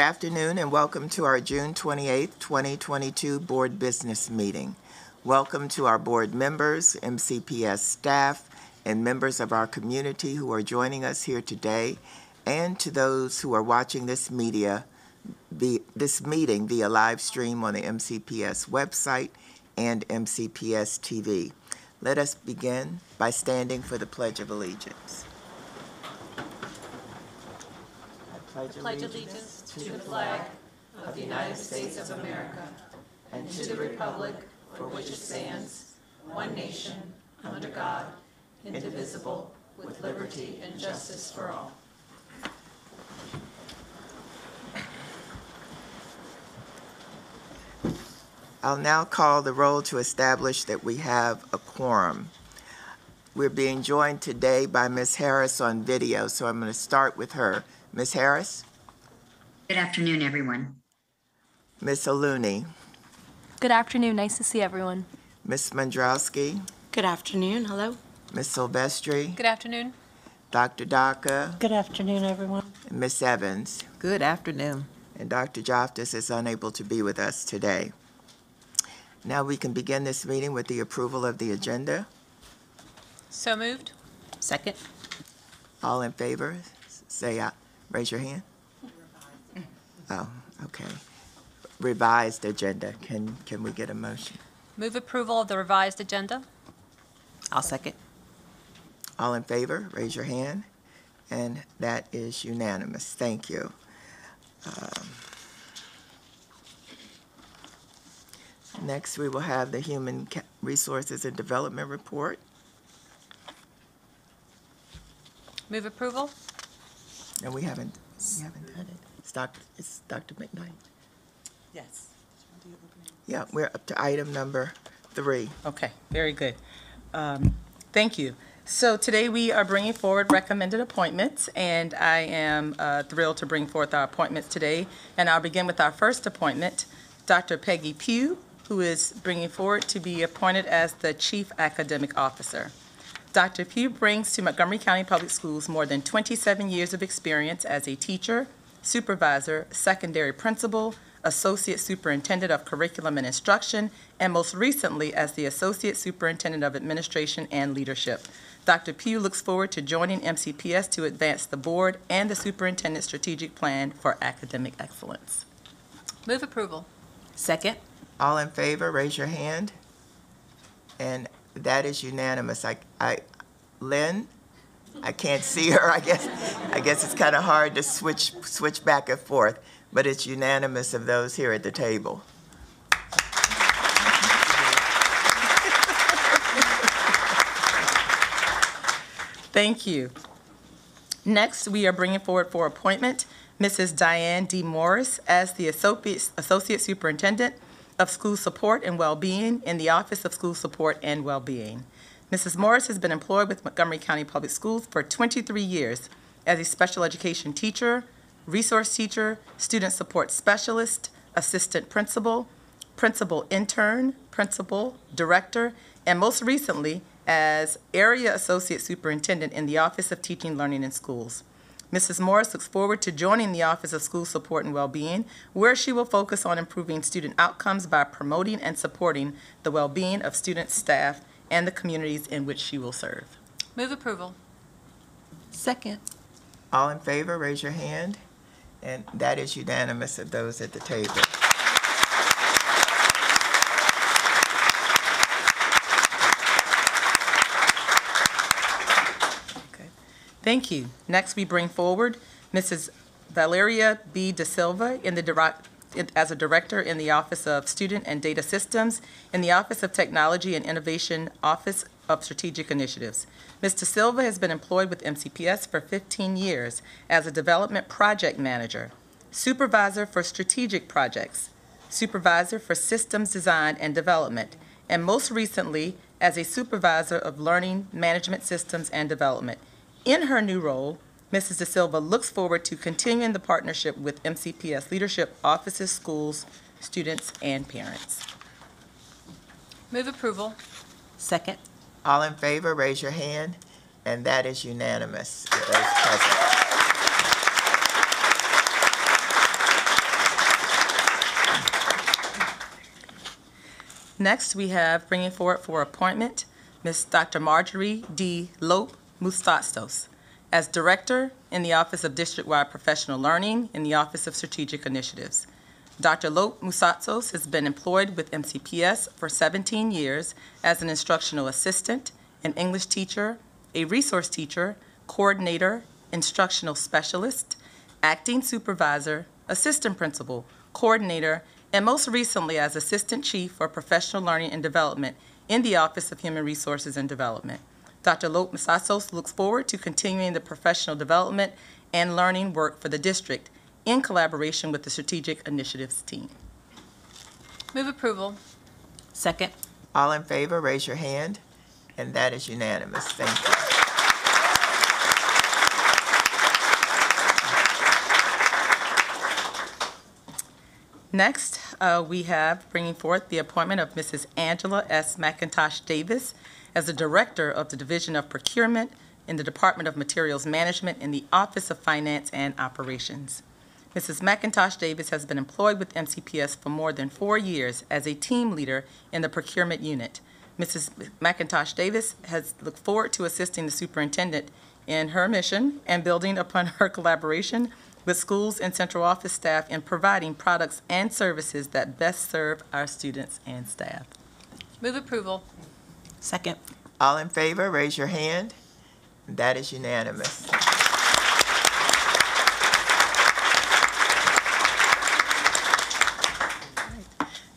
Good afternoon and welcome to our June 28th, 2022 Board Business Meeting. Welcome to our board members, MCPS staff, and members of our community who are joining us here today, and to those who are watching this media, this meeting via live stream on the MCPS website and MCPS TV. Let us begin by standing for the Pledge of Allegiance. I pledge allegiance to the flag of the United States of America and to the republic for which it stands, one nation, under God, indivisible, with liberty and justice for all. I'll now call the roll to establish that we have a quorum. We're being joined today by Ms. Harris on video, so I'm going to start with her. Ms. Harris? Good afternoon, everyone. Ms. Aluni? Good afternoon. Nice to see everyone. Ms. Smondrowski? Good afternoon. Hello. Ms. Silvestre? Good afternoon. Dr. Docca? Good afternoon, everyone. And Ms. Evans? Good afternoon. And Dr. Joftus is unable to be with us today. Now we can begin this meeting with the approval of the agenda. So moved. Second. All in favor, say aye. Raise your hand. Oh, okay. Revised agenda. Can, can we get a motion? Move approval of the revised agenda. I'll second. All in favor, raise your hand. And that is unanimous. Thank you. Um, Next, we will have the Human Ca- Resources and Development Report. Move approval. And we haven't, we haven't done it. It's Dr., it's Dr. McKnight. Yes. Yeah, we're up to item number three. Okay, very good. Um, Thank you. So today we are bringing forward recommended appointments, and I am uh, thrilled to bring forth our appointments today. And I'll begin with our first appointment, Dr. Peggy Pugh, who is bringing forward to be appointed as the Chief Academic Officer. Dr. Pugh brings to Montgomery County Public Schools more than 27 years of experience as a teacher, supervisor, secondary principal, associate superintendent of curriculum and instruction, and most recently as the associate superintendent of administration and leadership. Dr. Pugh looks forward to joining MCPS to advance the board and the superintendent's strategic plan for academic excellence. Move approval. Second. All in favor, raise your hand. And that is unanimous. I, I, Lynne, I can't see her. I guess, I guess it's kind of hard to switch, switch back and forth, but it's unanimous of those here at the table. Thank you. Next, we are bringing forward for appointment Mrs. Diane D. Morris as the Associate Associate Superintendent of School Support and Wellbeing in the Office of School Support and Wellbeing. Mrs. Morris has been employed with Montgomery County Public Schools for 23 years as a special education teacher, resource teacher, student support specialist, assistant principal, principal intern, principal, director, and most recently as Area Associate Superintendent in the Office of Teaching, Learning, and Schools. Mrs. Morris looks forward to joining the Office of School Support and Wellbeing, where she will focus on improving student outcomes by promoting and supporting the well-being of students, staff, and the communities in which she will serve. Move approval. Second. All in favor, raise your hand. And that is unanimous of those at the table. Okay. Thank you. Next, we bring forward Mrs. Valeria B. De Silva in the direct, as a director in the Office of Student and Data Systems in the Office of Technology and Innovation Office of Strategic Initiatives. Mr. Silva has been employed with MCPS for 15 years as a development project manager, supervisor for strategic projects, supervisor for systems design and development, and most recently as a supervisor of learning management systems and development. In her new role, Mrs. De Silva looks forward to continuing the partnership with MCPS leadership, offices, schools, students, and parents. Move approval. Second. All in favor, raise your hand. And that is unanimous. Next, we have bringing forward for appointment Ms. Dr. Marjorie D. Lope Mustastos as Director in the Office of District-Wide Professional Learning in the Office of Strategic Initiatives. Dr. Lope Musatzos has been employed with MCPS for 17 years as an instructional assistant, an English teacher, a resource teacher, coordinator, instructional specialist, acting supervisor, assistant principal, coordinator, and most recently as assistant chief for professional learning and development in the Office of Human Resources and Development. Dr. Lope Musatzos looks forward to continuing the professional development and learning work for the district in collaboration with the Strategic Initiatives team. Move approval. Second. All in favor, raise your hand, and that is unanimous. Thank you. Next, uh, we have bringing forth the appointment of Mrs. Angela S. McIntosh Davis as the Director of the Division of Procurement in the Department of Materials Management in the Office of Finance and Operations. Mrs. McIntosh Davis has been employed with MCPS for more than four years as a team leader in the procurement unit. Mrs. McIntosh Davis has looked forward to assisting the superintendent in her mission and building upon her collaboration with schools and central office staff in providing products and services that best serve our students and staff. Move approval. Second. All in favor, raise your hand. That is unanimous.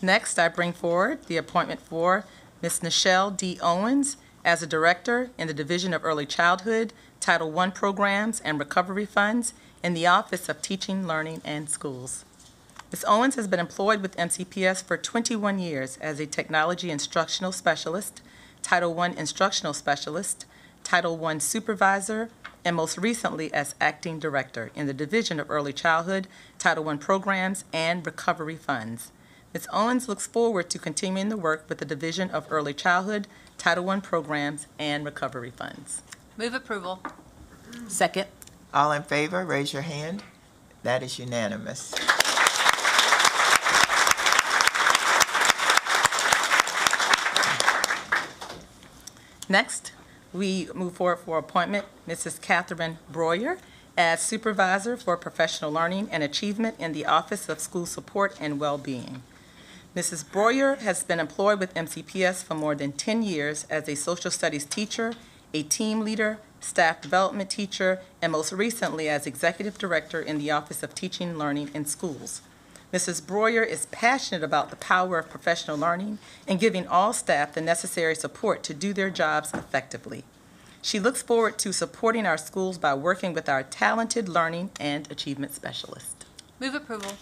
Next, I bring forward the appointment for Ms. Nichelle D. Owens as a Director in the Division of Early Childhood, Title I Programs and Recovery Funds in the Office of Teaching, Learning, and Schools. Ms. Owens has been employed with MCPS for 21 years as a Technology Instructional Specialist, Title I Instructional Specialist, Title I Supervisor, and most recently as Acting Director in the Division of Early Childhood, Title I Programs, and Recovery Funds. Ms. Owens looks forward to continuing the work with the Division of Early Childhood, Title I Programs, and Recovery Funds. Move approval. Second. All in favor, raise your hand. That is unanimous. Next, we move forward for appointment Mrs. Catherine Breuer as Supervisor for Professional Learning and Achievement in the Office of School Support and Wellbeing. Mrs. Breuer has been employed with MCPS for more than 10 years as a social studies teacher, a team leader, staff development teacher, and most recently as Executive Director in the Office of Teaching, Learning, in Schools. Mrs. Breuer is passionate about the power of professional learning and giving all staff the necessary support to do their jobs effectively. She looks forward to supporting our schools by working with our talented learning and achievement specialists. Move approval.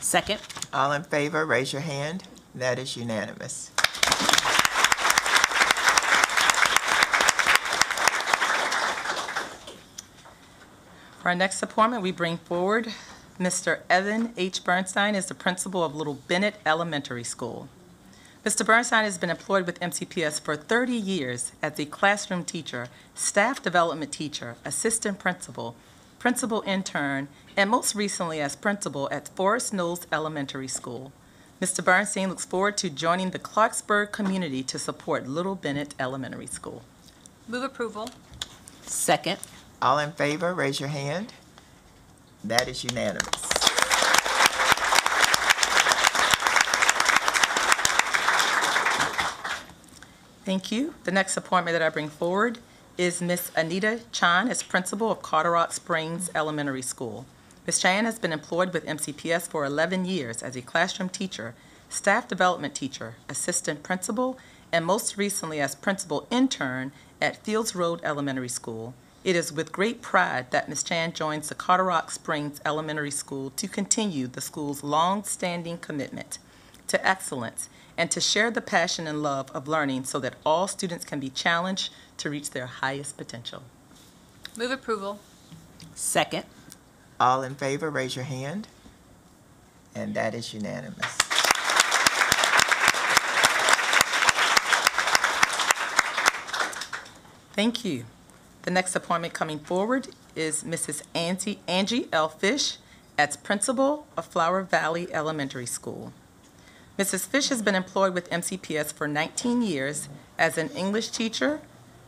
Second. All in favor, raise your hand. That is unanimous. For our next appointment, we bring forward Mr. Evan H. Bernstein as the principal of Little Bennett Elementary School. Mr. Bernstein has been employed with MCPS for 30 years as a classroom teacher, staff development teacher, assistant principal, principal intern, and most recently as principal at Forest Knolls Elementary School. Mr. Bernstein looks forward to joining the Clarksburg community to support Little Bennett Elementary School. Move approval. Second. All in favor, raise your hand. That is unanimous. Thank you. The next appointment that I bring forward is Miss Anita Chan as principal of Carter Springs Elementary School. Ms. Chan has been employed with MCPS for 11 years as a classroom teacher, staff development teacher, assistant principal, and most recently as principal intern at Fields Road Elementary School. It is with great pride that Ms. Chan joins the Carderock Springs Elementary School to continue the school's long-standing commitment to excellence and to share the passion and love of learning so that all students can be challenged to reach their highest potential. Move approval. Second. All in favor, raise your hand. And that is unanimous. Thank you. The next appointment coming forward is Mrs. Angie, Angie L. Fish as principal of Flower Valley Elementary School. Mrs. Fish has been employed with MCPS for 19 years as an English teacher,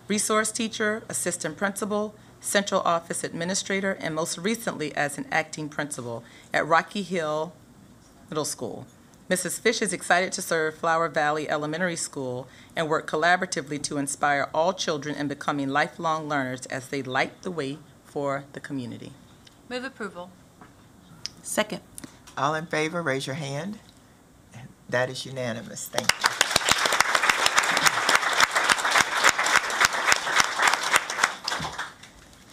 resource teacher, assistant principal, central office administrator, and most recently as an acting principal at Rocky Hill Middle School. Mrs. Fish is excited to serve Flower Valley Elementary School and work collaboratively to inspire all children in becoming lifelong learners as they light the way for the community. Move approval. Second. All in favor, raise your hand. That is unanimous. Thank you.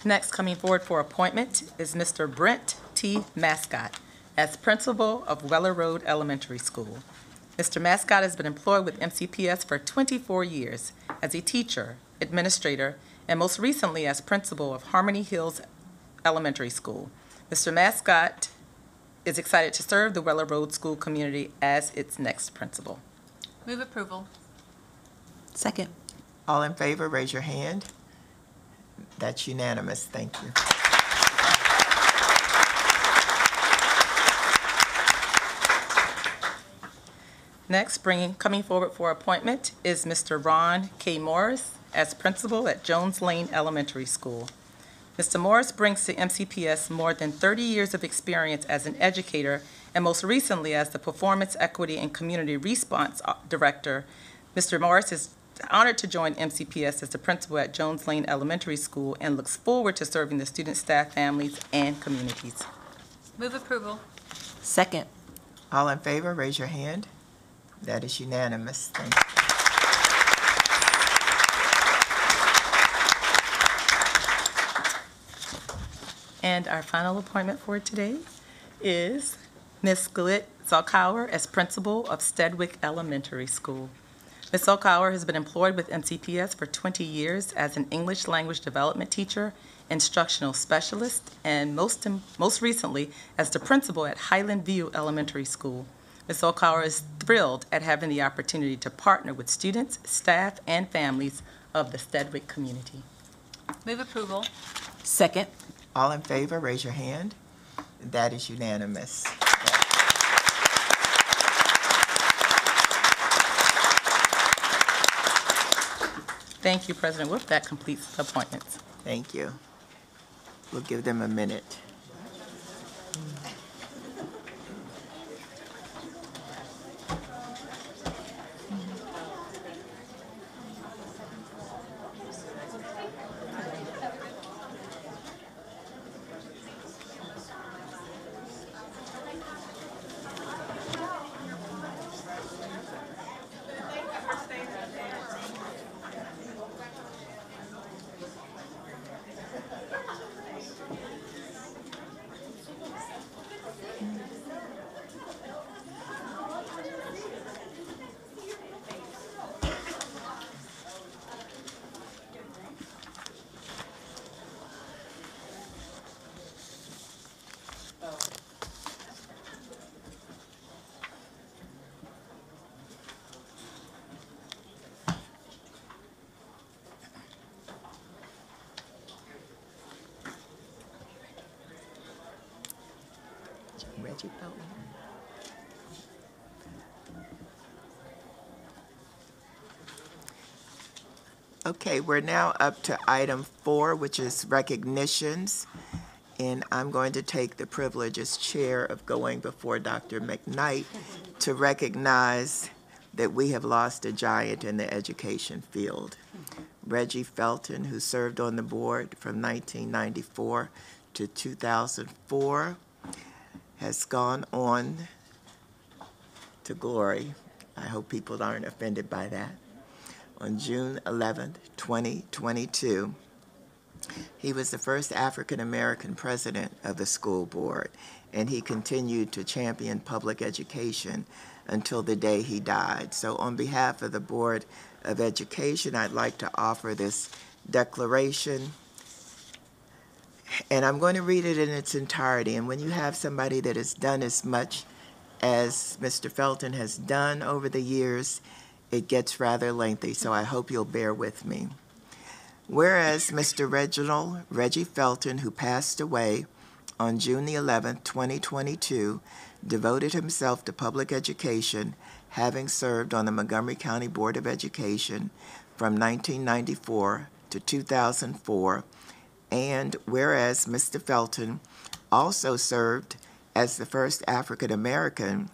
Next, coming forward for appointment is Mr. Brent T. Mascott as principal of Weller Road Elementary School. Mr. Mascott has been employed with MCPS for 24 years as a teacher, administrator, and most recently as principal of Harmony Hills Elementary School. Mr. Mascott is excited to serve the Weller Road School community as its next principal. Move approval. Second. All in favor, raise your hand. That's unanimous. Thank you. Next, bringing, coming forward for appointment is Mr. Ron K. Morris as principal at Jones Lane Elementary School. Mr. Morris brings to MCPS more than 30 years of experience as an educator and most recently as the Performance Equity and Community Response uh, Director. Mr. Morris is honored to join MCPS as the principal at Jones Lane Elementary School and looks forward to serving the student, staff, families, and communities. Move approval. Second. All in favor, raise your hand. That is unanimous. Thank you. And our final appointment for today is Ms. Glit Zalkauer as principal of Stedwick Elementary School. Ms. Zalkauer has been employed with MCPS for 20 years as an English language development teacher, instructional specialist, and most, most recently as the principal at Highland View Elementary School. Ms. Zalkauer is thrilled at having the opportunity to partner with students, staff, and families of the Stedwick community. Move approval. Second. All in favor, raise your hand. That is unanimous. Thank you, President Wolff. That completes the appointments. Thank you. We'll give them a minute. Reggie Felton. Okay, we're now up to item four, which is recognitions. And I'm going to take the privilege as chair of going before Dr. McKnight to recognize that we have lost a giant in the education field. Reggie Felton, who served on the board from 1994 to 2004, has gone on to glory. I hope people aren't offended by that. On June 11, 2022, he was the first African American president of the school board, and he continued to champion public education until the day he died. So, on behalf of the Board of Education, I'd like to offer this declaration. And I'm going to read it in its entirety. And when you have somebody that has done as much as Mr. Felton has done over the years, it gets rather lengthy, so I hope you'll bear with me. Whereas Mr. Reginald Reggie Felton, who passed away on June the 11th, 2022, devoted himself to public education, having served on the Montgomery County Board of Education from 1994 to 2004. And whereas Mr. Felton also served as the first African American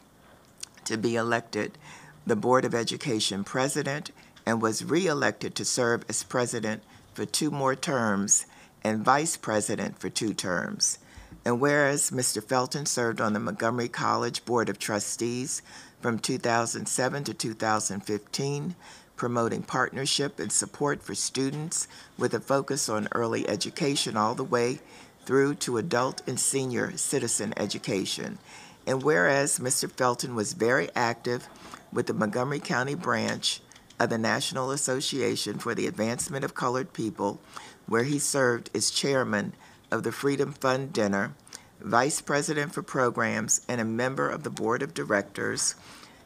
to be elected the Board of Education president and was re-elected to serve as president for two more terms and vice president for two terms. And whereas Mr. Felton served on the Montgomery College Board of Trustees from 2007 to 2015, promoting partnership and support for students with a focus on early education all the way through to adult and senior citizen education. And whereas Mr. Felton was very active with the Montgomery County branch of the National Association for the Advancement of Colored People, where he served as chairman of the Freedom Fund Dinner, vice president for programs, and a member of the board of directors.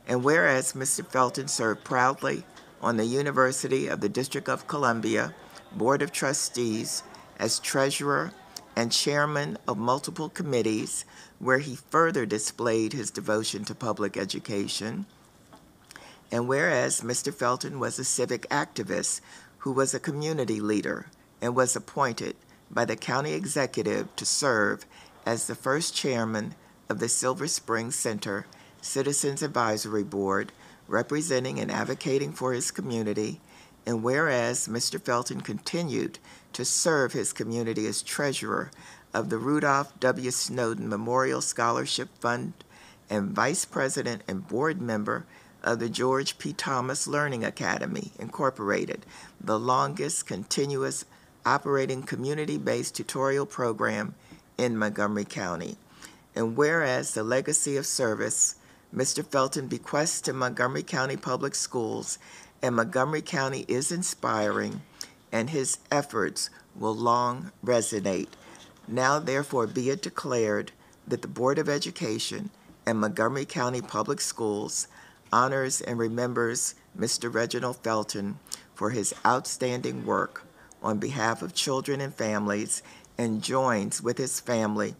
And whereas Mr. Felton served proudly on the University of the District of Columbia Board of Trustees as treasurer and chairman of multiple committees, where he further displayed his devotion to public education. And whereas Mr. Felton was a civic activist who was a community leader and was appointed by the county executive to serve as the first chairman of the Silver Spring Center Citizens Advisory Board, representing and advocating for his community. And whereas Mr. Felton continued to serve his community as treasurer of the Rudolph W. Snowden Memorial Scholarship Fund and vice president and board member of the George B. Thomas Learning Academy, Incorporated, the longest continuous operating community-based tutorial program in Montgomery County. And whereas the legacy of service Mr. Felton bequests to Montgomery County Public Schools and Montgomery County is inspiring, and his efforts will long resonate. Now therefore be it declared that the Board of Education and Montgomery County Public Schools honors and remembers Mr. Reginald Felton for his outstanding work on behalf of children and families and joins with his family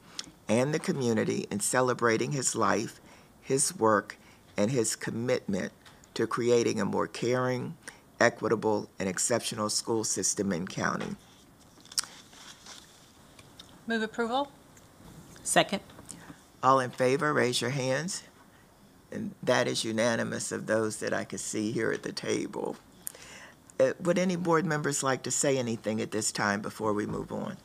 and the community in celebrating his life, his work, and his commitment to creating a more caring, equitable, and exceptional school system in county. Move approval? Second. All in favor, raise your hands. And that is unanimous of those that I could see here at the table. Uh, Would any board members like to say anything at this time before we move on?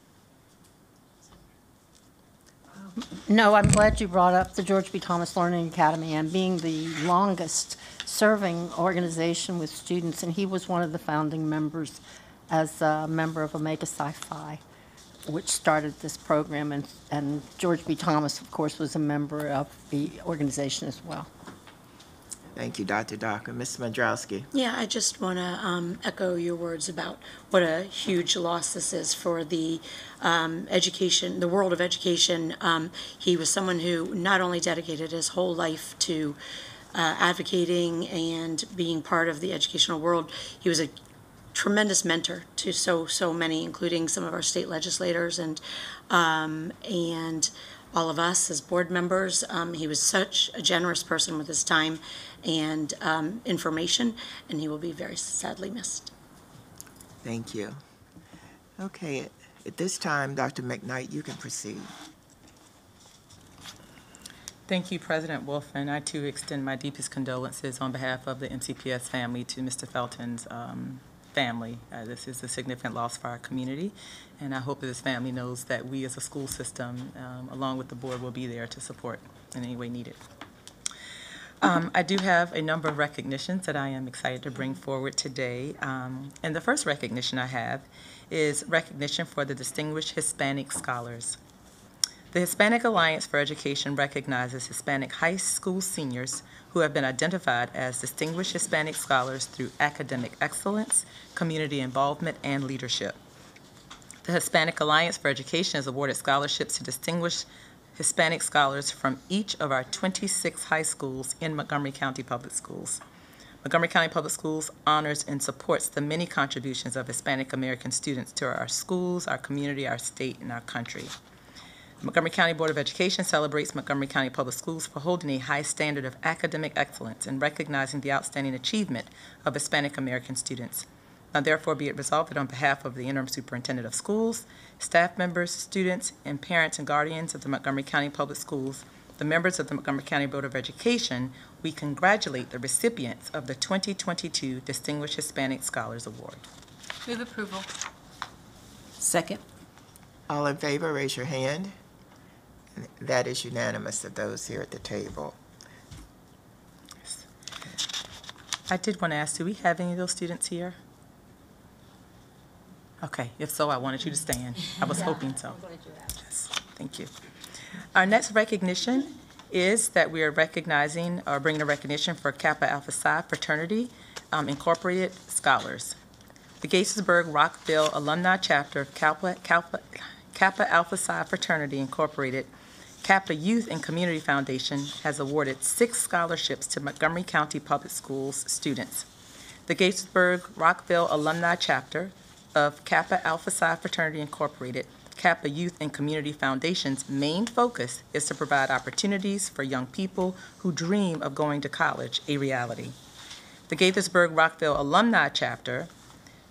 No, I'm glad you brought up the George B. Thomas Learning Academy and being the longest-serving organization with students, and he was one of the founding members as a member of Omega Psi Phi, which started this program, and, and George B. Thomas, of course, was a member of the organization as well. Thank you, Dr. Docca. Ms. Smondrowski? Yeah, I just want to echo your words about what a huge loss this is for the um, education, the world of education. Um, He was someone who not only dedicated his whole life to uh, advocating and being part of the educational world, he was a tremendous mentor to so, so many, including some of our state legislators and, um, and all of us as board members. Um, He was such a generous person with his time and um, information, and he will be very sadly missed. Thank you. Okay, at this time, Dr. McKnight, you can proceed. Thank you, President Wolff, and I too extend my deepest condolences on behalf of the MCPS family to Mr. Felton's um, family. Uh, This is a significant loss for our community, and I hope that his family knows that we as a school system, um, along with the board, will be there to support in any way needed. Um, I do have a number of recognitions that I am excited to bring forward today. Um, and the first recognition I have is recognition for the Distinguished Hispanic Scholars. The Hispanic Alliance for Education recognizes Hispanic high school seniors who have been identified as distinguished Hispanic scholars through academic excellence, community involvement, and leadership. The Hispanic Alliance for Education has awarded scholarships to distinguished Hispanic scholars from each of our 26 high schools in Montgomery County Public Schools. Montgomery County Public Schools honors and supports the many contributions of Hispanic American students to our schools, our community, our state, and our country. The Montgomery County Board of Education celebrates Montgomery County Public Schools for holding a high standard of academic excellence and recognizing the outstanding achievement of Hispanic American students. Now therefore be it resolved that on behalf of the interim superintendent of schools, staff members, students, and parents and guardians of the Montgomery County Public Schools, the members of the Montgomery County Board of Education, we congratulate the recipients of the 2022 Distinguished Hispanic Scholars Award. Move approval. Second. All in favor, raise your hand. That is unanimous of those here at the table. I did want to ask, do we have any of those students here? Okay, if so, I wanted you to stand. I was hoping so. Yes, Thank you. Our next recognition is that we are recognizing, or bringing a recognition for Kappa Alpha Psi Fraternity um, Incorporated Scholars. The Gaithersburg Rockville Alumni Chapter of Kappa, Kappa, Kappa Alpha Psi Fraternity Incorporated, Kappa Youth and Community Foundation has awarded six scholarships to Montgomery County Public Schools students. The Gaithersburg Rockville Alumni Chapter of Kappa Alpha Psi Fraternity Incorporated, Kappa Youth and Community Foundation's main focus is to provide opportunities for young people who dream of going to college a reality. The Gaithersburg Rockville Alumni Chapter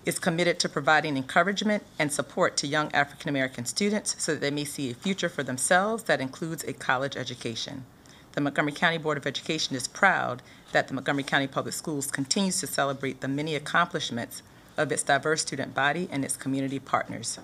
is committed to providing encouragement and support to young African American students so that they may see a future for themselves that includes a college education. The Montgomery County Board of Education is proud that the Montgomery County Public Schools continues to celebrate the many accomplishments of its diverse student body and its community partners.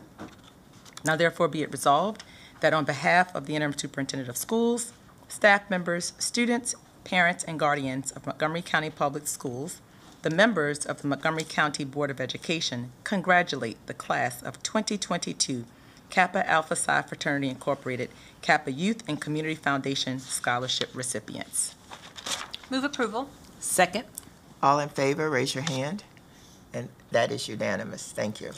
Now therefore be it resolved that on behalf of the interim superintendent of schools, staff members, students, parents, and guardians of Montgomery County Public Schools, the members of the Montgomery County Board of Education congratulate the class of 2022 Kappa Alpha Psi Fraternity Incorporated Kappa Youth and Community Foundation Scholarship recipients. Move approval. Second. All in favor, raise your hand. And that is unanimous. Thank you.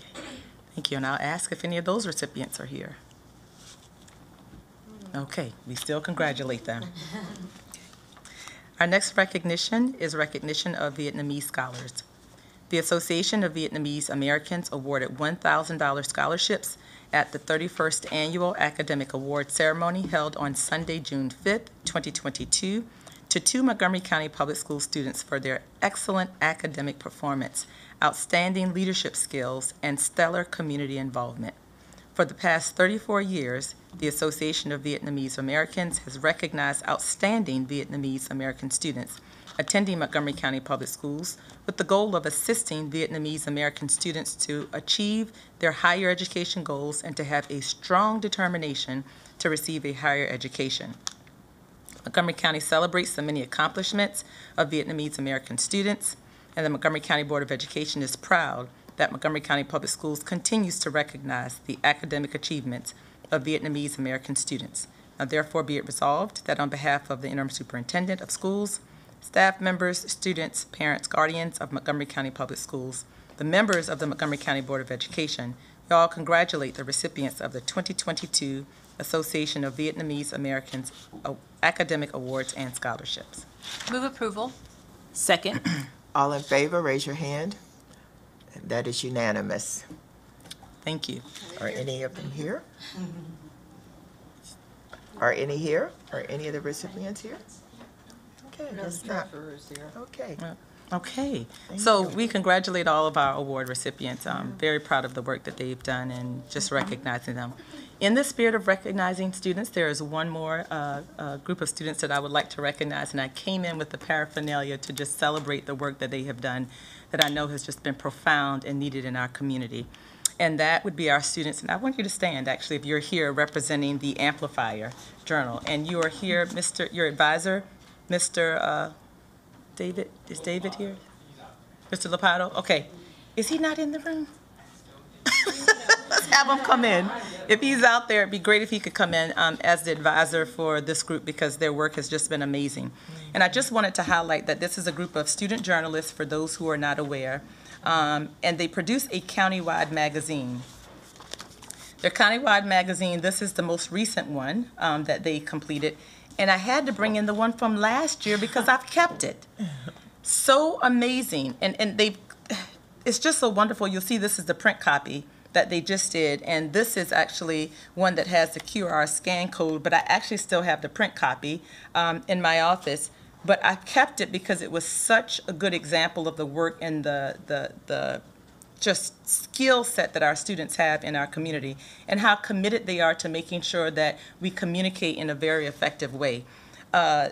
Thank you, and I'll ask if any of those recipients are here. Okay, we still congratulate them. Our next recognition is recognition of Vietnamese scholars. The Association of Vietnamese Americans awarded $1,000 scholarships at the 31st Annual Academic Award Ceremony held on Sunday, June 5th, 2022, to two Montgomery County Public School students for their excellent academic performance, outstanding leadership skills, and stellar community involvement. For the past 34 years, the Association of Vietnamese Americans has recognized outstanding Vietnamese American students attending Montgomery County Public Schools with the goal of assisting Vietnamese American students to achieve their higher education goals and to have a strong determination to receive a higher education. Montgomery County celebrates the many accomplishments of Vietnamese American students, and the Montgomery County Board of Education is proud that Montgomery County Public Schools continues to recognize the academic achievements of Vietnamese American students. Now therefore be it resolved that on behalf of the interim superintendent of schools, staff members, students, parents, guardians of Montgomery County Public Schools, the members of the Montgomery County Board of Education, y'all congratulate the recipients of the 2022 Association of Vietnamese Americans Academic Awards and Scholarships. Move approval. Second. All in favor, raise your hand. That is unanimous. Thank you. Are any of them here? Are any here? Are any of the recipients here? Okay, that's not. Okay. Okay, Thank so you. we congratulate all of our award recipients. I'm very proud of the work that they've done and just recognizing them. In the spirit of recognizing students, there is one more uh, uh, group of students that I would like to recognize, and I came in with the paraphernalia to just celebrate the work that they have done that I know has just been profound and needed in our community. And that would be our students, and I want you to stand, actually, if you're here representing the Amplifier Journal. And you are here, Mr., your advisor, Mr. uh, David, is David here? Mr. Lopato? Okay. Is he not in the room? Have him come in. If he's out there, it'd be great if he could come in um, as the advisor for this group because their work has just been amazing. And I just wanted to highlight that this is a group of student journalists, for those who are not aware, um, and they produce a countywide magazine. Their countywide magazine, this is the most recent one um, that they completed. And I had to bring in the one from last year because I've kept it. So amazing. And, and they've, it's just so wonderful. You'll see this is the print copy. That they just did. And this is actually one that has the QR scan code, but I actually still have the print copy um, in my office. But I kept it because it was such a good example of the work and the, the, the just skill set that our students have in our community and how committed they are to making sure that we communicate in a very effective way. Uh,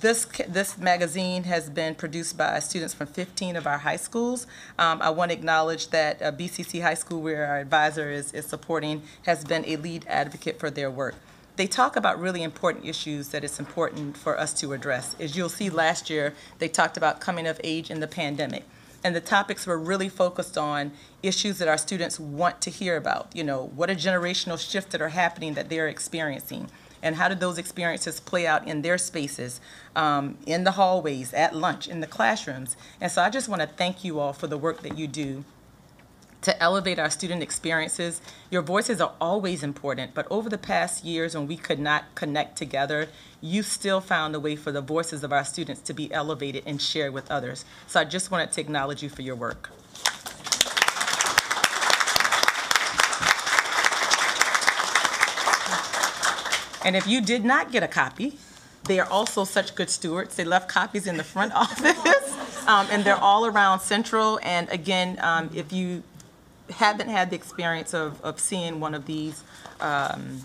this, this magazine has been produced by students from 15 of our high schools. Um, I want to acknowledge that uh, BCC High School, where our advisor is, is supporting, has been a lead advocate for their work. They talk about really important issues that it's important for us to address. As you'll see last year, they talked about coming of age in the pandemic. And the topics were really focused on issues that our students want to hear about. You know, what are generational shifts that are happening that they're experiencing? And how did those experiences play out in their spaces, um, in the hallways, at lunch, in the classrooms? And so I just want to thank you all for the work that you do to elevate our student experiences. Your voices are always important, but over the past years when we could not connect together, you still found a way for the voices of our students to be elevated and shared with others. So I just wanted to acknowledge you for your work. And if you did not get a copy, they are also such good stewards. They left copies in the front office, um, and they're all around Central. And again, um, if you haven't had the experience of, of seeing one of these, um,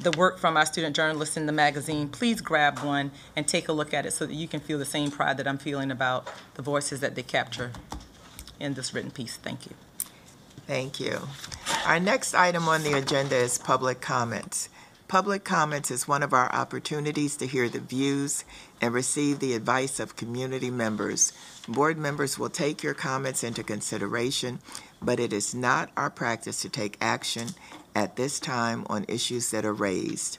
the work from our student journalists in the magazine, please grab one and take a look at it so that you can feel the same pride that I'm feeling about the voices that they capture in this written piece. Thank you. Thank you. Our next item on the agenda is public comments. Public comments is one of our opportunities to hear the views and receive the advice of community members. Board members will take your comments into consideration, but it is not our practice to take action at this time on issues that are raised.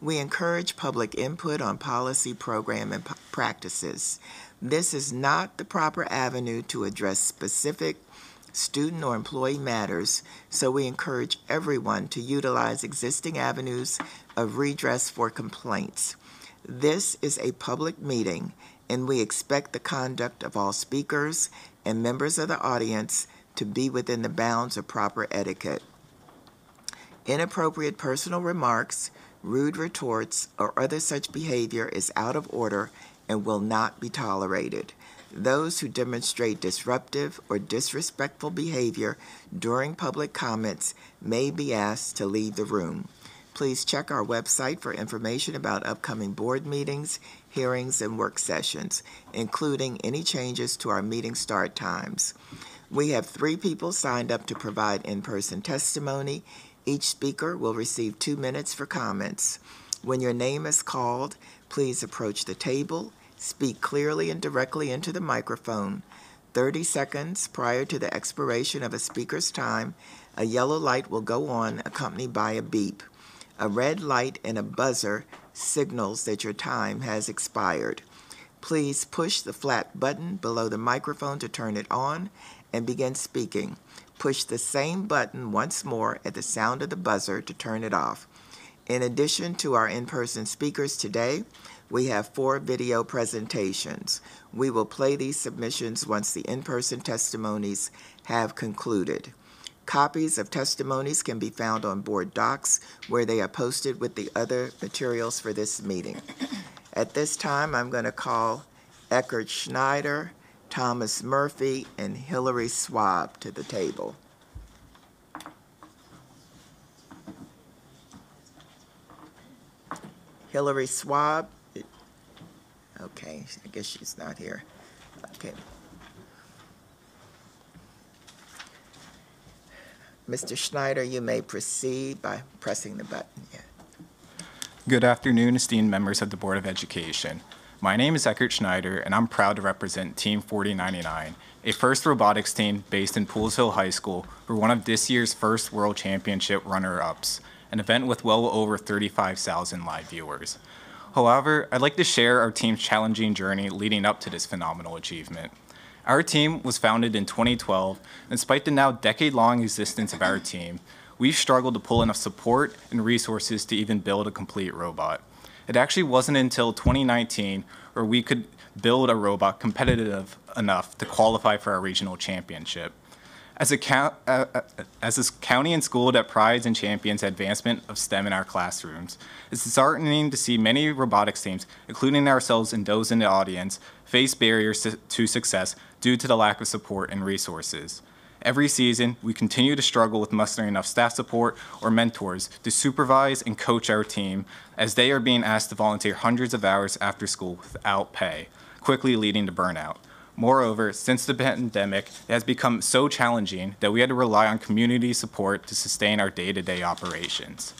We encourage public input on policy, program, and practices. This is not the proper avenue to address specific student or employee matters, so we encourage everyone to utilize existing avenues of redress for complaints. This is a public meeting, and we expect the conduct of all speakers and members of the audience to be within the bounds of proper etiquette. Inappropriate personal remarks, rude retorts, or other such behavior is out of order and will not be tolerated. Those who demonstrate disruptive or disrespectful behavior during public comments may be asked to leave the room. Please check our website for information about upcoming board meetings, hearings, and work sessions, including any changes to our meeting start times. We have three people signed up to provide in-person testimony. Each speaker will receive two minutes for comments. When your name is called, please approach the table, speak clearly and directly into the microphone. 30 seconds prior to the expiration of a speaker's time, a yellow light will go on accompanied by a beep. A red light and a buzzer signals that your time has expired. Please push the flat button below the microphone to turn it on and begin speaking. Push the same button once more at the sound of the buzzer to turn it off. In addition to our in-person speakers today, we have four video presentations. We will play these submissions once the in-person testimonies have concluded. Copies of testimonies can be found on board docs where they are posted with the other materials for this meeting. At this time, I'm going to call Eckert Schneider, Thomas Murphy, and Hillary Swab to the table. Hillary Swab? Okay, I guess she's not here. Okay. Mr. Schneider, you may proceed by pressing the button. Yeah. Good afternoon, esteemed members of the Board of Education. My name is Eckert Schneider, and I'm proud to represent Team 4099, a FIRST robotics team based in Poolesville High School, who are one of this year's FIRST World Championship runner-ups, an event with well over 35,000 live viewers. However, I'd like to share our team's challenging journey leading up to this phenomenal achievement. Our team was founded in 2012, and despite the now decade-long existence of our team, we've struggled to pull enough support and resources to even build a complete robot. It actually wasn't until 2019 where we could build a robot competitive enough to qualify for our regional championship. As a, uh, uh, as a county and school that prides and champions advancement of STEM in our classrooms, it's disheartening to see many robotics teams, including ourselves and those in the audience, face barriers to, to success due to the lack of support and resources. Every season, we continue to struggle with mustering enough staff support or mentors to supervise and coach our team as they are being asked to volunteer hundreds of hours after school without pay, quickly leading to burnout. Moreover, since the pandemic, it has become so challenging that we had to rely on community support to sustain our day-to-day operations.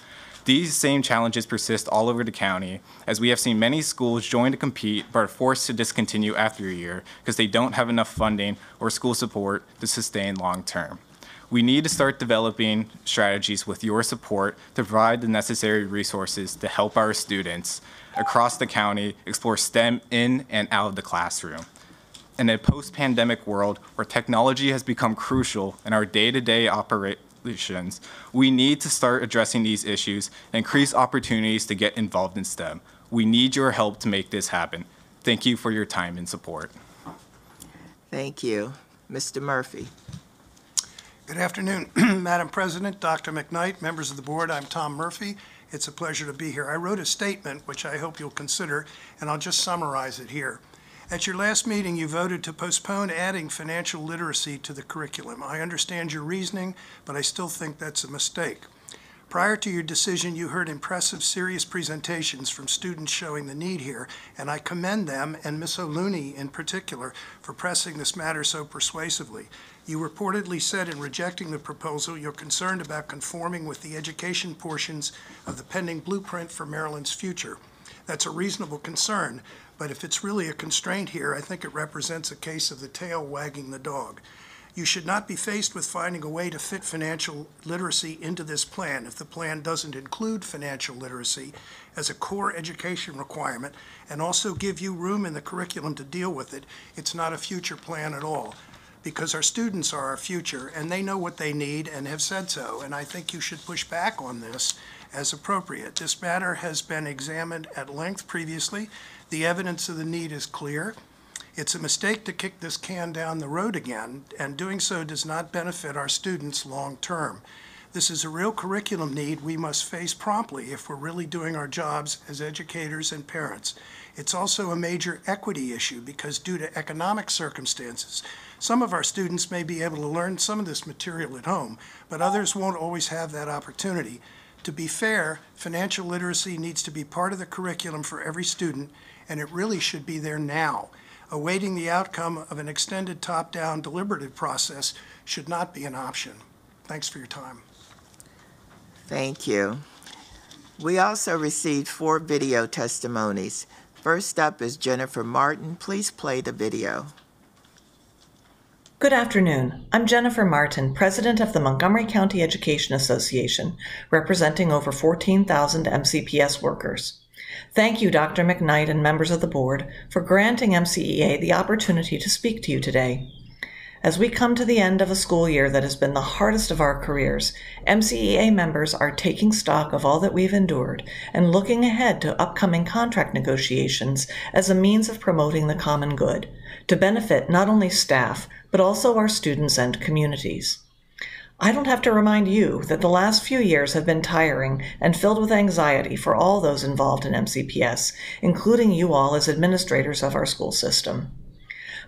These same challenges persist all over the county, as we have seen many schools join to compete but are forced to discontinue after a year because they don't have enough funding or school support to sustain long term. We need to start developing strategies with your support to provide the necessary resources to help our students across the county explore STEM in and out of the classroom in a post-pandemic world where technology has become crucial in our day-to-day operations, we need to start addressing these issues and increase opportunities to get involved in STEM. We need your help to make this happen. Thank you for your time and support. Thank you. Mr. Murphy. Good afternoon, Madam President, Dr. McKnight, members of the board. I'm Tom Murphy. It's a pleasure to be here. I wrote a statement, which I hope you'll consider, and I'll just summarize it here. At your last meeting, you voted to postpone adding financial literacy to the curriculum. I understand your reasoning, but I still think that's a mistake. Prior to your decision, you heard impressive, serious presentations from students showing the need here, and I commend them and Ms. O'Looney in particular for pressing this matter so persuasively. You reportedly said in rejecting the proposal you're concerned about conforming with the education portions of the pending blueprint for Maryland's future. That's a reasonable concern, but if it's really a constraint here, I think it represents a case of the tail wagging the dog. You should not be faced with finding a way to fit financial literacy into this plan if the plan doesn't include financial literacy as a core education requirement and also give you room in the curriculum to deal with it. It's not a future plan at all because our students are our future and they know what they need and have said so. And I think you should push back on this as appropriate. This matter has been examined at length previously. The evidence of the need is clear. It's a mistake to kick this can down the road again, and doing so does not benefit our students long term. This is a real curriculum need we must face promptly if we're really doing our jobs as educators and parents. It's also a major equity issue because due to economic circumstances, some of our students may be able to learn some of this material at home, but others won't always have that opportunity. To be fair, financial literacy needs to be part of the curriculum for every student, and it really should be there now. Awaiting the outcome of an extended top-down deliberative process should not be an option. Thanks for your time. Thank you. We also received four video testimonies. First up is Jennifer Martin. Please play the video. Good afternoon. I'm Jennifer Martin, President of the Montgomery County Education Association, representing over 14,000 MCPS workers. Thank you, Dr. McKnight and members of the board, for granting MCEA the opportunity to speak to you today. As we come to the end of a school year that has been the hardest of our careers, MCEA members are taking stock of all that we've endured and looking ahead to upcoming contract negotiations as a means of promoting the common good to benefit not only staff, but also our students and communities. I don't have to remind you that the last few years have been tiring and filled with anxiety for all those involved in MCPS, including you all as administrators of our school system.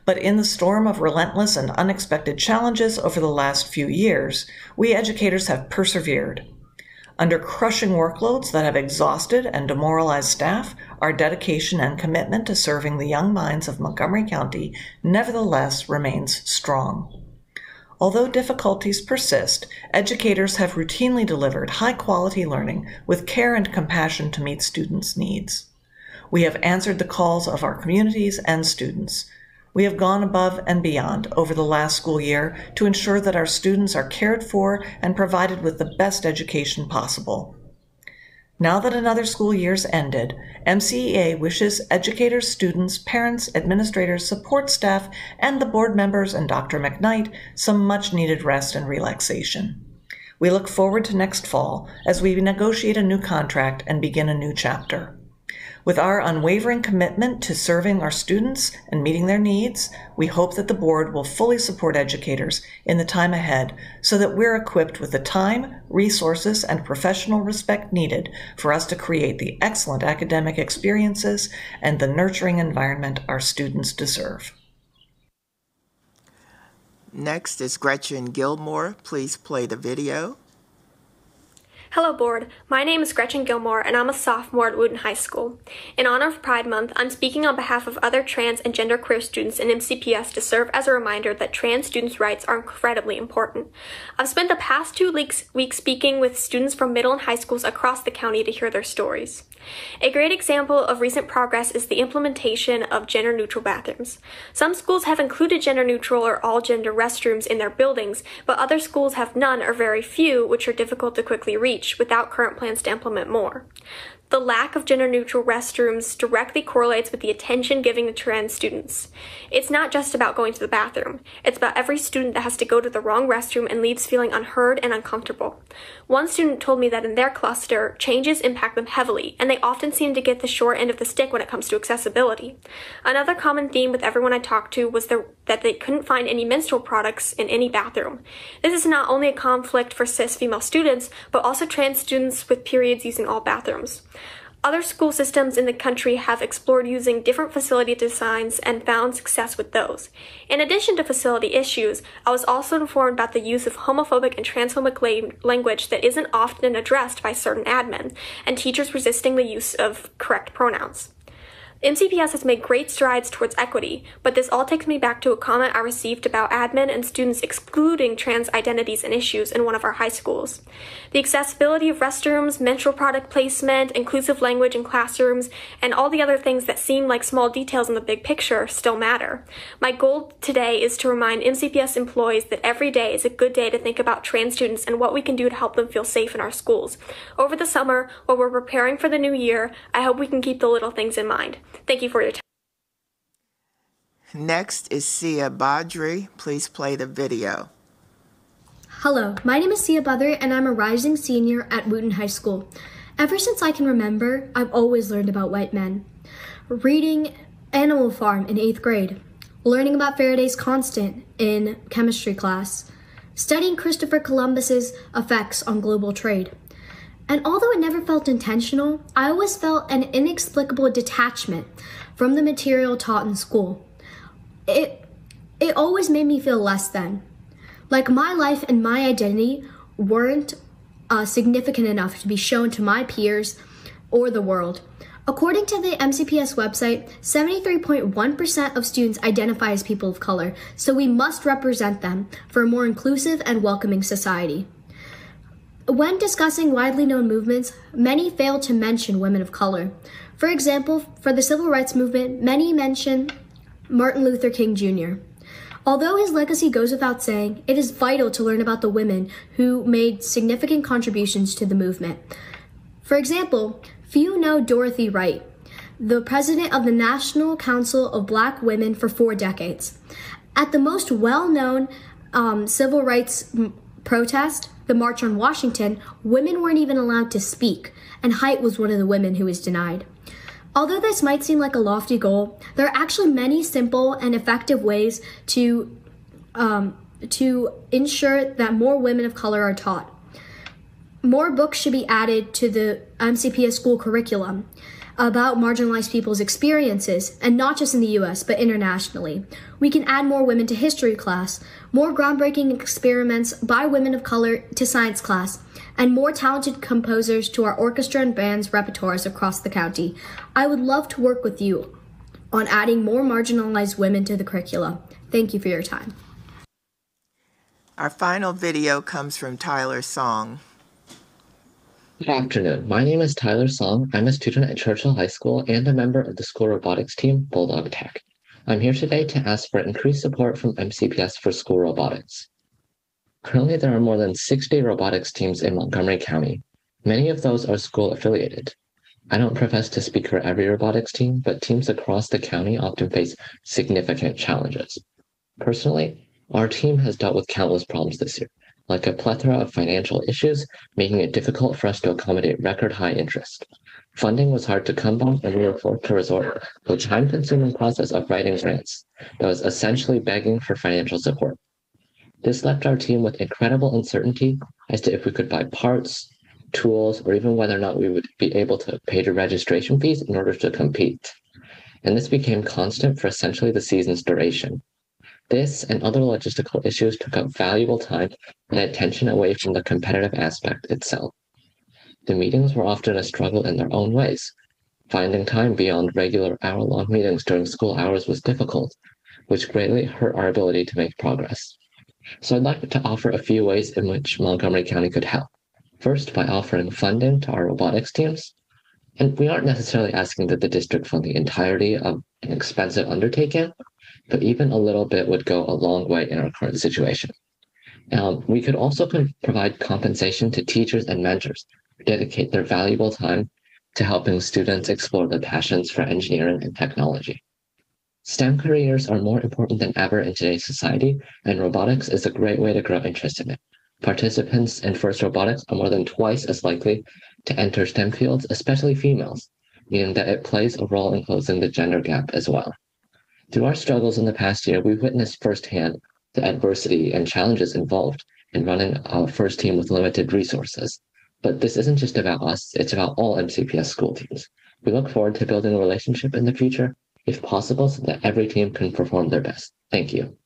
But in the storm of relentless and unexpected challenges over the last few years, we educators have persevered. Under crushing workloads that have exhausted and demoralized staff, our dedication and commitment to serving the young minds of Montgomery County nevertheless remains strong. Although difficulties persist, educators have routinely delivered high quality learning with care and compassion to meet students' needs. We have answered the calls of our communities and students. We have gone above and beyond over the last school year to ensure that our students are cared for and provided with the best education possible. Now that another school year's ended, MCEA wishes educators, students, parents, administrators, support staff, and the board members and Dr. McKnight some much needed rest and relaxation. We look forward to next fall as we negotiate a new contract and begin a new chapter. With our unwavering commitment to serving our students and meeting their needs, we hope that the board will fully support educators in the time ahead so that we're equipped with the time, resources, and professional respect needed for us to create the excellent academic experiences and the nurturing environment our students deserve. Next is Gretchen Gilmore. Please play the video. Hello, Board. My name is Gretchen Gilmore, and I'm a sophomore at Wootton High School. In honor of Pride Month, I'm speaking on behalf of other trans and genderqueer students in MCPS to serve as a reminder that trans students' rights are incredibly important. I've spent the past two weeks, speaking with students from middle and high schools across the county to hear their stories. A great example of recent progress is the implementation of gender neutral bathrooms. Some schools have included gender neutral or all gender restrooms in their buildings, but other schools have none or very few, which are difficult to quickly reach without current plans to implement more. The lack of gender neutral restrooms directly correlates with the attention given to trans students. It's not just about going to the bathroom, it's about every student that has to go to the wrong restroom and leaves feeling unheard and uncomfortable. One student told me that in their cluster, changes impact them heavily, and they often seem to get the short end of the stick when it comes to accessibility. Another common theme with everyone I talked to was the, that they couldn't find any menstrual products in any bathroom. This is not only a conflict for cis female students, but also trans students with periods using all bathrooms. Other school systems in the country have explored using different facility designs and found success with those. In addition to facility issues, I was also informed about the use of homophobic and transphobic la- language that isn't often addressed by certain admin, and teachers resisting the use of correct pronouns. MCPS has made great strides towards equity, but this all takes me back to a comment I received about admin and students excluding trans identities and issues in one of our high schools. The accessibility of restrooms, menstrual product placement, inclusive language in classrooms, and all the other things that seem like small details in the big picture still matter. My goal today is to remind MCPS employees that every day is a good day to think about trans students and what we can do to help them feel safe in our schools. Over the summer, while we're preparing for the new year, I hope we can keep the little things in mind. Thank you for your time. Next is Sia Badri. Please play the video. Hello, my name is Sia Badri, and I'm a rising senior at Wootton High School. Ever since I can remember, I've always learned about white men. Reading Animal Farm in eighth grade, learning about Faraday's constant in chemistry class, studying Christopher Columbus's effects on global trade. And although it never felt intentional, I always felt an inexplicable detachment from the material taught in school. It it always made me feel less than. Like my life and my identity weren't uh, significant enough to be shown to my peers or the world. According to the MCPS website, 73.1% of students identify as people of color, so we must represent them for a more inclusive and welcoming society. When discussing widely known movements, many fail to mention women of color. For example, for the civil rights movement, many mention Martin Luther King Jr. Although his legacy goes without saying, it is vital to learn about the women who made significant contributions to the movement. For example, few know Dorothy Height, the president of the National Council of Black Women for four decades. At the most well known um, civil rights protest, the March on Washington, women weren't even allowed to speak, and Height was one of the women who was denied. Although this might seem like a lofty goal, there are actually many simple and effective ways to um, to ensure that more women of color are taught. More books should be added to the MCPS school curriculum about marginalized people's experiences, and not just in the US, but internationally. We can add more women to history class, more groundbreaking experiments by women of color to science class, and more talented composers to our orchestra and bands repertoires across the county. I would love to work with you on adding more marginalized women to the curricula. Thank you for your time. Our final video comes from Tyler Song. Good afternoon. My name is Tyler Song. I'm a student at Churchill High School and a member of the school robotics team, Bulldog Tech. I'm here today to ask for increased support from MCPS for school robotics. Currently, there are more than 60 robotics teams in Montgomery County. Many of those are school affiliated. I don't profess to speak for every robotics team, but teams across the county often face significant challenges. Personally, our team has dealt with countless problems this year, like a plethora of financial issues, making it difficult for us to accommodate record high interest. Funding was hard to come by, and we were forced to resort to a time consuming process of writing grants that was essentially begging for financial support. This left our team with incredible uncertainty as to if we could buy parts, tools, or even whether or not we would be able to pay the registration fees in order to compete. And this became constant for essentially the season's duration. This and other logistical issues took up valuable time and attention away from the competitive aspect itself. The meetings were often a struggle in their own ways. Finding time beyond regular hour long meetings during school hours was difficult, which greatly hurt our ability to make progress. So I'd like to offer a few ways in which Montgomery County could help. First, by offering funding to our robotics teams. And we aren't necessarily asking that the district fund the entirety of an expensive undertaking, but even a little bit would go a long way in our current situation. Um, we could also con- provide compensation to teachers and mentors who dedicate their valuable time to helping students explore their passions for engineering and technology. STEM careers are more important than ever in today's society, and robotics is a great way to grow interest in it. Participants in FIRST Robotics are more than twice as likely to enter STEM fields, especially females, meaning that it plays a role in closing the gender gap as well. Through our struggles in the past year, we've witnessed firsthand the adversity and challenges involved in running a FIRST team with limited resources. But this isn't just about us, it's about all MCPS school teams. We look forward to building a relationship in the future, if possible, so that every team can perform their best. Thank you.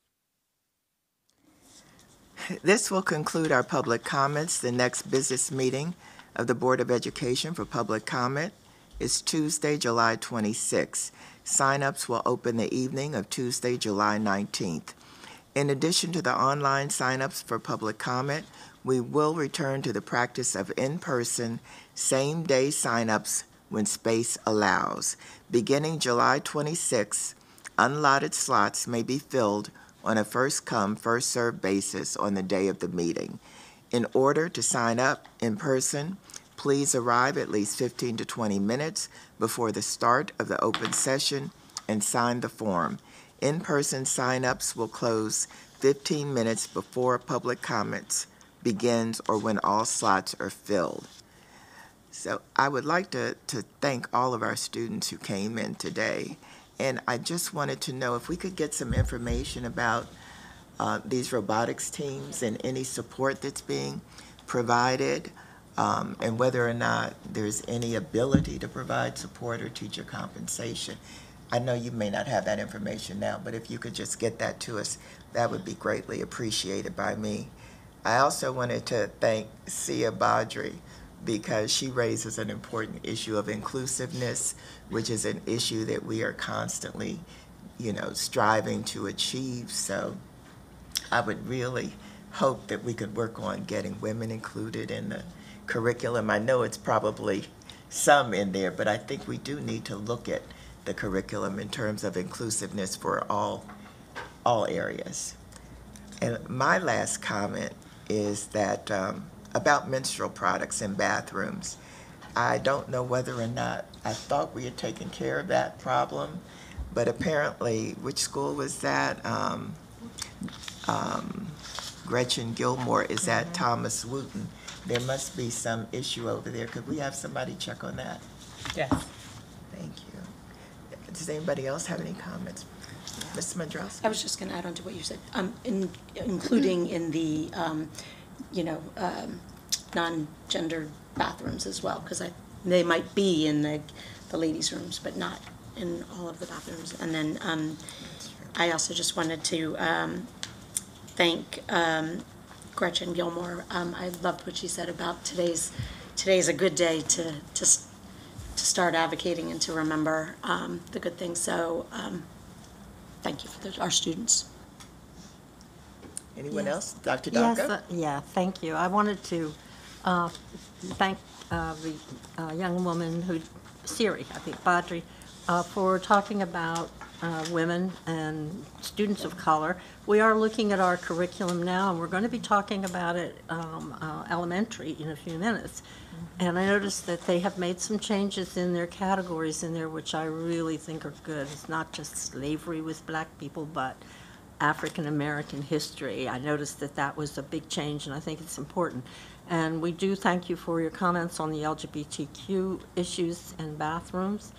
This will conclude our public comments. The next business meeting of the Board of Education for public comment is Tuesday, July 26. Sign-ups will open the evening of Tuesday, July 19th. In addition to the online sign-ups for public comment, we will return to the practice of in-person, same-day sign-ups when space allows. Beginning July 26, unlotted slots may be filled on a first-come, first-served basis on the day of the meeting. In order to sign up in person, please arrive at least 15 to 20 minutes before the start of the open session and sign the form. In-person sign-ups will close 15 minutes before public comments begins or when all slots are filled. So I would like to, to thank all of our students who came in today. And I just wanted to know if we could get some information about uh, these robotics teams and any support that's being provided, um, and whether or not there's any ability to provide support or teacher compensation. I know you may not have that information now, but if you could just get that to us, that would be greatly appreciated by me. I also wanted to thank Sia Badri because she raises an important issue of inclusiveness, which is an issue that we are constantly, you know, striving to achieve. So I would really hope that we could work on getting women included in the curriculum. I know it's probably some in there, but I think we do need to look at the curriculum in terms of inclusiveness for all, all areas. And my last comment is that um, about menstrual products in bathrooms. I don't know whether or not, I thought we had taken care of that problem, but apparently, which school was that? Um, um, Gretchen Gilmore is at Thomas Wootton. There must be some issue over there. Could we have somebody check on that? Yes. Thank you. Does anybody else have any comments? Ms. Smondrowski? I was just going to add on to what you said, um, in, including in the, um, you know, um, non-gendered bathrooms as well, because I, they might be in the, the ladies' rooms, but not in all of the bathrooms. And then, um, I also just wanted to, um, thank, um, Gretchen Gilmore. Um, I loved what she said about today's, today's a good day to, to, to start advocating and to remember, um, the good things. So, um, thank you for the- our students. Anyone Yes. else? Dr. Yes, uh, yeah, thank you. I wanted to uh, thank uh, the uh, young woman who, Siri, I think, Badri, uh, for talking about uh, women and students of color. We are looking at our curriculum now, and we're going to be talking about it um, uh, elementary in a few minutes. And I noticed that they have made some changes in their categories in there, which I really think are good. It's not just slavery with black people, but African American history. I noticed that that was a big change, and I think it's important. And we do thank you for your comments on the LGBTQ issues and bathrooms.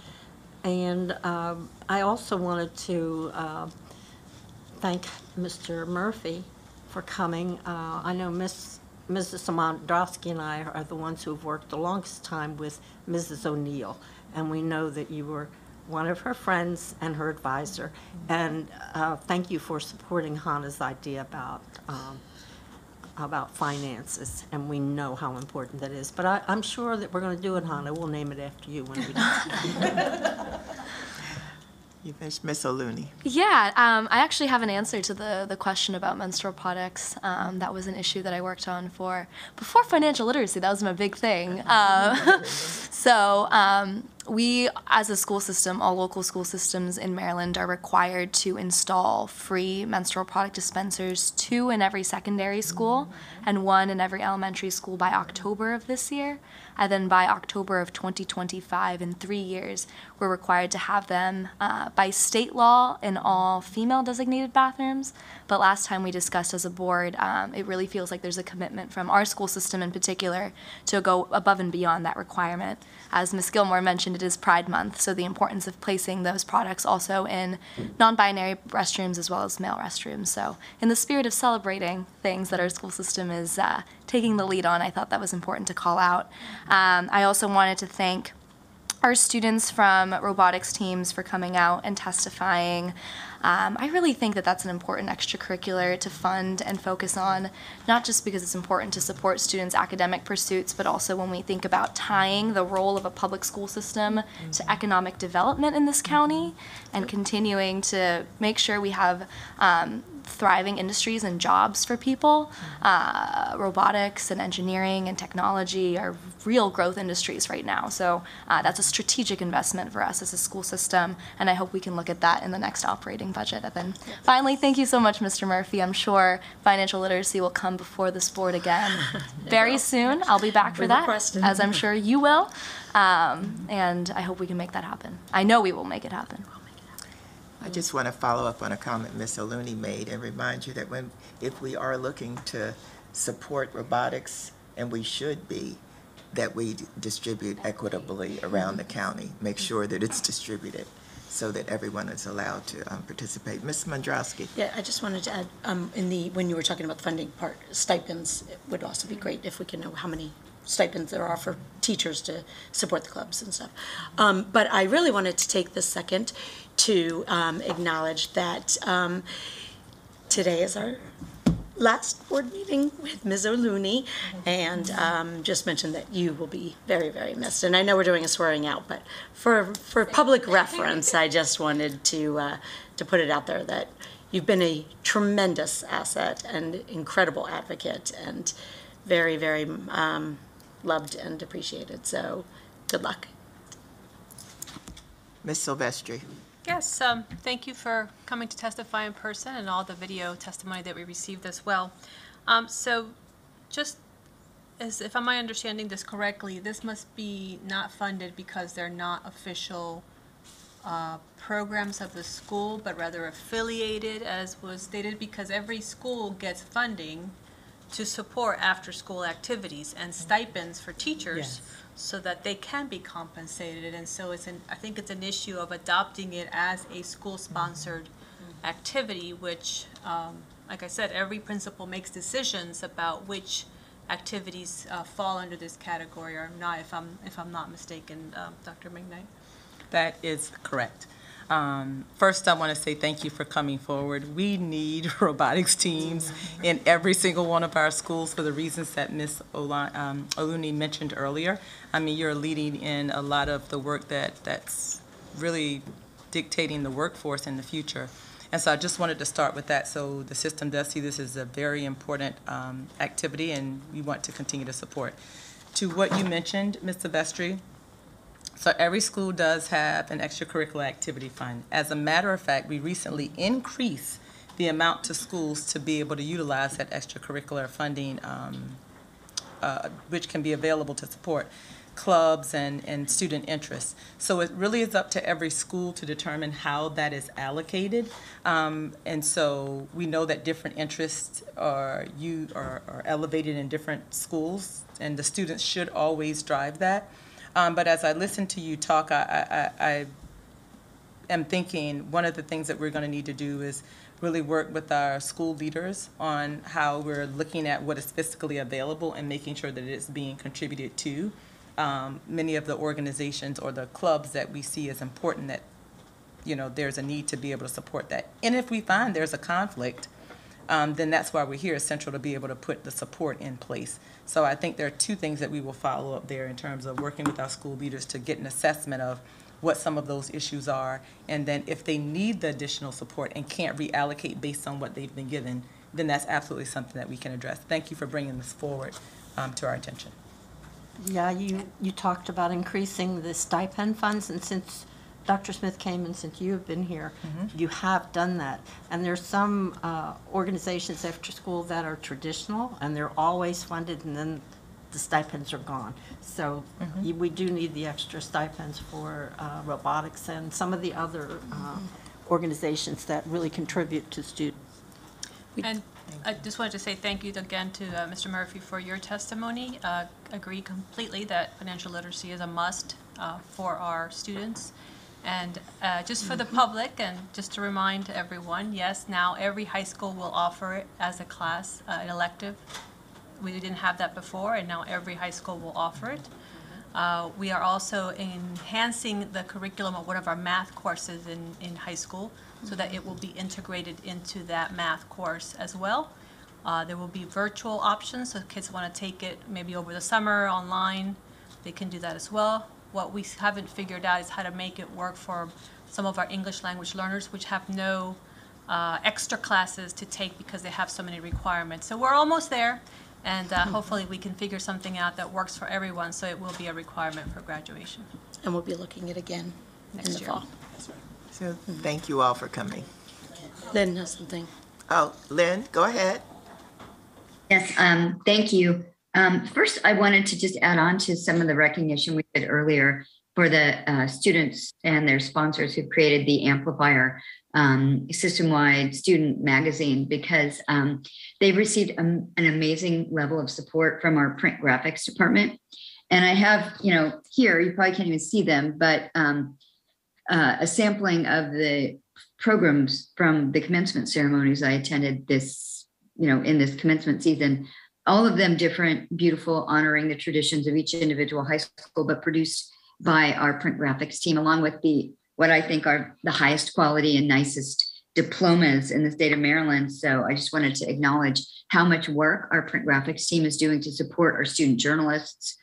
And um, I also wanted to uh, thank Mr. Murphy for coming. Uh, I know Miss, Mrs. Smondrowski and I are the ones who have worked the longest time with Mrs. O'Neill, and we know that you were one of her friends and her advisor. And uh, thank you for supporting Hana's idea about, um, about finances, and we know how important that is. But I, I'm sure that we're going to do it, Hana. We'll name it after you when we do. You finished, Miss O'Looney. Yeah, um, I actually have an answer to the, the question about menstrual products. Um, that was an issue that I worked on for before financial literacy. That was my big thing. Um, so um, we, as a school system, all local school systems in Maryland are required to install free menstrual product dispensers, two in every secondary school and one in every elementary school by October of this year. And then by October of 2025, in three years, we're required to have them uh, by state law in all female designated bathrooms. But last time we discussed as a board, um, it really feels like there's a commitment from our school system in particular to go above and beyond that requirement. As Ms. Gilmore mentioned, it is Pride Month, so the importance of placing those products also in non binary restrooms as well as male restrooms. So, in the spirit of celebrating things that our school system is uh, taking the lead on, I thought that was important to call out. Um, I also wanted to thank our students from robotics teams for coming out and testifying. Um, I really think that that's an important extracurricular to fund and focus on, not just because it's important to support students' academic pursuits, but also when we think about tying the role of a public school system to economic development in this county and continuing to make sure we have um, thriving industries and jobs for people. Uh, robotics and engineering and technology are real growth industries right now. So uh, that's a strategic investment for us as a school system, and I hope we can look at that in the next operating budget. And then finally, thank you so much, Mr. Murphy. I'm sure financial literacy will come before this board again very soon. I'll be back for that, as I'm sure you will. Um, and I hope we can make that happen. I know we will make it happen. I just want to follow up on a comment Ms. O'Looney made and remind you that when, if we are looking to support robotics, and we should be, that we distribute equitably around the county, make sure that it's distributed so that everyone is allowed to um, participate. Ms. Smondrowski? Yeah, I just wanted to add, um, in the, when you were talking about the funding part, stipends, it would also be great if we can know how many stipends there are for teachers to support the clubs and stuff. Um, but I really wanted to take this second to, um, acknowledge that, um, today is our last board meeting with Ms. O'Looney, and um, just mentioned that you will be very, very missed. And I know we're doing a swearing out, but for, for public reference, I just wanted to, uh, to put it out there that you've been a tremendous asset and incredible advocate, and very, very um, loved and appreciated. So, good luck. Ms. Silvestre? Yes, um, thank you for coming to testify in person and all the video testimony that we received as well. Um, so just as, if am understanding this correctly, this must be not funded because they're not official uh, programs of the school, but rather affiliated, as was stated, because every school gets funding to support after-school activities and stipends for teachers so that they can be compensated. And so it's an, I think it's an issue of adopting it as a school-sponsored activity, which, um, like I said, every principal makes decisions about which activities uh, fall under this category or not, if I'm, if I'm not mistaken, um, Dr. McKnight. That is correct. Um, First, I want to say thank you for coming forward. We need robotics teams in every single one of our schools for the reasons that Ms. Ola- um, mentioned earlier. I mean, you're leading in a lot of the work that, that's really dictating the workforce in the future. And so I just wanted to start with that. So the system does see this as a very important um, activity, and we want to continue to support. To what you mentioned, Ms. Silvestre, so every school does have an extracurricular activity fund. As a matter of fact, we recently increased the amount to schools to be able to utilize that extracurricular funding, um, uh, which can be available to support. clubs and, and student interests. So it really is up to every school to determine how that is allocated. Um, and so we know that different interests are you are, are elevated in different schools, and the students should always drive that. Um, but as I listen to you talk, I, I, I am thinking one of the things that we're going to need to do is really work with our school leaders on how we're looking at what is fiscally available and making sure that it's being contributed to. Um, many of the organizations or the clubs that we see as important that, you know, there's a need to be able to support that. And if we find there's a conflict, um, then that's why we're here, central to be able to put the support in place. So I think there are two things that we will follow up there in terms of working with our school leaders to get an assessment of what some of those issues are, and then if they need the additional support and can't reallocate based on what they've been given, then that's absolutely something that we can address. Thank you for bringing this forward um, to our attention. Yeah, you, you talked about increasing the stipend funds, and since Dr. Smith came and since you have been here, you have done that. And there's some uh, organizations after school that are traditional, and they're always funded, and then the stipends are gone. So you- we do need the extra stipends for uh, robotics and some of the other uh, organizations that really contribute to students. And I just wanted to say thank you again to uh, Mr. Murphy for your testimony. Uh, Agree completely that financial literacy is a must uh, for our students. And uh, just for the public, and just to remind everyone, yes, now every high school will offer it as a class, uh, an elective. We didn't have that before, and now every high school will offer it. Uh, We are also enhancing the curriculum of one of our math courses in, in high school so that it will be integrated into that math course as well. Uh, There will be virtual options, so if kids want to take it maybe over the summer online, they can do that as well. What we haven't figured out is how to make it work for some of our English language learners, which have no uh, extra classes to take because they have so many requirements. So we're almost there, and uh, hopefully we can figure something out that works for everyone, so it will be a requirement for graduation. And we'll be looking at it again in Next the year. fall. So thank you all for coming. Lynne has something. Oh, Lynne, go ahead. Yes, um, thank you. Um, first, I wanted to just add on to some of the recognition we did earlier for the uh, students and their sponsors who created the Amplifier um, system-wide student magazine because um, they've received um, an amazing level of support from our print graphics department. And I have, you know, here, you probably can't even see them, but um, uh, a sampling of the programs from the commencement ceremonies I attended this, you know, in this commencement season. All of them different, beautiful, honoring the traditions of each individual high school, but produced by our print graphics team, along with the what I think are the highest quality and nicest diplomas in the state of Maryland. So I just wanted to acknowledge how much work our print graphics team is doing to support our student journalists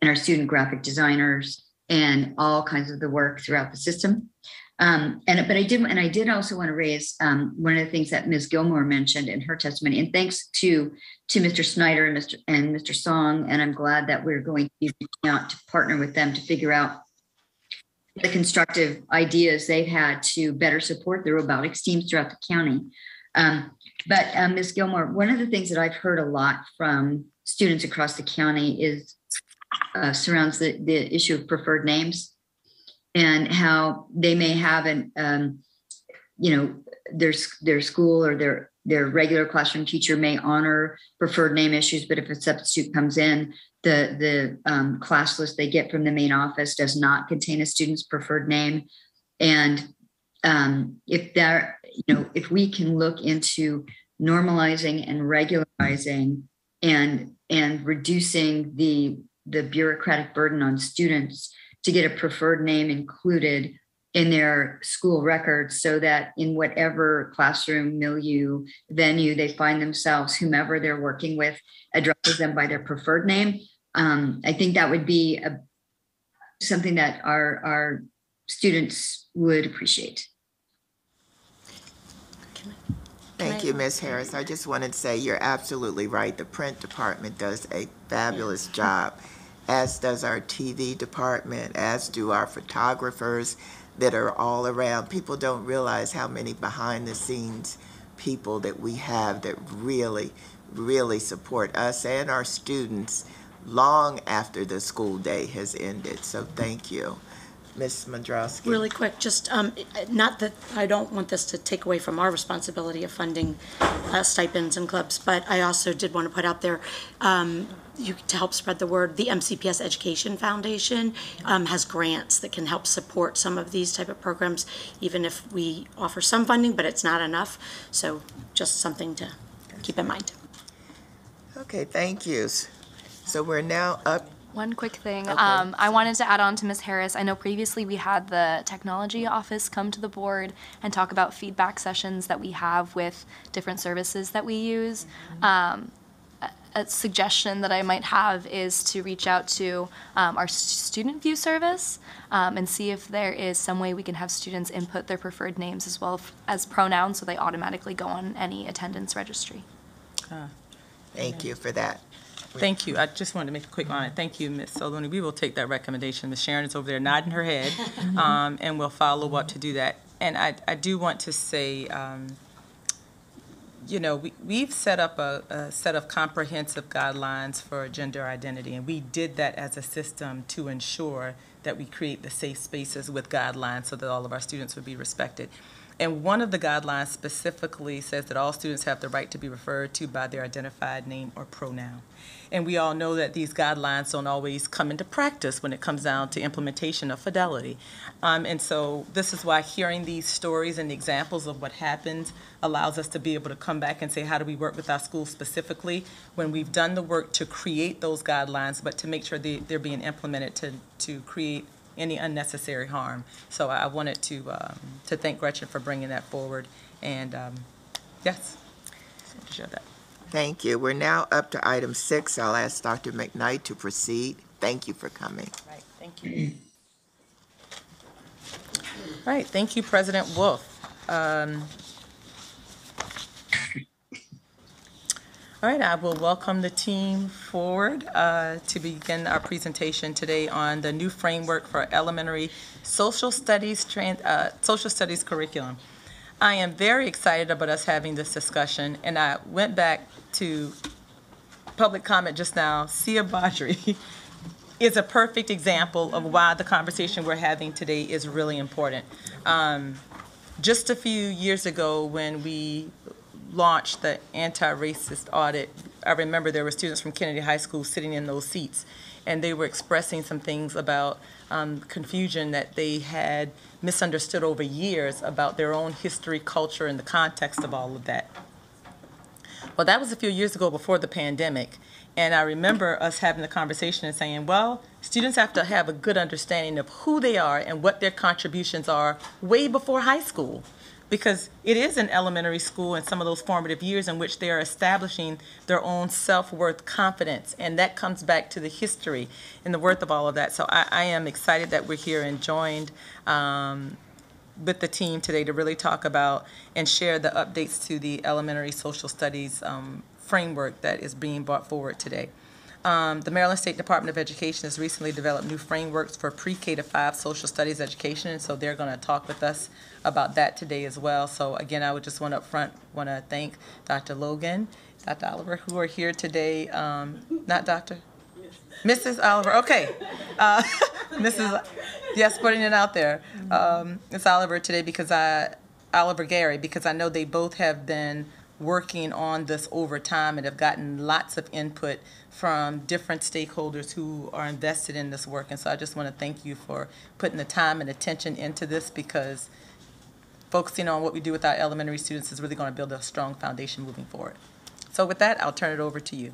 and our student graphic designers and all kinds of the work throughout the system. Um, and but I did, and I did also want to raise um, one of the things that Ms. Gilmore mentioned in her testimony. And thanks to to Mr. Snyder and Mr. and Mr. Song, and I'm glad that we're going to be out to partner with them to figure out the constructive ideas they've had to better support the robotics teams throughout the county. Um, but um, Ms. Gilmore, one of the things that I've heard a lot from students across the county is uh, surrounds the, the issue of preferred names and how they may have an, um, you know, their, their school or their, their regular classroom teacher may honor preferred name issues, but if a substitute comes in, the, the um, class list they get from the main office does not contain a student's preferred name. And um, if there, you know, if we can look into normalizing and regularizing and, and reducing the, the bureaucratic burden on students to get a preferred name included in their school records so that in whatever classroom milieu venue they find themselves whomever they're working with addresses them by their preferred name um, i think that would be a, something that our our students would appreciate Thank you, Ms. Harris. I just wanted to say you're absolutely right. The print department does a fabulous job, as does our TV department, as do our photographers that are all around. People don't realize how many behind-the-scenes people that we have that really, really support us and our students long after the school day has ended, so thank you. Ms. Smondrowski? Really quick, just, um, not that, I don't want this to take away from our responsibility of funding uh, stipends and clubs, but I also did want to put out there, um, you, to help spread the word, the MCPS Education Foundation um, has grants that can help support some of these type of programs, even if we offer some funding, but it's not enough. So just something to keep in mind. Okay, thank you. So we're now up, One quick thing. Okay. Um, I wanted to add on to Ms. Harris. I know previously we had the technology office come to the board and talk about feedback sessions that we have with different services that we use. Um, a, a suggestion that I might have is to reach out to um, our student view service um, and see if there is some way we can have students input their preferred names as well f- as pronouns so they automatically go on any attendance registry. thank you for that. Thank you. I just wanted to make a quick comment. Thank you, Ms. O'Looney. We will take that recommendation. Ms. Sharon is over there nodding her head, um, and we'll follow up to do that. And I, I do want to say, um, you know, we, we've set up a, a set of comprehensive guidelines for gender identity, and we did that as a system to ensure that we create the safe spaces with guidelines so that all of our students would be respected. And one of the guidelines specifically says that all students have the right to be referred to by their identified name or pronoun. And we all know that these guidelines don't always come into practice when it comes down to implementation of fidelity. Um, and so this is why hearing these stories and examples of what happens allows us to be able to come back and say, how do we work with our schools specifically when we've done the work to create those guidelines, but to make sure they, they're being implemented to, to create any unnecessary harm. So I wanted to, um, to thank Gretchen for bringing that forward. And um, yes, share that. Thank you. We're now up to item six. I'll ask Dr. McKnight to proceed. Thank you for coming. Right, thank you. Right, thank you, President Wolff. Um, All right, I will welcome the team forward uh, to begin our presentation today on the new framework for elementary social studies, uh, social studies curriculum. I am very excited about us having this discussion, and I went back to public comment just now. Sia Badri is a perfect example of why the conversation we're having today is really important. Um, just a few years ago, when we launched the anti-racist audit, I remember there were students from Kennedy High School sitting in those seats, and they were expressing some things about um, confusion that they had misunderstood over years about their own history, culture, and the context of all of that. Well, that was a few years ago before the pandemic. And I remember us having the conversation and saying, well, students have to have a good understanding of who they are and what their contributions are way before high school. Because it is in elementary school and some of those formative years in which they are establishing their own self worth, confidence. And that comes back to the history and the worth of all of that. So I, I am excited that we're here and joined um, with the team today to really talk about and share the updates to the elementary social studies um, framework that is being brought forward today. Um, the Maryland State Department of Education has recently developed new frameworks for pre-K to five social studies education, and so they're going to talk with us about that today as well. So again, I would just want to upfront want to thank Dr. Logan, Dr. Oliver, who are here today. Um, not Dr. Mrs. Oliver, okay. Uh, Mrs. Yes, putting it out there. Um, Ms. Oliver today because I, Oliver Gary, because I know they both have been working on this over time and have gotten lots of input from different stakeholders who are invested in this work. And so I just want to thank you for putting the time and attention into this because focusing on what we do with our elementary students is really going to build a strong foundation moving forward. So with that, I'll turn it over to you.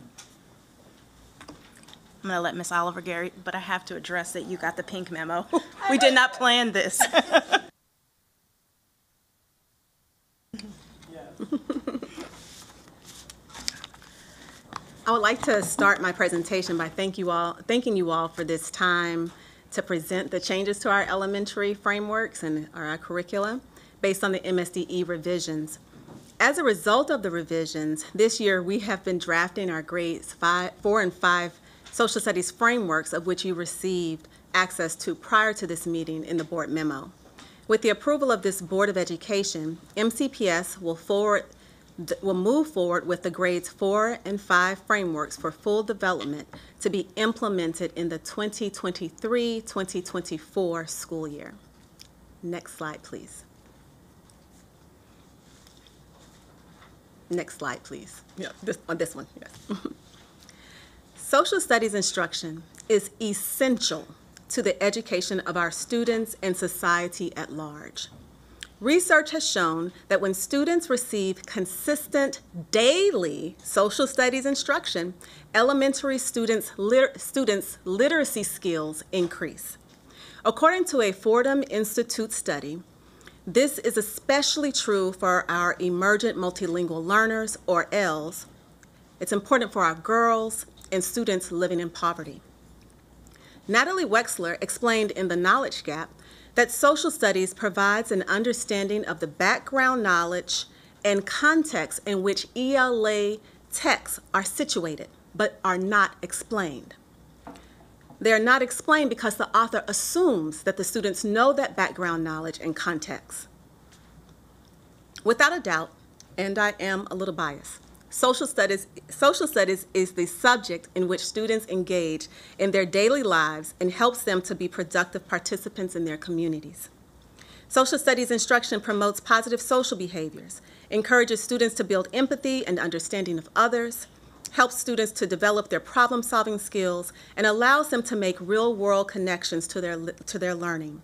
I'm gonna let Miss Oliver Gary, but I have to address that you got the pink memo. We did not plan this. I would like to start my presentation by thank you all, thanking you all for this time to present the changes to our elementary frameworks and our curricula based on the MSDE revisions. As a result of the revisions, this year we have been drafting our grades five, four and five social studies frameworks of which you received access to prior to this meeting in the board memo. With the approval of this Board of Education, MCPS will forward will move forward with the grades four and five frameworks for full development to be implemented in the 2023-2024 school year. Next slide, please. Next slide, please. Yeah, this, on this one, yes. Social studies instruction is essential to the education of our students and society at large. Research has shown that when students receive consistent daily social studies instruction, elementary students, lit- students' literacy skills increase. According to a Fordham Institute study, this is especially true for our emergent multilingual learners, or ELLs. It's important for our girls and students living in poverty. Natalie Wexler explained in The Knowledge Gap that social studies provides an understanding of the background knowledge and context in which ELA texts are situated, but are not explained. They are not explained because the author assumes that the students know that background knowledge and context. Without a doubt, and I am a little biased, social studies, social studies is the subject in which students engage in their daily lives and helps them to be productive participants in their communities. Social studies instruction promotes positive social behaviors, encourages students to build empathy and understanding of others, helps students to develop their problem solving skills, and allows them to make real world connections to their, to their learning.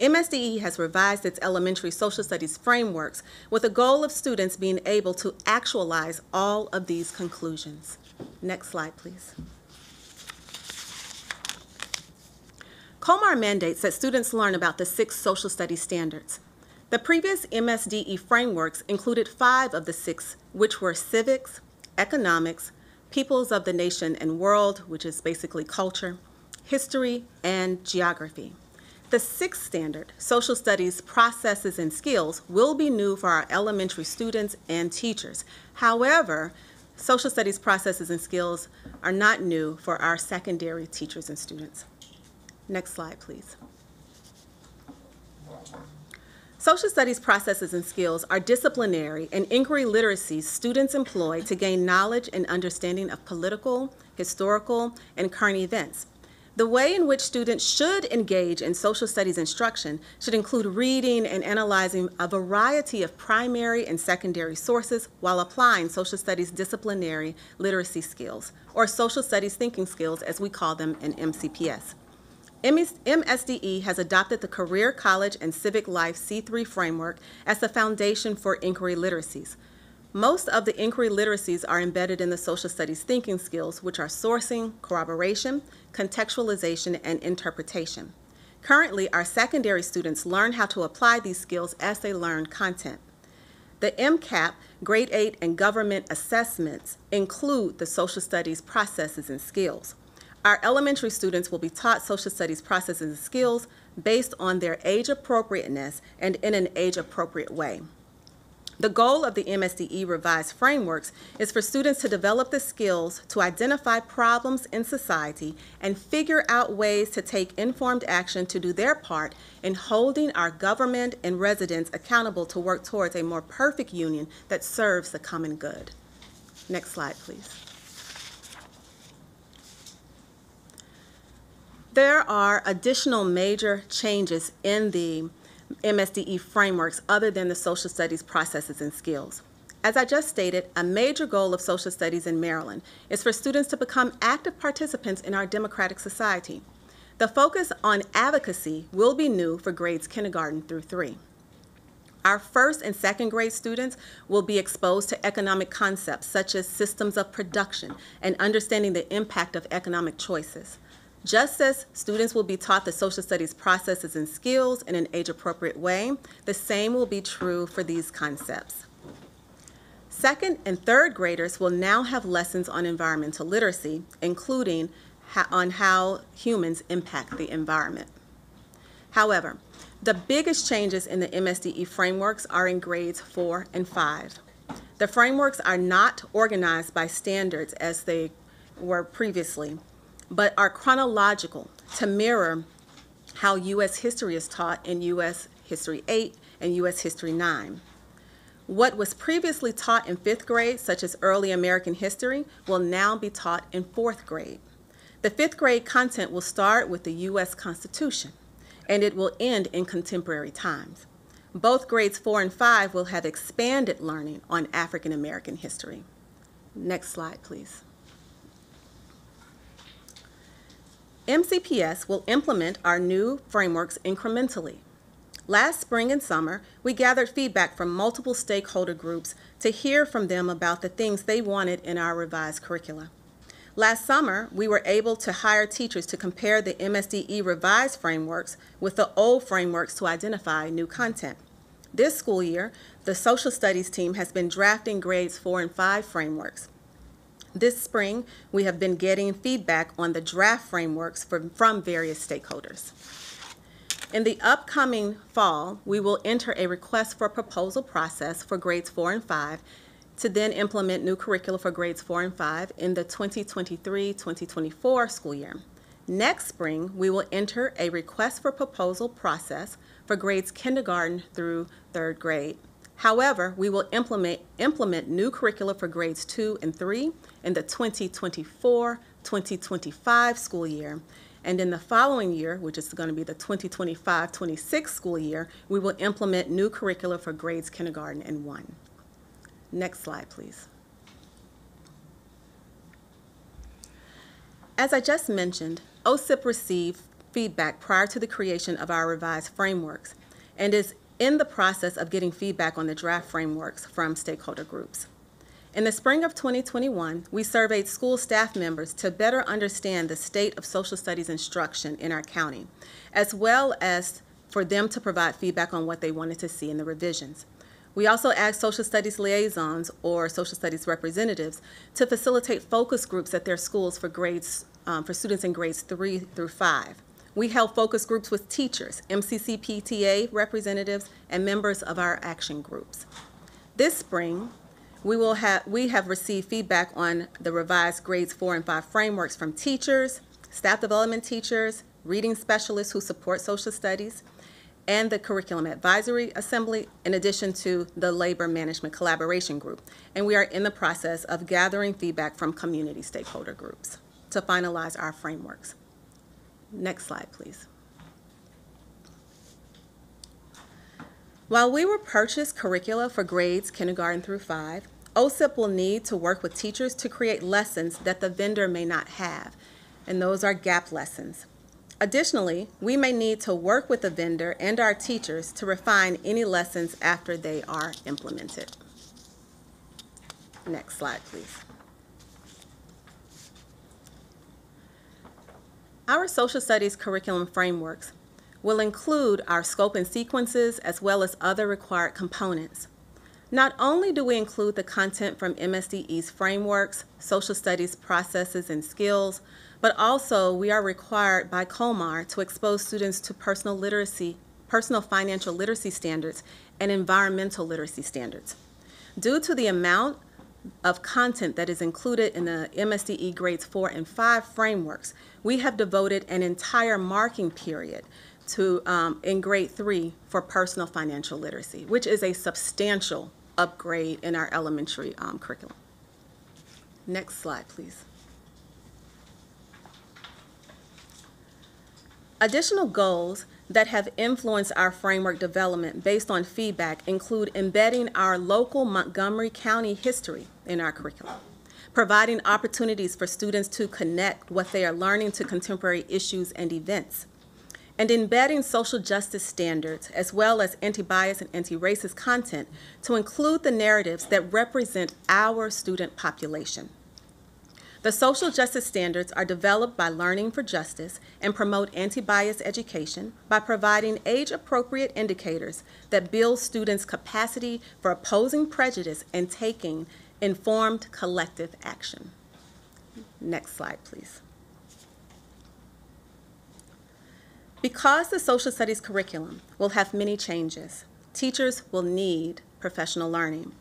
MSDE has revised its elementary social studies frameworks with the goal of students being able to actualize all of these conclusions. Next slide, please. COMAR mandates that students learn about the six social studies standards. The previous MSDE frameworks included five of the six, which were civics, economics, peoples of the nation and world, which is basically culture, history, and geography. The sixth standard, social studies processes and skills, will be new for our elementary students and teachers. However, social studies processes and skills are not new for our secondary teachers and students. Next slide, please. Social studies processes and skills are disciplinary and inquiry literacies students employ to gain knowledge and understanding of political, historical, and current events. The way in which students should engage in social studies instruction should include reading and analyzing a variety of primary and secondary sources while applying social studies disciplinary literacy skills, or social studies thinking skills as we call them in MCPS. MSDE has adopted the Career College and Civic Life C3 framework as the foundation for inquiry literacies. Most of the inquiry literacies are embedded in the social studies thinking skills, which are sourcing, corroboration, contextualization, and interpretation. Currently, our secondary students learn how to apply these skills as they learn content. The MCAP, Grade 8, and government assessments include the social studies processes and skills. Our elementary students will be taught social studies processes and skills based on their age appropriateness and in an age appropriate way. The goal of the MSDE revised frameworks is for students to develop the skills to identify problems in society and figure out ways to take informed action to do their part in holding our government and residents accountable to work towards a more perfect union that serves the common good. Next slide, please. There are additional major changes in the MSDE frameworks other than the social studies processes and skills. As I just stated, a major goal of social studies in Maryland is for students to become active participants in our democratic society. The focus on advocacy will be new for grades kindergarten through three. Our first and second grade students will be exposed to economic concepts such as systems of production and understanding the impact of economic choices. Just as students will be taught the social studies processes and skills in an age appropriate way, the same will be true for these concepts. Second and third graders will now have lessons on environmental literacy, including on how humans impact the environment. However, the biggest changes in the MSDE frameworks are in grades four and five. The frameworks are not organized by standards as they were previously, but are chronological to mirror how U.S. history is taught in U.S. History 8 and U.S. History 9. What was previously taught in fifth grade, such as early American history, will now be taught in fourth grade. The fifth grade content will start with the U.S. Constitution, and it will end in contemporary times. Both grades four and five will have expanded learning on African American history. Next slide, please. MCPS will implement our new frameworks incrementally. Last spring and summer, we gathered feedback from multiple stakeholder groups to hear from them about the things they wanted in our revised curricula. Last summer, we were able to hire teachers to compare the MSDE revised frameworks with the old frameworks to identify new content. This school year, the social studies team has been drafting grades four and five frameworks. This spring, we have been getting feedback on the draft frameworks from, from various stakeholders. In the upcoming fall, we will enter a request for proposal process for grades four and five to then implement new curricula for grades four and five in the 2023-2024 school year. Next spring, we will enter a request for proposal process for grades kindergarten through third grade. However, we will implement, implement new curricula for grades two and three in the 2024-2025 school year. And in the following year, which is going to be the 2025-26 school year, we will implement new curricula for grades kindergarten and one. Next slide, please. As I just mentioned, OSIP received feedback prior to the creation of our revised frameworks and is in the process of getting feedback on the draft frameworks from stakeholder groups. In the spring of 2021, we surveyed school staff members to better understand the state of social studies instruction in our county, as well as for them to provide feedback on what they wanted to see in the revisions. We also asked social studies liaisons or social studies representatives to facilitate focus groups at their schools for grades um, for students in grades three through five. We held focus groups with teachers, MCCPTA representatives, and members of our action groups. This spring, we will have we have received feedback on the revised grades four and five frameworks from teachers, staff development teachers, reading specialists who support social studies, and the Curriculum Advisory Assembly, in addition to the Labor Management Collaboration Group. And we are in the process of gathering feedback from community stakeholder groups to finalize our frameworks. Next slide, please. While we will purchase curricula for grades kindergarten through five, OSIP will need to work with teachers to create lessons that the vendor may not have, and those are gap lessons. Additionally, we may need to work with the vendor and our teachers to refine any lessons after they are implemented. Next slide, please. Our social studies curriculum frameworks will include our scope and sequences as well as other required components. Not only do we include the content from MSDE's frameworks, social studies processes and skills, but also we are required by COMAR to expose students to personal literacy, personal financial literacy standards, and environmental literacy standards. Due to the amount of content that is included in the MSDE grades 4 and 5 frameworks, we have devoted an entire marking period to um, in grade 3 for personal financial literacy, which is a substantial upgrade in our elementary um, curriculum. Next slide, please. Additional goals that have influenced our framework development based on feedback include embedding our local Montgomery County history in our curriculum, providing opportunities for students to connect what they are learning to contemporary issues and events, and embedding social justice standards as well as anti-bias and anti-racist content to include the narratives that represent our student population. The social justice standards are developed by Learning for Justice and promote anti-bias education by providing age-appropriate indicators that build students' capacity for opposing prejudice and taking informed collective action. Next slide, please. Because the social studies curriculum will have many changes, teachers will need professional learning.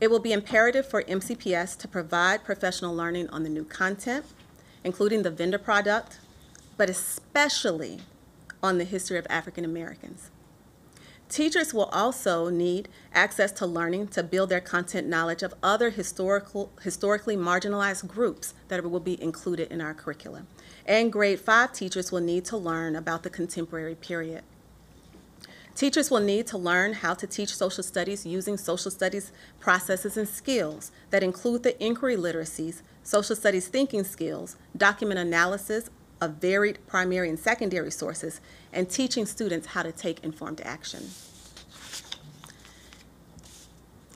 It will be imperative for MCPS to provide professional learning on the new content, including the vendor product, but especially on the history of African Americans. Teachers will also need access to learning to build their content knowledge of other historical, historically marginalized groups that will be included in our curriculum. And grade five teachers will need to learn about the contemporary period. Teachers will need to learn how to teach social studies using social studies processes and skills that include the inquiry literacies, social studies thinking skills, document analysis of varied primary and secondary sources, and teaching students how to take informed action.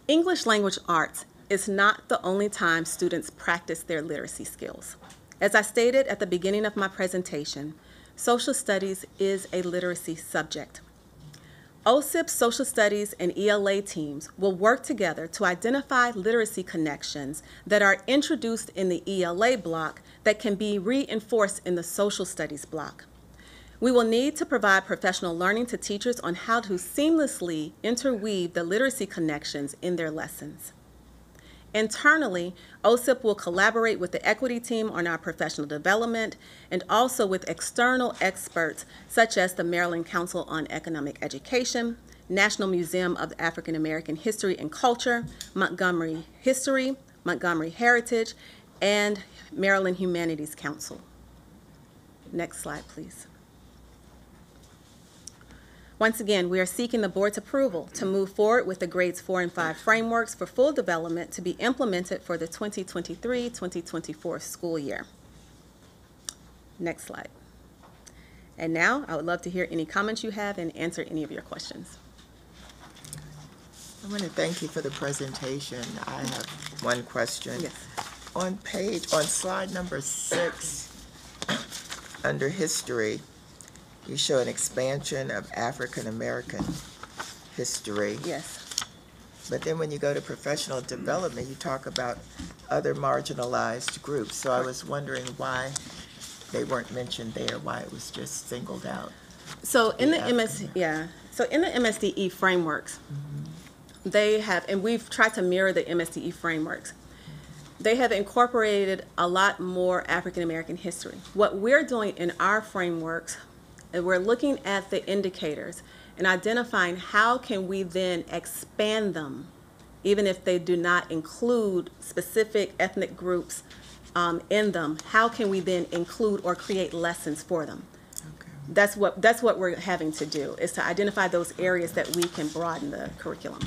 English language arts is not the only time students practice their literacy skills. As I stated at the beginning of my presentation, social studies is a literacy subject. OSIP social studies and ELA teams will work together to identify literacy connections that are introduced in the ELA block that can be reinforced in the social studies block. We will need to provide professional learning to teachers on how to seamlessly interweave the literacy connections in their lessons. Internally, OSIP will collaborate with the equity team on our professional development and also with external experts such as the Maryland Council on Economic Education, National Museum of African American History and Culture, Montgomery History, Montgomery Heritage, and Maryland Humanities Council. Next slide, please. Once again, we are seeking the board's approval to move forward with the grades four and five frameworks for full development to be implemented for the 2023-2024 school year. Next slide. And now, I would love to hear any comments you have and answer any of your questions. I want to thank you for the presentation. I have one question. Yes. On page, on slide number six, under history, you show an expansion of African-American history. Yes. But then when you go to professional development, you talk about other marginalized groups. So I was wondering why they weren't mentioned there, why it was just singled out. So in the Yeah. MS, yeah, so in the MSDE frameworks, mm-hmm. they have, and we've tried to mirror the MSDE frameworks. They have incorporated a lot more African American history. What we're doing in our frameworks, and we're looking at the indicators and identifying how can we then expand them, even if they do not include specific ethnic groups um, in them. How can we then include or create lessons for them? okay. That's what, that's what we're having to do, is to identify those areas that we can broaden the curriculum.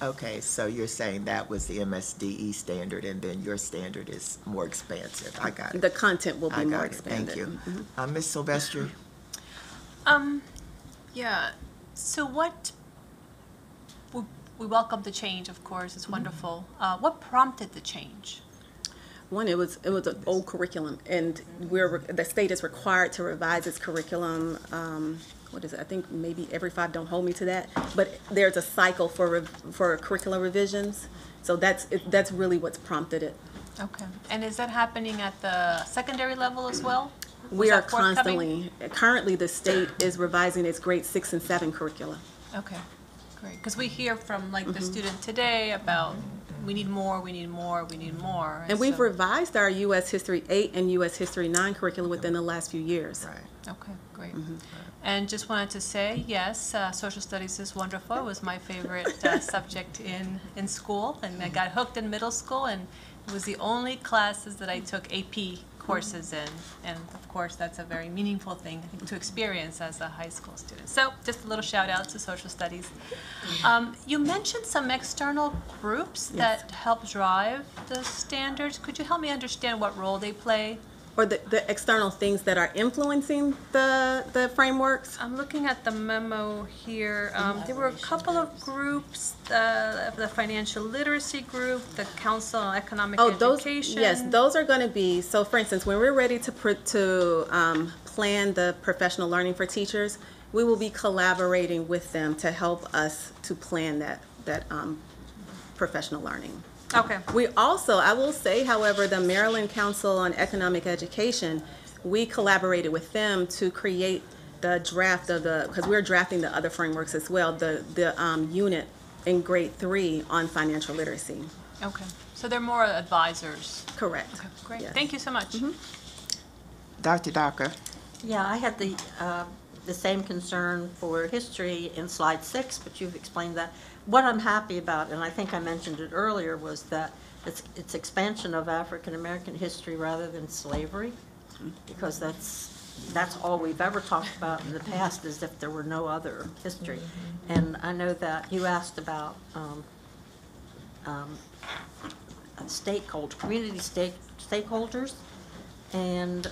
Okay, so you're saying that was the MSDE standard, and then your standard is more expansive. I got it. The content will be more it. expanded. Thank you. Mhm. Uh, Ms. Silvestre? Um, yeah, so what, we, we welcome the change, of course, it's wonderful. Uh, what prompted the change? One, it was, it was an old curriculum, and we're, the state is required to revise its curriculum, um, what is it, I think maybe every five, don't hold me to that, but there's a cycle for, rev- for curriculum revisions, so that's, it- that's really what's prompted it. Okay, and is that happening at the secondary level as well? We are that forthcoming? constantly, currently, the state is revising its grade six and seven curricula. Okay, great, because we hear from like the Mhm. student today about, we need more, we need more, we need more. And we've so- revised our US History eight and US History nine curricula within the last few years. Right. Okay, great. And just wanted to say, yes, uh, social studies is wonderful. It was my favorite uh, subject in, in school, and I got hooked in middle school, and it was the only classes that I took AP courses in. And of course, that's a very meaningful thing, think, to experience as a high school student. So just a little shout out to social studies. Um, You mentioned some external groups that help drive the standards. Could you help me understand what role they play? Or the, the external things that are influencing the, the frameworks? I'm looking at the memo here. Um, there were a couple of groups, uh, the financial literacy group, the Council on Economic Oh, those, yes, those are going to be, so for instance, when we're ready to, pr- to um, plan the professional learning for teachers, we will be collaborating with them to help us to plan that, that um, professional learning. Okay. We also, I will say, however, the Maryland Council on Economic Education, we collaborated with them to create the draft of the, because we're drafting the other frameworks as well, the, the um, unit in grade three on financial literacy. Okay, so they're more advisors. Correct. Okay, great. Yes. Thank you so much. Dr. Docca? Yeah, I had the uh, the same concern for history in slide six, but you've explained that. What I'm happy about, and I think I mentioned it earlier, was that it's, it's expansion of African-American history rather than slavery, because that's, that's all we've ever talked about in the past, as if there were no other history. And I know that you asked about um, um, stakeholder, community stake, stakeholders, and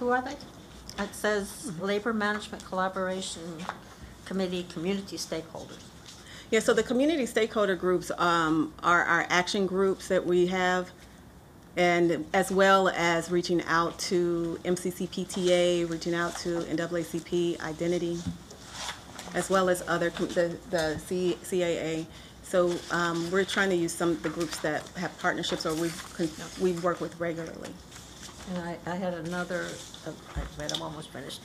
who are they? It says Labor Management Collaboration Committee, community stakeholders. Yeah, so the community stakeholder groups um, are our action groups that we have, and as well as reaching out to MCCPTA, reaching out to NAACP Identity, as well as other, the, the C- CAA. So um, we're trying to use some of the groups that have partnerships or we've, con- we work with regularly. And I, I had another, uh, wait, I'm almost finished.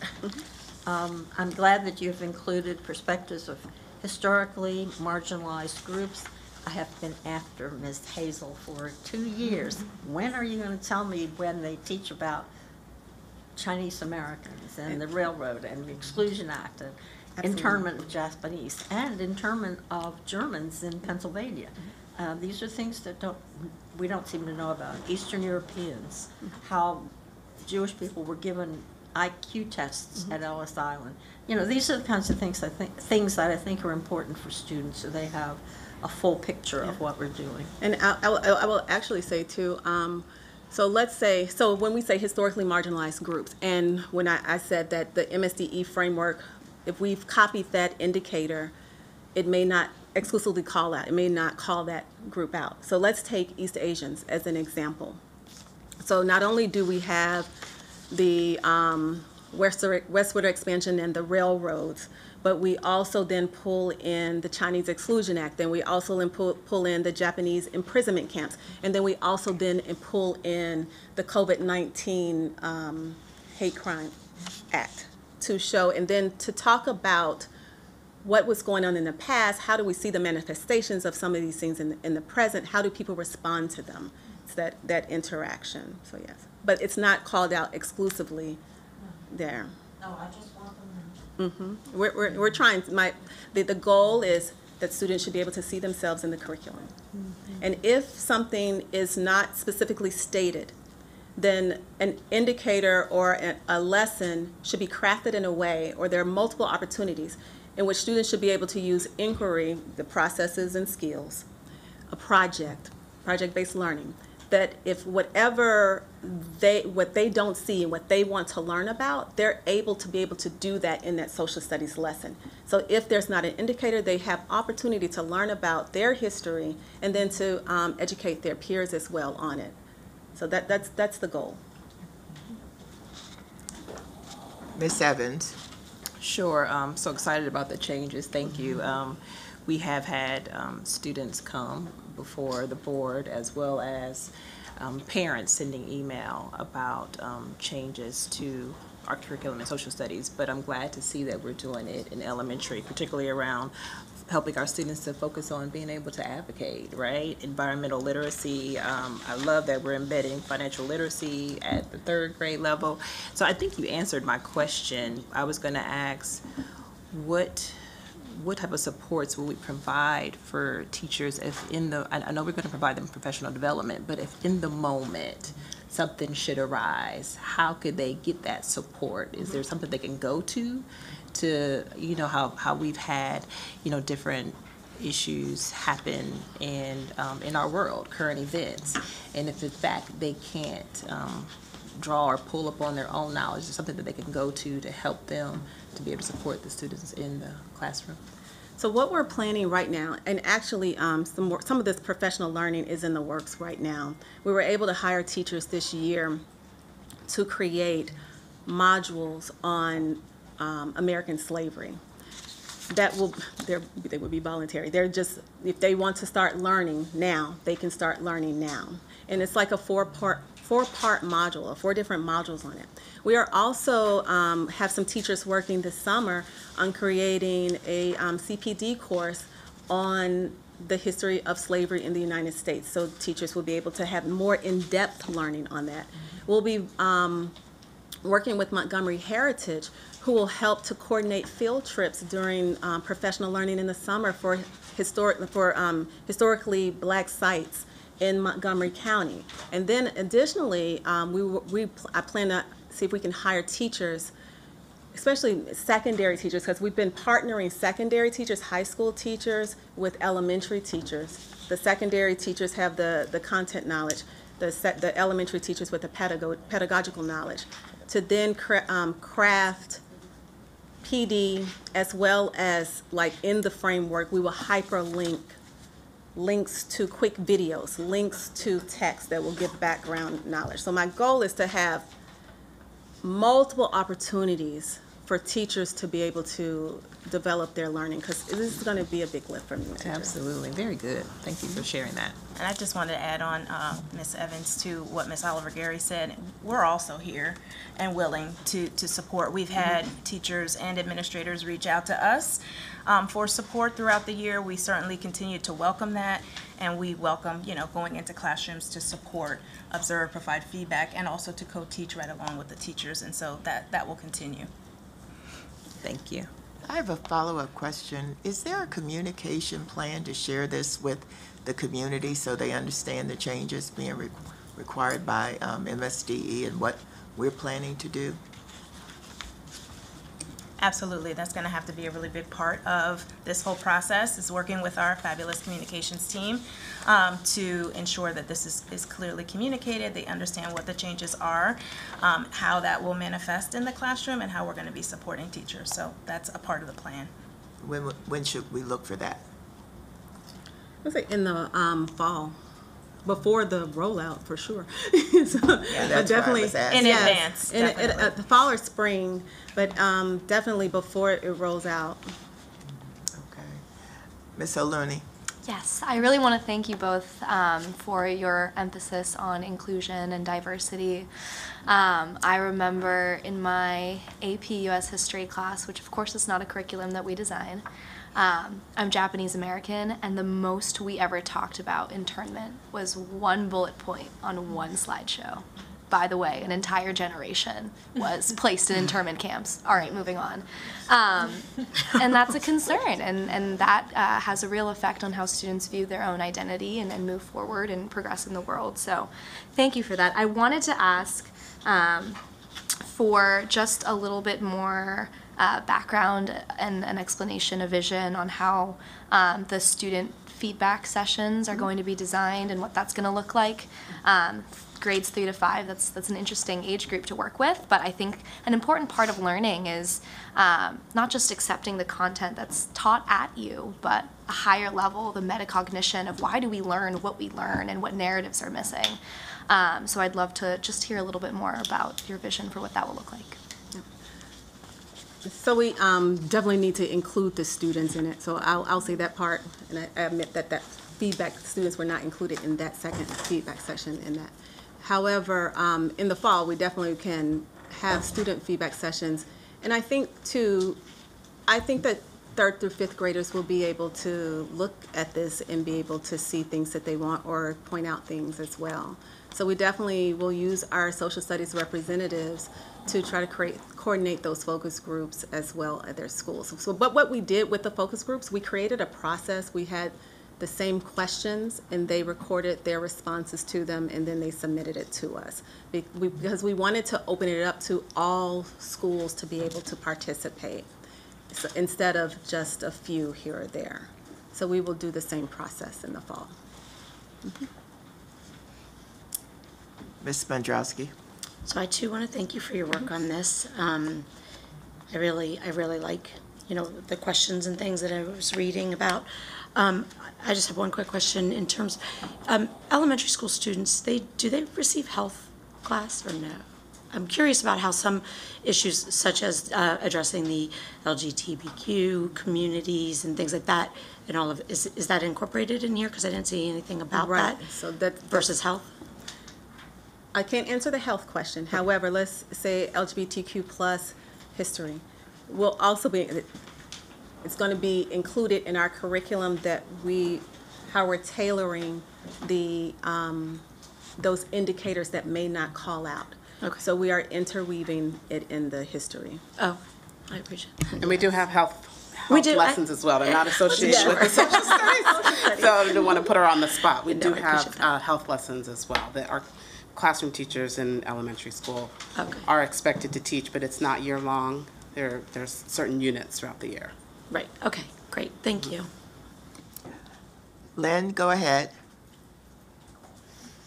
Um, I'm glad that you've included perspectives of historically marginalized groups. I have been after Ms. Hazel for two years. When are you gonna tell me when they teach about Chinese Americans and the railroad and the Exclusion Act and Absolutely. internment of Japanese and internment of Germans in Pennsylvania? Uh, these are things that don't, we don't seem to know about. Eastern Europeans, how Jewish people were given IQ tests at Ellis Island. You know, these are the kinds of things I think, things that I think are important for students, so they have a full picture of what we're doing. And I, I will- I will actually say too, um, so let's say, so when we say historically marginalized groups, and when I, I said that the MSDE framework, if we've copied that indicator, it may not exclusively call that, it may not call that group out. So let's take East Asians as an example. So not only do we have the um, westward, westward expansion and the railroads, but we also then pull in the Chinese Exclusion Act, and we also then pull, pull in the Japanese imprisonment camps, and then we also then pull in the COVID-19 um, hate crime act to show, and then to talk about what was going on in the past, how do we see the manifestations of some of these things in, in the present, how do people respond to them? It's that, that interaction, so yes. But it's not called out exclusively there. No, I just want them Mm-hmm. We're, we're, we're trying, my, the, the goal is that students should be able to see themselves in the curriculum. And if something is not specifically stated, then an indicator or a, a lesson should be crafted in a way, or there are multiple opportunities in which students should be able to use inquiry, the processes and skills, a project, project-based learning, that if whatever they, what they don't see and what they want to learn about, they're able to be able to do that in that social studies lesson. So if there's not an indicator, they have opportunity to learn about their history and then to um, educate their peers as well on it. So that, that's, that's the goal. Ms. Evans? Sure, um, so excited about the changes, thank you. Um, we have had, um, students come before the board as well as, um, parents sending email about, um, changes to our curriculum in social studies, but I'm glad to see that we're doing it in elementary, particularly around helping our students to focus on being able to advocate, right? Environmental literacy. Um, I love that we're embedding financial literacy at the third grade level. So I think you answered my question. I was going to ask, what what type of supports will we provide for teachers if in the I, I know we're going to provide them professional development, but if in the moment something should arise, how could they get that support? Is there something they can go to? to you know how how we've had you know different issues happen in um, in our world, current events, and if in fact they can't um, draw or pull upon their own knowledge, is something that they can go to to help them to be able to support the students in the classroom. So what we're planning right now, and actually um, some more, some of this professional learning is in the works right now. We were able to hire teachers this year to create modules on um, American slavery. That will, they would be voluntary. They're just, if they want to start learning now, they can start learning now. And it's like a four-part, four-part module, four different modules on it. We are also, um, have some teachers working this summer on creating a um, CPD course on the history of slavery in the United States. So teachers will be able to have more in-depth learning on that. We'll be um, working with Montgomery Heritage, who will help to coordinate field trips during um, professional learning in the summer for historic, for um, historically black sites in Montgomery County. And then additionally, um, we, we, I plan to see if we can hire teachers especially secondary teachers, because we've been partnering secondary teachers, high school teachers, with elementary teachers. The secondary teachers have the, the content knowledge, the, set, the elementary teachers with the pedago- pedagogical knowledge, to then cra- um, craft PD as well as like in the framework, we will hyperlink links to quick videos, links to text that will give background knowledge. So my goal is to have multiple opportunities for teachers to be able to develop their learning because this is going to be a big lift for me. Absolutely, very good. Thank you for sharing that. And I just wanted to add on, uh, Ms. Evans, to what Ms. Oliver Gary said. We're also here and willing to, to support. We've had teachers and administrators reach out to us um, for support throughout the year. We certainly continue to welcome that, and we welcome, you know, going into classrooms to support, observe, provide feedback, and also to co-teach right along with the teachers. And so that, that will continue. Thank you. I have a follow-up question. Is there a communication plan to share this with the community so they understand the changes being re- required by um, MSDE and what we're planning to do? Absolutely, that's going to have to be a really big part of this whole process, is working with our fabulous communications team um, to ensure that this is, is clearly communicated, they understand what the changes are, um, how that will manifest in the classroom, and how we're going to be supporting teachers. So that's a part of the plan. When, when should we look for that? I say in the um, fall, before the rollout for sure. so, that's why I definitely was asking. In yes, advance, in, in, definitely. uh, the fall or spring, but um, definitely before it rolls out. Okay. Ms. O'Looney? Yes, I really want to thank you both um, for your emphasis on inclusion and diversity. Um, I remember in my AP US History class, which of course is not a curriculum that we design, um, I'm Japanese American, and the most we ever talked about internment was one bullet point on one slideshow. By the way, an entire generation was placed in internment camps. All right, moving on. Um, and that's a concern, and, and that uh, has a real effect on how students view their own identity and, and move forward and progress in the world. So, thank you for that. I wanted to ask um, for just a little bit more uh, background and an explanation, a vision on how um, the student feedback sessions are going to be designed and what that's going to look like. Um, grades three to five, that's that's an interesting age group to work with. But I think an important part of learning is um, not just accepting the content that's taught at you, but a higher level, the metacognition of why do we learn what we learn and what narratives are missing. Um, so I'd love to just hear a little bit more about your vision for what that will look like. So we um, definitely need to include the students in it. So I'll, I'll say that part, and I I admit that that feedback, students were not included in that second feedback session in that. However, um, in the fall, we definitely can have student feedback sessions. And I think too, I think that third through fifth graders will be able to look at this and be able to see things that they want or point out things as well. So we definitely will use our social studies representatives to try to create, coordinate those focus groups as well at their schools. So, but what we did with the focus groups, we created a process. We had the same questions and they recorded their responses to them and then they submitted it to us. Because we wanted to open it up to all schools to be able to participate so instead of just a few here or there. So we will do the same process in the fall. Mm-hmm. Ms. Smondrowski? So I too want to thank you for your work on this. Um, I really, I really like, you know, the questions and things that I was reading about. Um, I just have one quick question in terms, um, elementary school students, they, do they receive health class or no? I'm curious about how some issues such as uh, addressing the LGBTQ communities and things like that and all of, is, is that incorporated in here? Because I didn't see anything about Right, that so that. versus health. I can't answer the health question. However, let's say LGBTQ plus history will also be, it's going to be included in our curriculum that we, how we're tailoring the, um, those indicators that may not call out. Okay. So we are interweaving it in the history. Oh, I appreciate it. And we do have health, We health do, I- lessons as well. They're not associated Yeah. with the social studies. So I don't want to put her on the spot. We No, do have uh, health lessons as well that our classroom teachers in elementary school Okay. are expected to teach, but it's not year-long. There, there's certain units throughout the year. Right, okay, great, thank you. Lynne, go ahead.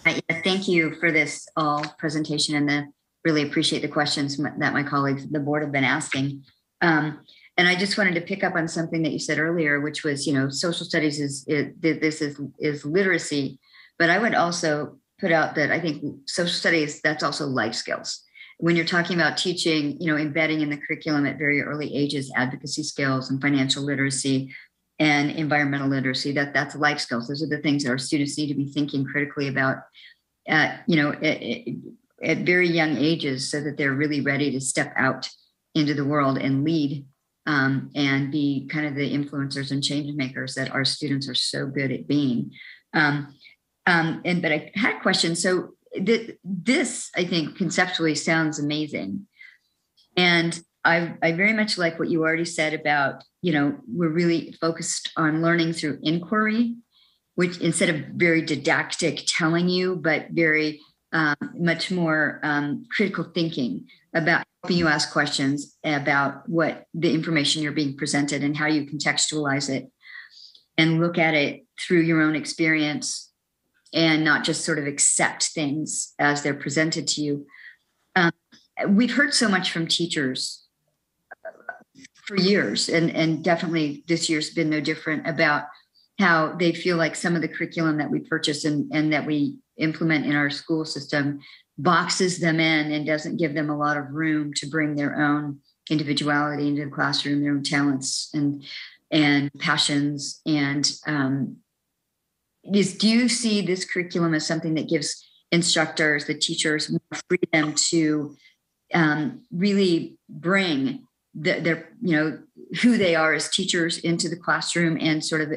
Uh, yeah, Thank you for this all presentation and the, really appreciate the questions m- that my colleagues, the board have been asking. Um, And I just wanted to pick up on something that you said earlier, which was, you know, social studies is, it- th- this is, is literacy. But I would also put out that I think social studies, that's also life skills. When you're talking about teaching, you know, embedding in the curriculum at very early ages, advocacy skills and financial literacy, and environmental literacy that that's life skills those are the things that our students need to be thinking critically about uh, you know at, at very young ages so that they're really ready to step out into the world and lead um, and be kind of the influencers and change makers that our students are so good at being um, um, and but i had a question. So th- this i think conceptually sounds amazing. And I, I very much like what you already said about, you know, we're really focused on learning through inquiry, which instead of very didactic telling you, but very um, much more um, critical thinking about helping you ask questions about what the information you're being presented and how you contextualize it and look at it through your own experience and not just sort of accept things as they're presented to you. Um, we've heard so much from teachers for years, and, and definitely this year's been no different about how they feel like some of the curriculum that we purchase and, and that we implement in our school system boxes them in and doesn't give them a lot of room to bring their own individuality into the classroom, their own talents and and passions. And um, is do you see this curriculum as something that gives instructors, the teachers, more freedom to um, really bring the, their, you know, who they are as teachers into the classroom and sort of,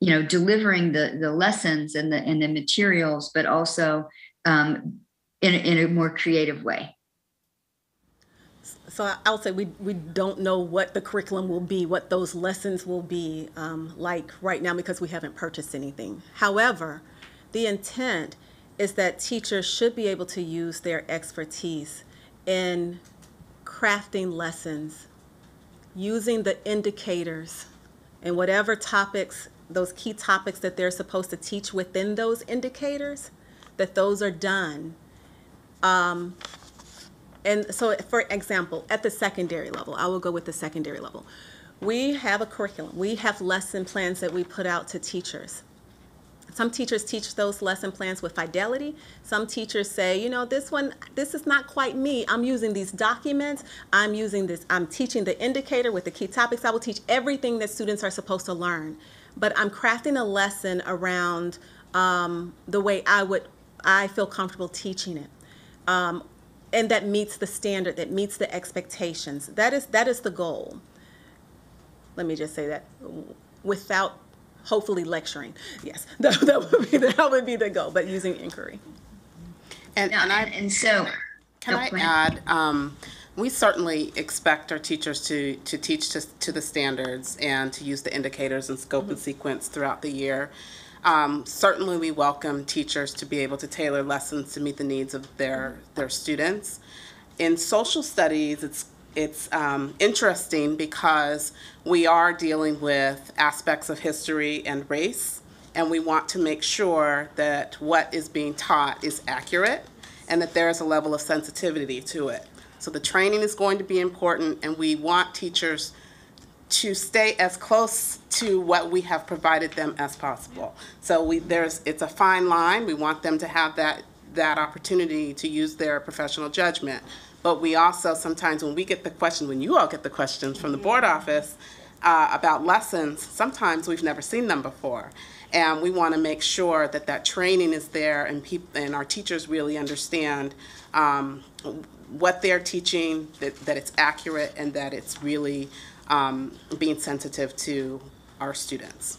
you know, delivering the the lessons and the and the materials, but also um, in in a more creative way. So I- I would say we, we don't know what the curriculum will be, what those lessons will be um, like right now because we haven't purchased anything. However, the intent is that teachers should be able to use their expertise in crafting lessons, using the indicators and whatever topics, those key topics that they're supposed to teach within those indicators, that those are done. Um, and so, for example, at the secondary level, I will go with the secondary level. We have a curriculum, we have lesson plans that we put out to teachers. Some teachers teach those lesson plans with fidelity. Some teachers say, you know, this one, this is not quite me. I'm using these documents. I'm using this, I'm teaching the indicator with the key topics. I will teach everything that students are supposed to learn. But I'm crafting a lesson around um, the way I would, I feel comfortable teaching it. Um, and that meets the standard, that meets the expectations. That is, that is the goal. Let me just say that without hopefully lecturing. Yes, that, that would be the, that would be the goal, but using inquiry. And, and I, and so, can I go add, um, we certainly expect our teachers to, to teach to, to the standards and to use the indicators and scope and sequence throughout the year. Um, certainly, we welcome teachers to be able to tailor lessons to meet the needs of their, their students. In social studies, it's it's um, interesting because we are dealing with aspects of history and race, and we want to make sure that what is being taught is accurate and that there is a level of sensitivity to it. So the training is going to be important, and we want teachers to stay as close to what we have provided them as possible. So we there's it's a fine line. We want them to have that that opportunity to use their professional judgment. But we also sometimes when we get the question, when you all get the questions from the board office uh, about lessons, sometimes we've never seen them before. And we want to make sure that that training is there and peop- and our teachers really understand um, what they're teaching, that, that it's accurate and that it's really um, being sensitive to our students.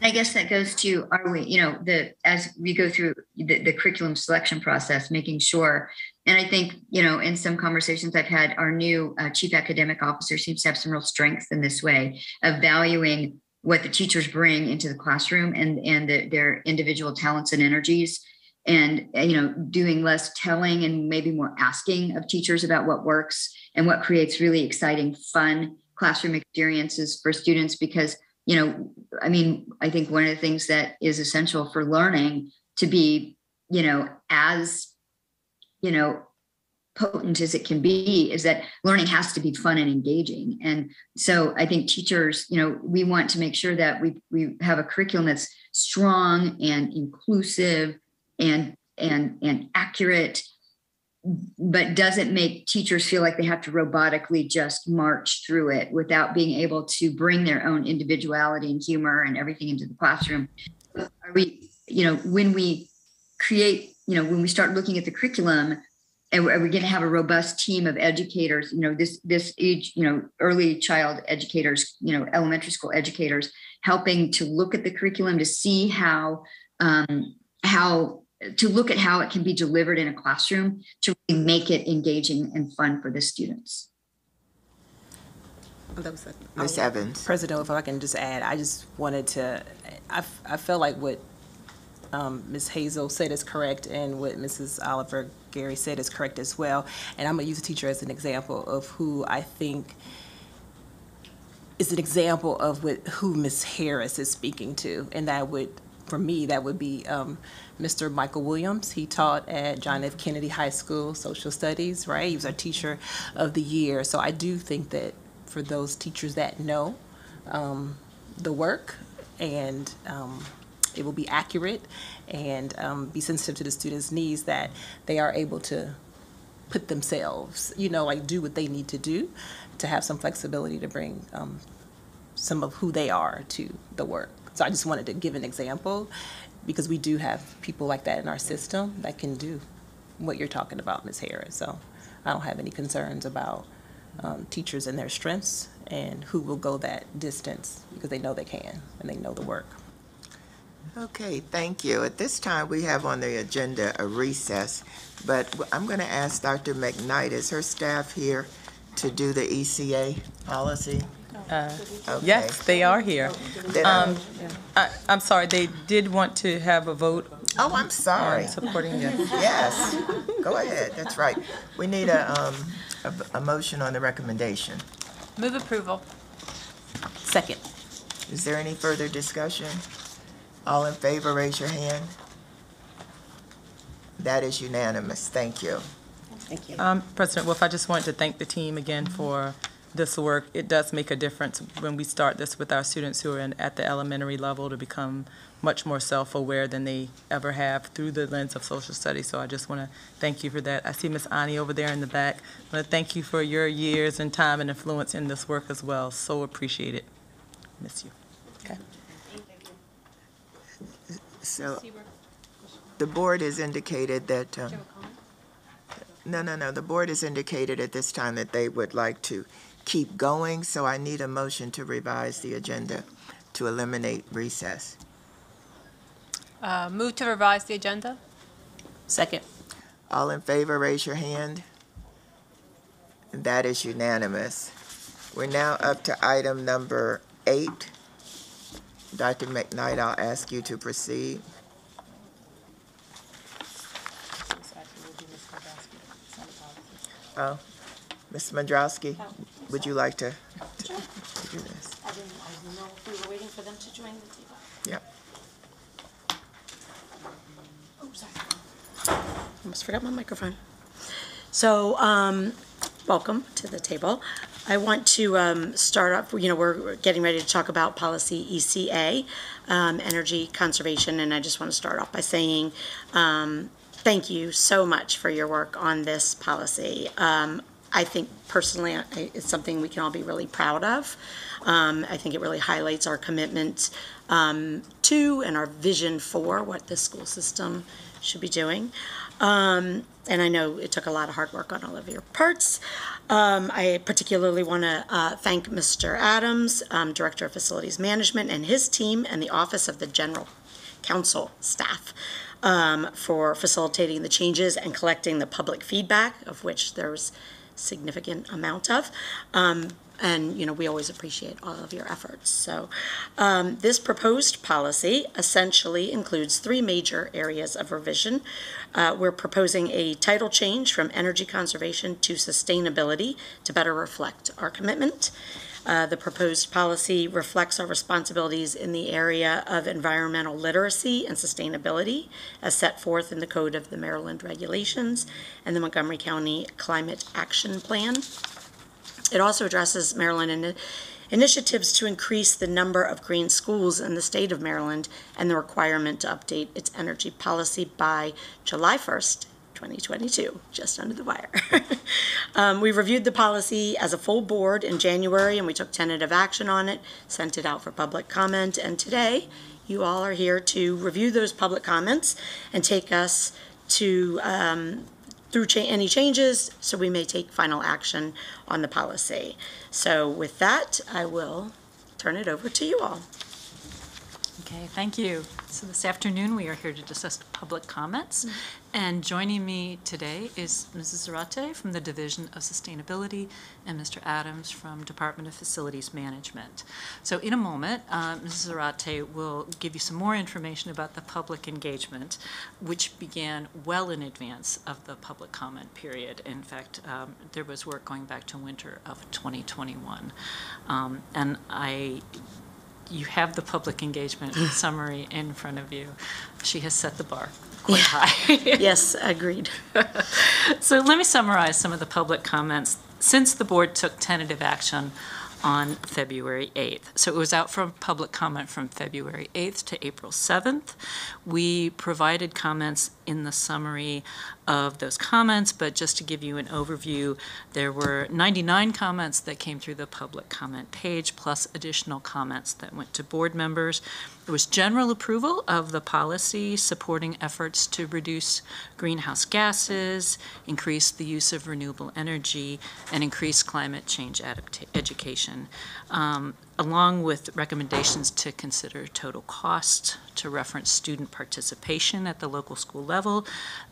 I guess that goes to, are we, you know, the, as we go through the, the curriculum selection process, making sure, and I think, you know, in some conversations I've had, our new uh, chief academic officer seems to have some real strength in this way of valuing what the teachers bring into the classroom and, and the, their individual talents and energies. And, you know, doing less telling and maybe more asking of teachers about what works and what creates really exciting, fun classroom experiences for students because you know, I mean, I think one of the things that is essential for learning to be, you know, as, you know, potent as it can be is that learning has to be fun and engaging. And so I think teachers, you know, we want to make sure that we we have a curriculum that's strong and inclusive and and and accurate but doesn't make teachers feel like they have to robotically just march through it without being able to bring their own individuality and humor and everything into the classroom. Are we, you know, when we create, you know, when we start looking at the curriculum, and we're, going to have a robust team of educators, you know, this this age, you know, early child educators, you know, elementary school educators, helping to look at the curriculum to see how um, how to look at how it can be delivered in a classroom to really make it engaging and fun for the students. Ms. Evans. President, if I can just add, I just wanted to, I, I feel like what um, Ms. Hazel said is correct and what Mrs. Oliver Gary said is correct as well. And I'm gonna use a teacher as an example of who I think is an example of what, who Ms. Harris is speaking to. And that would, for me, that would be um, Mr. Michael Williams. He taught at John F. Kennedy High School Social Studies, right? He was our teacher of the year. So I do think that for those teachers that know um, the work and um, it will be accurate and um, be sensitive to the students' needs that they are able to put themselves, you know, like do what they need to do to have some flexibility to bring um, some of who they are to the work. So I just wanted to give an example because we do have people like that in our system that can do what you're talking about, Ms. Harris. So I don't have any concerns about um, teachers and their strengths and who will go that distance because they know they can and they know the work. Okay, thank you. At this time, we have on the agenda a recess, but I'm going to ask Dr. McKnight, is her staff here to do the ECA policy? Uh, Okay. Yes, they are here. Then I- Um, I, I'm sorry, they did want to have a vote. Oh, I'm sorry. on Supporting you. Yes, go ahead, that's right. We need a, um, a, a motion on the recommendation. Move approval. Second. Is there any further discussion? All in favor, raise your hand. That is unanimous, thank you. Thank you. Um, President Wolff, I just wanted to thank the team again for this work. It does make a difference when we start this with our students who are in, at the elementary level to become much more self-aware than they ever have through the lens of social studies. So I just want to thank you for that. I see Ms. Ani over there in the back. I want to thank you for your years and time and influence in this work as well. So appreciate it. Miss you. Okay. So, the board has indicated that, um, no, no, no, the board has indicated at this time that they would like to keep going, so I need a motion to revise the agenda to eliminate recess. Uh, Move to revise the agenda. Second. All in favor, raise your hand. And that is unanimous. We're now up to item number eight. Dr. McKnight, I'll ask you to proceed. Oh, Ms. Smondrowski, would you like to, to to do this? I didn't, I didn't know if we were waiting for them to join the table. Yep. Oh, sorry. Almost forgot my microphone. So, um, welcome to the table. I want to um, start off, you know, we're getting ready to talk about policy ECA, um, energy conservation, and I just want to start off by saying um, thank you so much for your work on this policy. Um, I think personally, I- it's something we can all be really proud of. Um, I think it really highlights our commitment um, to and our vision for what the school system should be doing. Um, and I know it took a lot of hard work on all of your parts. Um, I particularly want to uh, thank Mr. Adams, um, Director of Facilities Management, and his team, and the Office of the General Counsel staff um, for facilitating the changes and collecting the public feedback, of which there's significant amount of. Um, and, you know, we always appreciate all of your efforts. So um, this proposed policy essentially includes three major areas of revision. Uh, we're proposing a title change from energy conservation to sustainability to better reflect our commitment. Uh, the proposed policy reflects our responsibilities in the area of environmental literacy and sustainability as set forth in the Code of the Maryland Regulations and the Montgomery County Climate Action Plan. It also addresses Maryland in initiatives to increase the number of green schools in the state of Maryland and the requirement to update its energy policy by July 1st, 2022, just under the wire. um, we reviewed the policy as a full board in January and we took tentative action on it, sent it out for public comment, and today you all are here to review those public comments and take us to um, through cha- any changes so we may take final action on the policy. So with that, I will turn it over to you all. Okay, thank you. So this afternoon, we are here to discuss public comments. And joining me today is Mrs. Zarate from the Division of Sustainability and Mr. Adams from Department of Facilities Management. So in a moment, uh, Mrs. Zarate will give you some more information about the public engagement, which began well in advance of the public comment period. In fact, um, there was work going back to winter of 2021. Um, And I you have the public engagement mm. summary in front of you. She has set the bar quite high. yes, agreed. so let me summarize some of the public comments since the board took tentative action on February 8th. So it was out for public comment from February 8th to April 7th. We provided comments in the summary of those comments, but just to give you an overview, there were 99 comments that came through the public comment page, plus additional comments that went to board members. There was general approval of the policy supporting efforts to reduce greenhouse gases, increase the use of renewable energy, and increase climate change education, um, along with recommendations to consider total cost, to reference student participation at the local school level,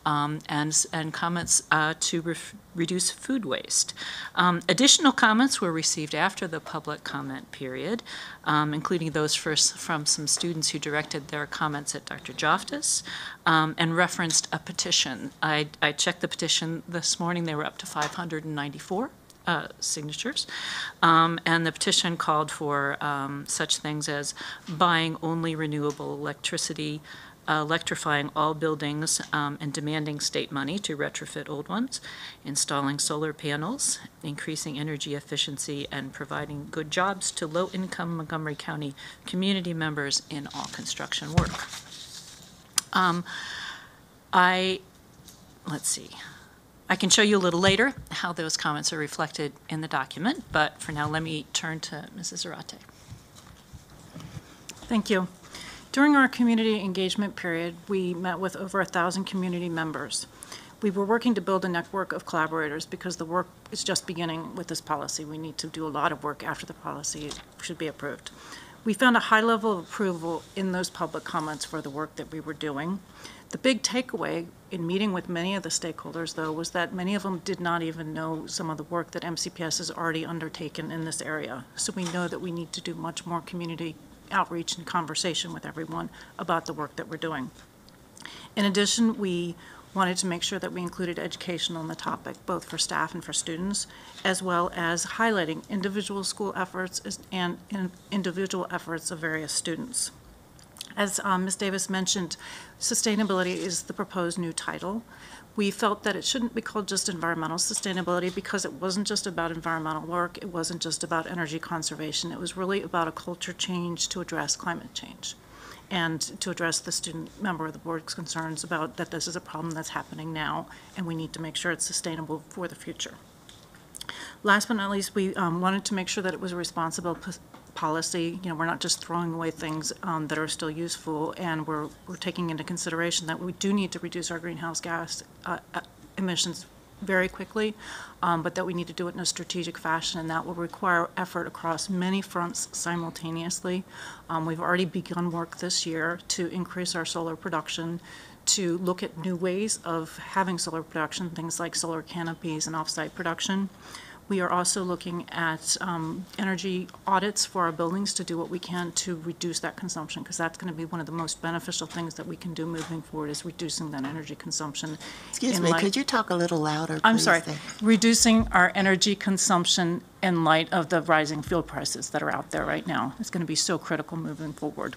um, and, and comments uh, to reduce food waste. Um, additional comments were received after the public comment period, um, including those first from some students who directed their comments at Dr. Joftus um, and referenced a petition. I, I checked the petition this morning, they were up to 594 uh, signatures. Um, and the petition called for um, such things as buying only renewable electricity, uh, electrifying all buildings, um, and demanding state money to retrofit old ones, installing solar panels, increasing energy efficiency, and providing good jobs to low income Montgomery County community members in all construction work. Um, I, let's see. I can show you a little later how those comments are reflected in the document, but for now, let me turn to Mrs. Zarate. Thank you. During our community engagement period, we met with over a thousand community members. We were working to build a network of collaborators because the work is just beginning with this policy. We need to do a lot of work after the policy should be approved. We found a high level of approval in those public comments for the work that we were doing. The big takeaway in meeting with many of the stakeholders, though, was that many of them did not even know some of the work that MCPS has already undertaken in this area. So we know that we need to do much more community outreach and conversation with everyone about the work that we're doing. In addition, we wanted to make sure that we included education on the topic, both for staff and for students, as well as highlighting individual school efforts and individual efforts of various students. As um, Ms. Davis mentioned, sustainability is the proposed new title. We felt that it shouldn't be called just environmental sustainability because it wasn't just about environmental work, it wasn't just about energy conservation, it was really about a culture change to address climate change and to address the student member of the board's concerns about that this is a problem that's happening now and we need to make sure it's sustainable for the future. Last but not least, we um, wanted to make sure that it was a responsible policy. You know, we're not just throwing away things um, that are still useful, and we're, we're taking into consideration that we do need to reduce our greenhouse gas uh, uh, emissions very quickly, um, but that we need to do it in a strategic fashion, and that will require effort across many fronts simultaneously. Um, We've already begun work this year to increase our solar production, to look at new ways of having solar production, things like solar canopies and off-site production. We are also looking at um, energy audits for our buildings to do what we can to reduce that consumption, because that's going to be one of the most beneficial things that we can do moving forward, is reducing that energy consumption. Excuse me, could you talk a little louder, I'm please? sorry, reducing our energy consumption in light of the rising fuel prices that are out there right now. It's going to be so critical moving forward.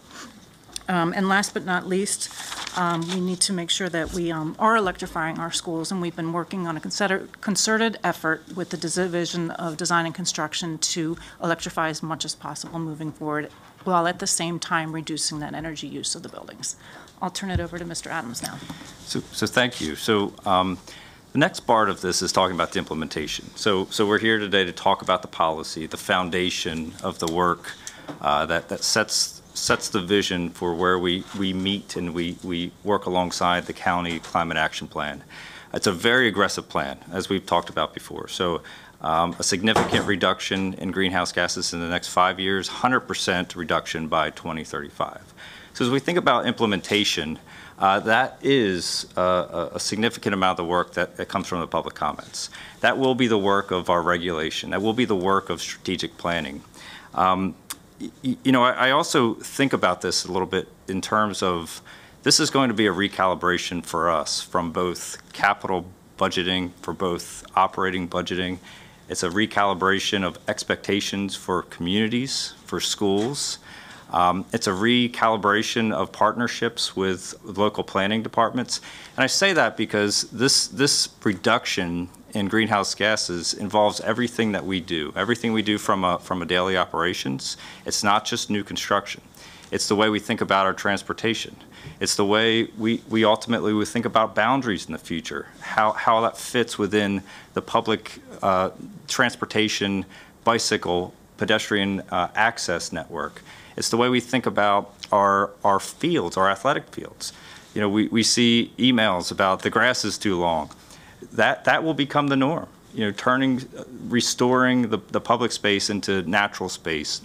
Um, And last but not least, um, we need to make sure that we um, are electrifying our schools, and we've been working on a concerted concerted effort with the Division of Design and Construction to electrify as much as possible moving forward, while at the same time reducing that energy use of the buildings. I'll turn it over to Mr. Adams now. So, so thank you. So um, the next part of this is talking about the implementation. So, so we're here today to talk about the policy, the foundation of the work uh, that, that sets, sets the vision for where we, we meet and we, we work alongside the county climate action plan. It's a very aggressive plan, as we've talked about before. So um, a significant reduction in greenhouse gases in the next five years, 100% reduction by 2035. So as we think about implementation, uh, that is uh, a significant amount of the work that, that comes from the public comments. That will be the work of our regulation. That will be the work of strategic planning. Um, you know, I, also think about this a little bit in terms of this is going to be a recalibration for us from both capital budgeting, for both operating budgeting. It's a recalibration of expectations for communities, for schools. Um, It's a recalibration of partnerships with local planning departments. And I say that because this, this reduction in greenhouse gases involves everything that we do, everything we do from a, from a daily operations. It's not just new construction. It's the way we think about our transportation. It's the way we, we ultimately would think about boundaries in the future, how, how that fits within the public uh, transportation, bicycle, pedestrian uh, access network. It's the way we think about our, our fields, our athletic fields. You know, we, we see emails about the grass is too long. That, that will become the norm. You know, turning, restoring the, the public space into natural space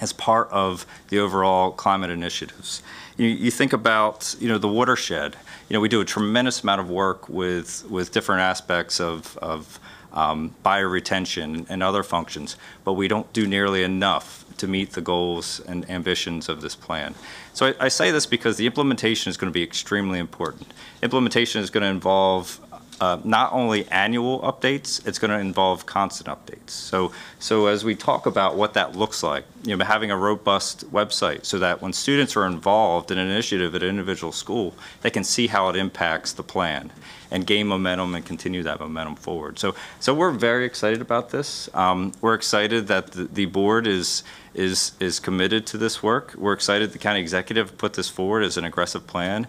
as part of the overall climate initiatives. You, you think about, you know, the watershed. You know, we do a tremendous amount of work with, with different aspects of, of um, bioretention and other functions, but we don't do nearly enough to meet the goals and ambitions of this plan. So I, I say this because the implementation is going to be extremely important. Implementation is going to involve uh, not only annual updates, it's going to involve constant updates. So, so as we talk about what that looks like, you know, having a robust website so that when students are involved in an initiative at an individual school, they can see how it impacts the plan and gain momentum and continue that momentum forward. So, so we're very excited about this. Um, we're excited that the, the board is is is committed to this work. We're excited the county executive put this forward as an aggressive plan.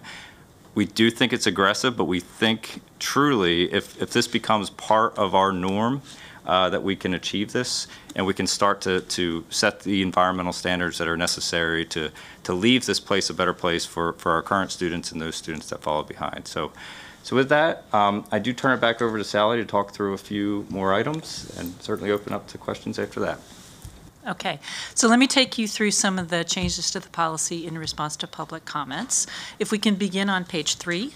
We do think it's aggressive, but we think truly if, if this becomes part of our norm, uh, that we can achieve this and we can start to, to set the environmental standards that are necessary to, to leave this place a better place for, for our current students and those students that follow behind. So, so with that, um, I do turn it back over to Sally to talk through a few more items and certainly open up to questions after that. Okay, so let me take you through some of the changes to the policy in response to public comments. If we can begin on page three.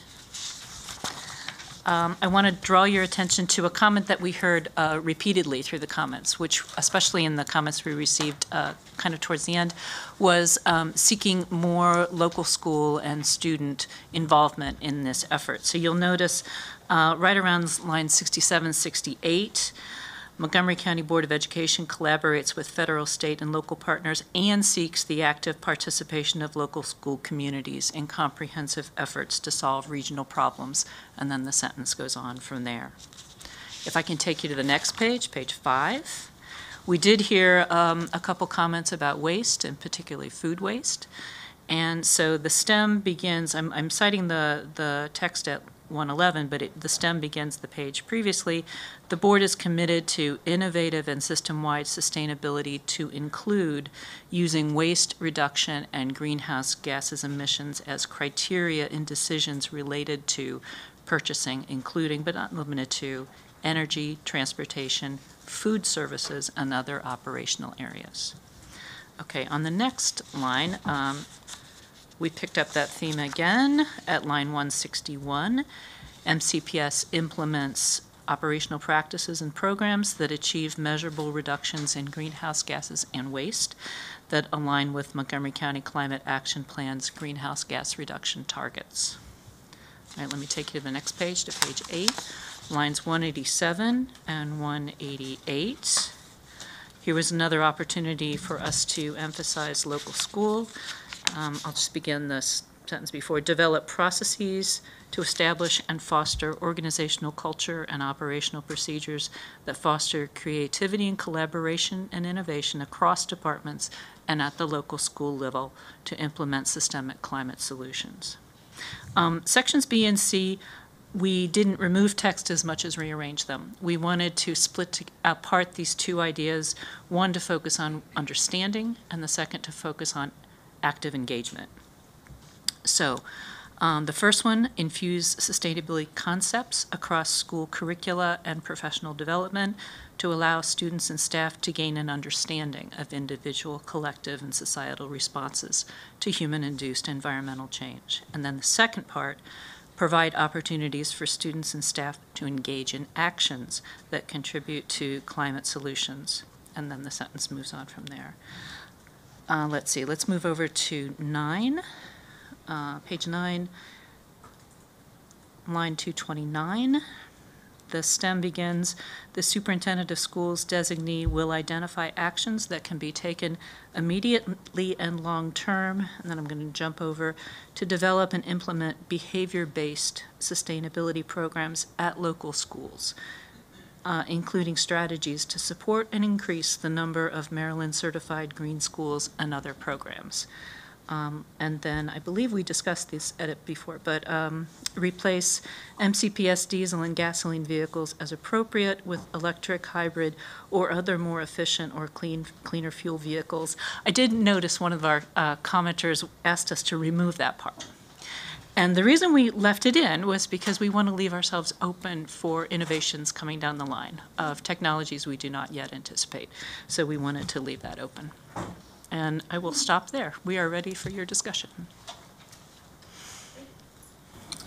Um, I want to draw your attention to a comment that we heard uh, repeatedly through the comments, which, especially in the comments we received uh, kind of towards the end, was um, seeking more local school and student involvement in this effort. So you'll notice uh, right around line 67, 68, Montgomery County Board of Education collaborates with federal, state, and local partners and seeks the active participation of local school communities in comprehensive efforts to solve regional problems. And then the sentence goes on from there. If I can take you to the next page, page five. We did hear um, a couple comments about waste, and particularly food waste. And so the STEM begins, I'm, I'm citing the, the text at 111, but it, the STEM begins the page previously. The board is committed to innovative and system-wide sustainability to include using waste reduction and greenhouse gases emissions as criteria in decisions related to purchasing, including but not limited to energy, transportation, food services, and other operational areas. Okay, on the next line, um, we picked up that theme again at line 161. MCPS implements operational practices and programs that achieve measurable reductions in greenhouse gases and waste that align with Montgomery County Climate Action Plan's greenhouse gas reduction targets. All right, let me take you to the next page, to page eight, lines 187 and 188. Here was another opportunity for us to emphasize local school. Um, I'll just begin this sentence before. Develop processes to establish and foster organizational culture and operational procedures that foster creativity and collaboration and innovation across departments and at the local school level to implement systemic climate solutions. Um, sections B and C we didn't remove text as much as rearrange them. We wanted to split apart these two ideas, one to focus on understanding and the second to focus on active engagement. So um, the first one, infuse sustainability concepts across school curricula and professional development to allow students and staff to gain an understanding of individual, collective, and societal responses to human-induced environmental change. And then the second part, provide opportunities for students and staff to engage in actions that contribute to climate solutions. And then the sentence moves on from there. Uh, let's see, let's move over to nine, uh, page nine, line 229. The STEM begins, the superintendent of schools designee will identify actions that can be taken immediately and long-term, and then I'm going to jump over to develop and implement behavior-based sustainability programs at local schools, uh, including strategies to support and increase the number of Maryland-certified green schools and other programs. Um, and then I believe we discussed this edit before, but um, replace MCPS diesel and gasoline vehicles as appropriate with electric, hybrid, or other more efficient or clean, cleaner fuel vehicles. I did notice one of our uh, commenters asked us to remove that part. And the reason we left it in was because we want to leave ourselves open for innovations coming down the line of technologies we do not yet anticipate. So we wanted to leave that open. And I will stop there. We are ready for your discussion.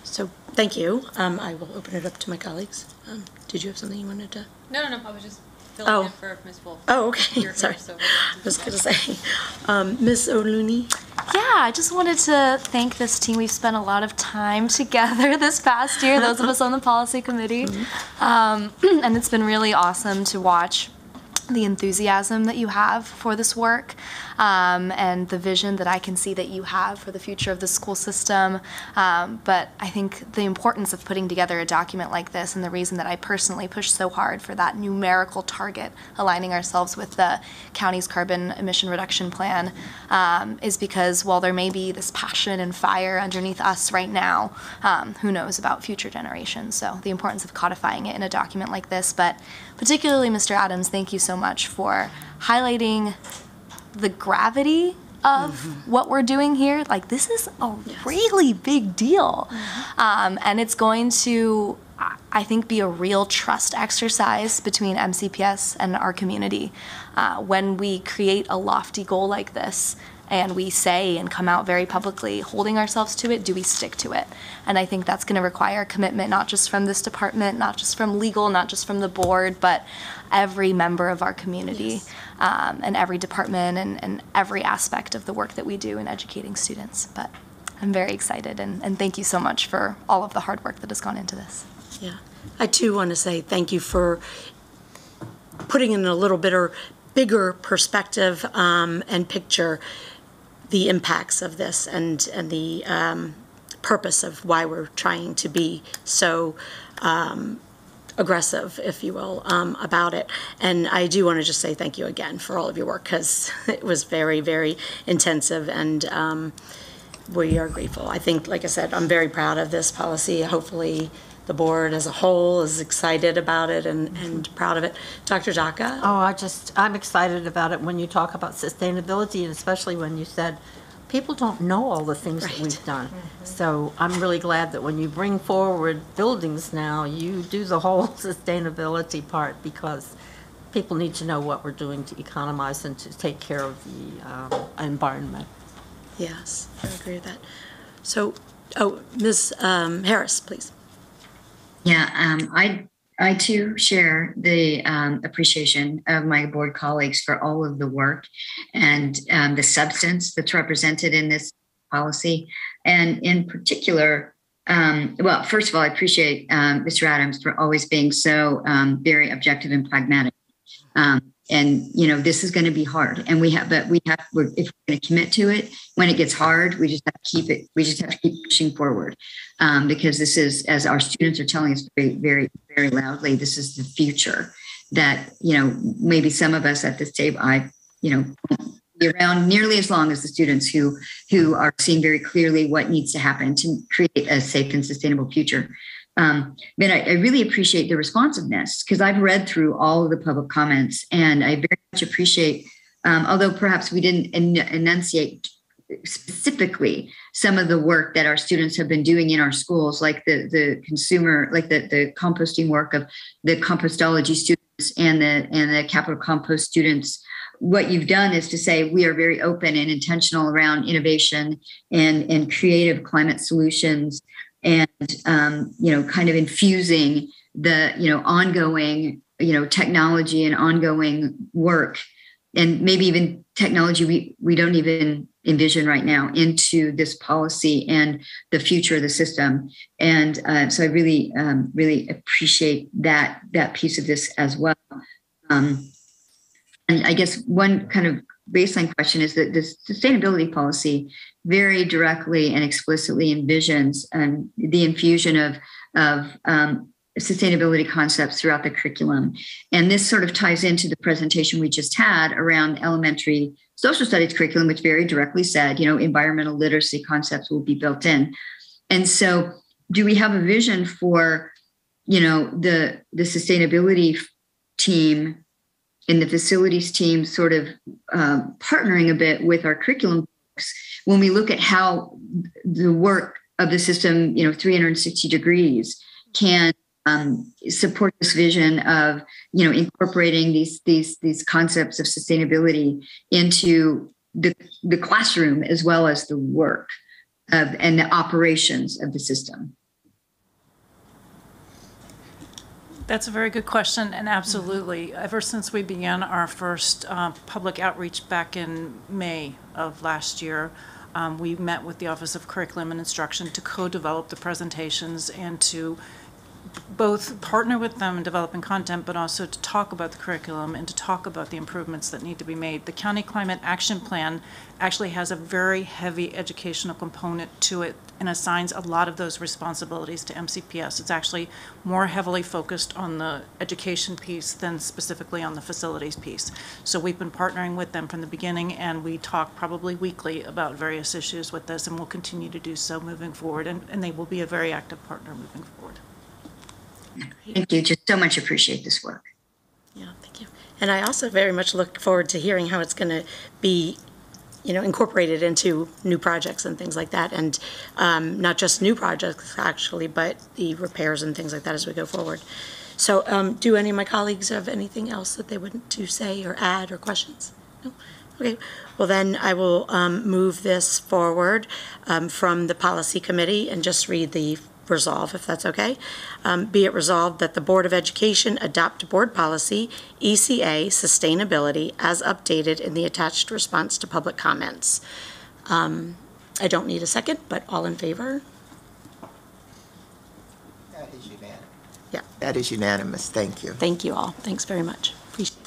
So, thank you. Um, I will open it up to my colleagues. Um, Did you have something you wanted to? No, no, no, I was just filling Oh. in for Ms. Wolff. Oh, okay, You're here, sorry. so- I was going to say, um, Ms. O'Looney? Yeah, I just wanted to thank this team. We've spent a lot of time together this past year, those of us on the policy committee. Um, and it's been really awesome to watch the enthusiasm that you have for this work um, and the vision that I can see that you have for the future of the school system. Um, but I think the importance of putting together a document like this and the reason that I personally push so hard for that numerical target, aligning ourselves with the county's carbon emission reduction plan, um, is because while there may be this passion and fire underneath us right now, um, who knows about future generations. So the importance of codifying it in a document like this, but particularly Mr. Adams, thank you so much for highlighting the gravity of what we're doing here. Like, this is a really big deal. Um, and it's going to, I- I think, be a real trust exercise between MCPS and our community. Uh, when we create a lofty goal like this, and we say and come out very publicly holding ourselves to it, do we stick to it? And I think that's going to require commitment, not just from this department, not just from legal, not just from the board, but every member of our community um, and every department and, and every aspect of the work that we do in educating students. But I'm very excited and, and thank you so much for all of the hard work that has gone into this. Yeah. I too want to say thank you for putting in a little bit or bigger perspective um, and picture the impacts of this and, and the um, purpose of why we're trying to be so um, aggressive, if you will, um, about it. And I do want to just say thank you again for all of your work because it was very, very intensive and um, we are grateful. I think, like I said, I'm very proud of this policy. Hopefully, the board as a whole is excited about it and, and proud of it. Dr. Docca? Oh, I just, I'm excited about it when you talk about sustainability, and especially when you said, people don't know all the things that we've done. So I'm really glad that when you bring forward buildings now, you do the whole sustainability part, because people need to know what we're doing to economize and to take care of the um, environment. Yes, I agree with that. So, oh, Ms. um, Harris, please. Yeah, um, I, I too share the um, appreciation of my board colleagues for all of the work and um, the substance that's represented in this policy. And in particular, um, well, first of all, I appreciate um, Mr. Adams for always being so um, very objective and pragmatic. Um, and you know, this is going to be hard, and we have, but we have, we're, if we're going to commit to it, when it gets hard, we just have to keep it. We just have to keep pushing forward, um, because this is, as our students are telling us very, very, very loudly, this is the future. That you know, maybe some of us at this table, I, you know, be around nearly as long as the students who who are seeing very clearly what needs to happen to create a safe and sustainable future. Um, I, I really appreciate the responsiveness because I've read through all of the public comments and I very much appreciate, um, although perhaps we didn't en- enunciate specifically some of the work that our students have been doing in our schools, like the the consumer, like the the composting work of the compostology students and the and the capital compost students. What you've done is to say we are very open and intentional around innovation and and creative climate solutions and um, you know kind of infusing the you know ongoing you know technology and ongoing work and maybe even technology we, we don't even envision right now into this policy and the future of the system. And uh, so i really um, really appreciate that that piece of this as well. Um, and i guess one kind of baseline question is that the sustainability policy very directly and explicitly envisions um, the infusion of, of um, sustainability concepts throughout the curriculum. And this sort of ties into the presentation we just had around elementary social studies curriculum, which very directly said, you know, environmental literacy concepts will be built in. And so, do we have a vision for, you know, the the sustainability team and the facilities team sort of uh, partnering a bit with our curriculum when we look at how the work of the system, you know, 360 degrees can um, support this vision of, you know, incorporating these these these concepts of sustainability into the, the classroom as well as the work of and the operations of the system. That's a very good question, and absolutely. Ever since we began our first uh, public outreach back in May of last year, um, we met with the Office of Curriculum and Instruction to co-develop the presentations and to both partner with them in developing content, but also to talk about the curriculum and to talk about the improvements that need to be made. The County Climate Action Plan actually has a very heavy educational component to it and assigns a lot of those responsibilities to MCPS. It's actually more heavily focused on the education piece than specifically on the facilities piece. So we've been partnering with them from the beginning, and we talk probably weekly about various issues with this, and we'll continue to do so moving forward, and, and they will be a very active partner moving forward. Thank you. Just so much appreciate this work. Yeah, thank you. And I also very much look forward to hearing how it's going to be, you know, incorporated into new projects and things like that. And um, not just new projects, actually, but the repairs and things like that as we go forward. So um, do any of my colleagues have anything else that they want to say or add or questions? No? Okay, well then I will um, move this forward um, from the policy committee and just read the resolve, if that's okay. Um, Be it resolved that the Board of Education adopt board policy, ECA Sustainability, as updated in the attached response to public comments. Um, I don't need a second, but all in favor? That is unanimous. Yeah. That is unanimous. Thank you. Thank you all. Thanks very much. Appreciate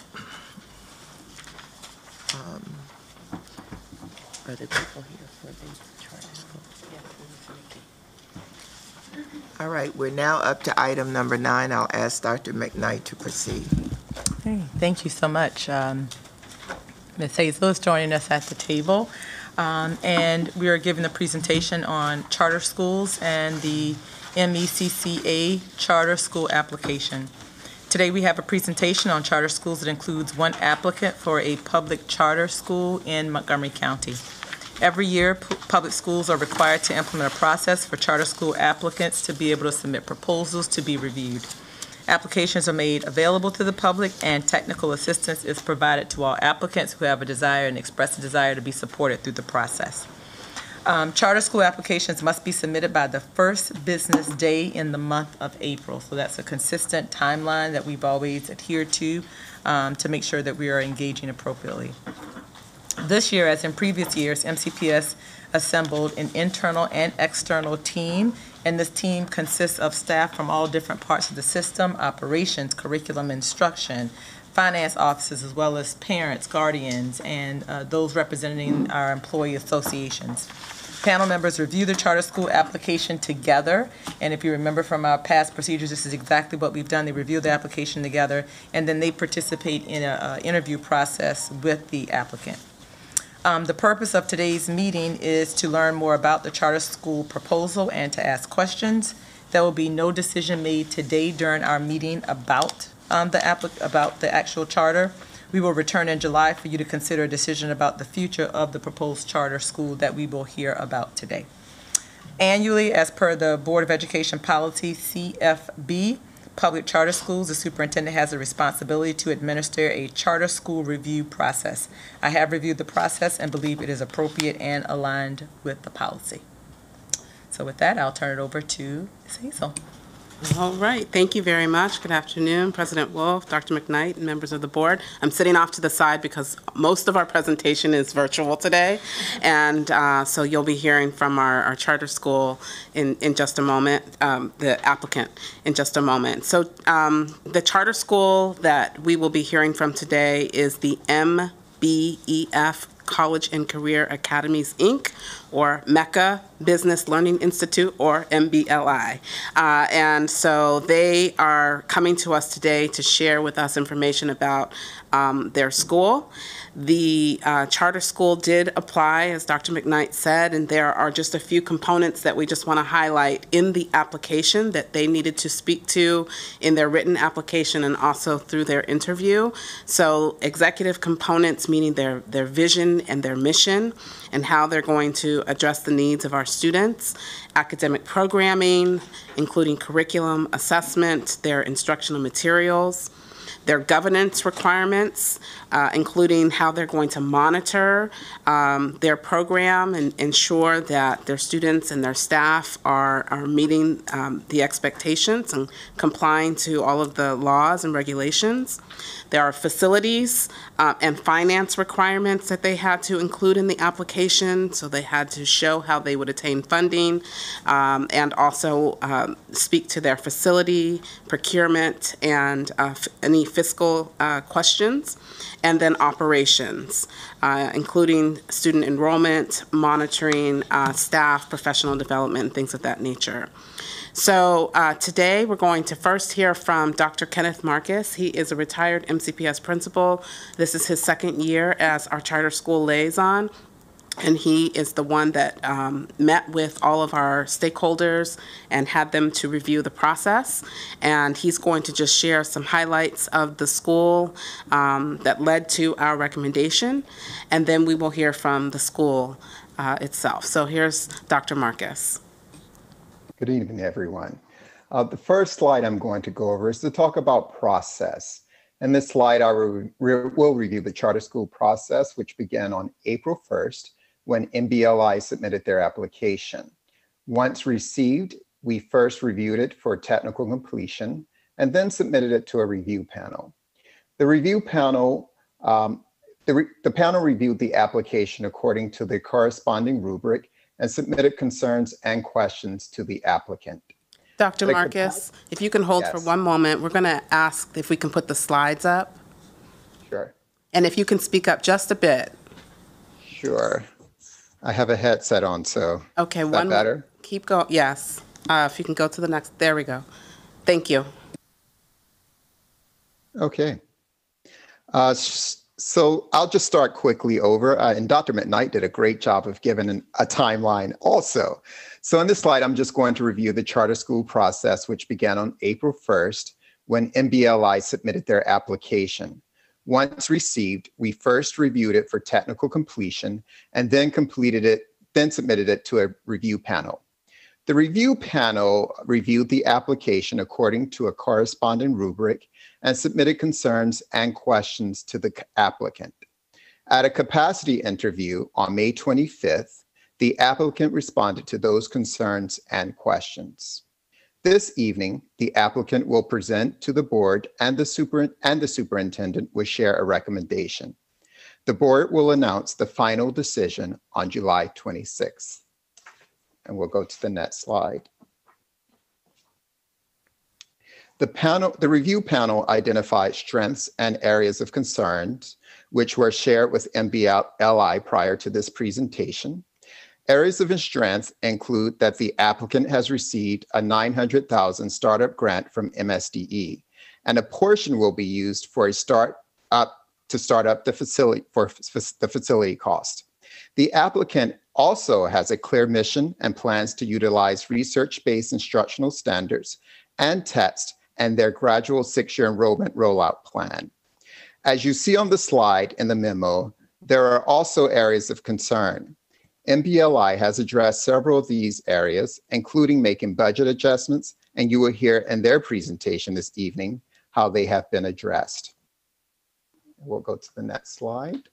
Um, Are there people here for the charter school? All right, we're now up to item number nine. I'll ask Dr. McKnight to proceed. Hey, Thank you so much. Um, Ms. Hazel is joining us at the table. Um, And we are giving a presentation on charter schools and the MECCA charter school application. Today, we have a presentation on charter schools that includes one applicant for a public charter school in Montgomery County. Every year, pu- public schools are required to implement a process for charter school applicants to be able to submit proposals to be reviewed. Applications are made available to the public, and technical assistance is provided to all applicants who have a desire and express a desire to be supported through the process. Um, Charter school applications must be submitted by the first business day in the month of April. So that's a consistent timeline that we've always adhered to um, to make sure that we are engaging appropriately. This year, as in previous years, MCPS assembled an internal and external team, and this team consists of staff from all different parts of the system, operations, curriculum, instruction, finance offices, as well as parents, guardians, and uh, those representing our employee associations. Panel members review the charter school application together, and if you remember from our past procedures, this is exactly what we've done. They review the application together, and then they participate in a, uh interview process with the applicant. Um, the purpose of today's meeting is to learn more about the charter school proposal and to ask questions. There will be no decision made today during our meeting about, um, the applic, about the actual charter. We will return in July for you to consider a decision about the future of the proposed charter school that we will hear about today. Annually, as per the Board of Education Policy, CFB, public charter schools, the superintendent has a responsibility to administer a charter school review process. I have reviewed the process and believe it is appropriate and aligned with the policy. So with that, I'll turn it over to. Hazel. All right, thank you very much. Good afternoon, President Wolff, Dr. McKnight, and members of the board. I'm sitting off to the side because most of our presentation is virtual today, and uh, so you'll be hearing from our, our charter school in, in just a moment, um, the applicant in just a moment. So um, the charter school that we will be hearing from today is the MBEF College and Career Academies, Inc., or Mecca Business Learning Institute, or MBLI. Uh, and so they are coming to us today to share with us information about um, their school. The uh, charter school did apply, as Dr. McKnight said, and there are just a few components that we just want to highlight in the application that they needed to speak to in their written application and also through their interview. So executive components, meaning their, their vision and their mission and how they're going to address the needs of our students, academic programming, including curriculum assessment, their instructional materials, their governance requirements, uh, including how they're going to monitor um, their program and ensure that their students and their staff are, are meeting um, the expectations and complying to all of the laws and regulations. There are facilities uh, and finance requirements that they had to include in the application, so they had to show how they would attain funding um, and also um, speak to their facility, procurement, and uh, any fiscal uh, questions. And then operations, uh, including student enrollment, monitoring, uh, staff, professional development, and things of that nature. So uh, today we're going to first hear from Dr. Kenneth Marcus. He is a retired MCPS principal. This is his second year as our charter school liaison. And he is the one that um, met with all of our stakeholders and had them to review the process. And he's going to just share some highlights of the school um, that led to our recommendation. And then we will hear from the school uh, itself. So here's Dr. Marcus. Good evening, everyone. Uh, the first slide I'm going to go over is to talk about process. In this slide, I will, re- will review the charter school process, which began on April 1st when MBLI submitted their application. Once received, we first reviewed it for technical completion and then submitted it to a review panel. The review panel, um, the, re- the panel reviewed the application according to the corresponding rubric and submitted concerns and questions to the applicant. Dr. The Marcus, if you can hold for one moment, we're going to ask if we can put the slides up. Sure. And if you can speak up just a bit. Sure. I have a headset on, so Okay, is that one. better? Keep going. Yes. Uh, if you can go to the next. There we go. Thank you. Okay. Uh, s- So I'll just start quickly over, uh, and Dr. McKnight did a great job of giving an, a timeline also. So on this slide, I'm just going to review the charter school process, which began on April 1st when MBLI submitted their application. Once received, we first reviewed it for technical completion and then completed it, then submitted it to a review panel. The review panel reviewed the application according to a corresponding rubric and submitted concerns and questions to the applicant. At a capacity interview on May 25th, the applicant responded to those concerns and questions. This evening, the applicant will present to the board and the, super, and the superintendent will share a recommendation. The board will announce the final decision on July 26th. And we'll go to the next slide. The panel, the review panel identified strengths and areas of concerns, which were shared with MBLI prior to this presentation. Areas of strength include that the applicant has received a 900,000 startup grant from MSDE, and a portion will be used for a start up to start up the facility for the facility cost. The applicant also has a clear mission and plans to utilize research-based instructional standards and tests and their gradual six-year enrollment rollout plan. As you see on the slide in the memo, there are also areas of concern. MBLI has addressed several of these areas, including making budget adjustments, and you will hear in their presentation this evening how they have been addressed. We'll go to the next slide.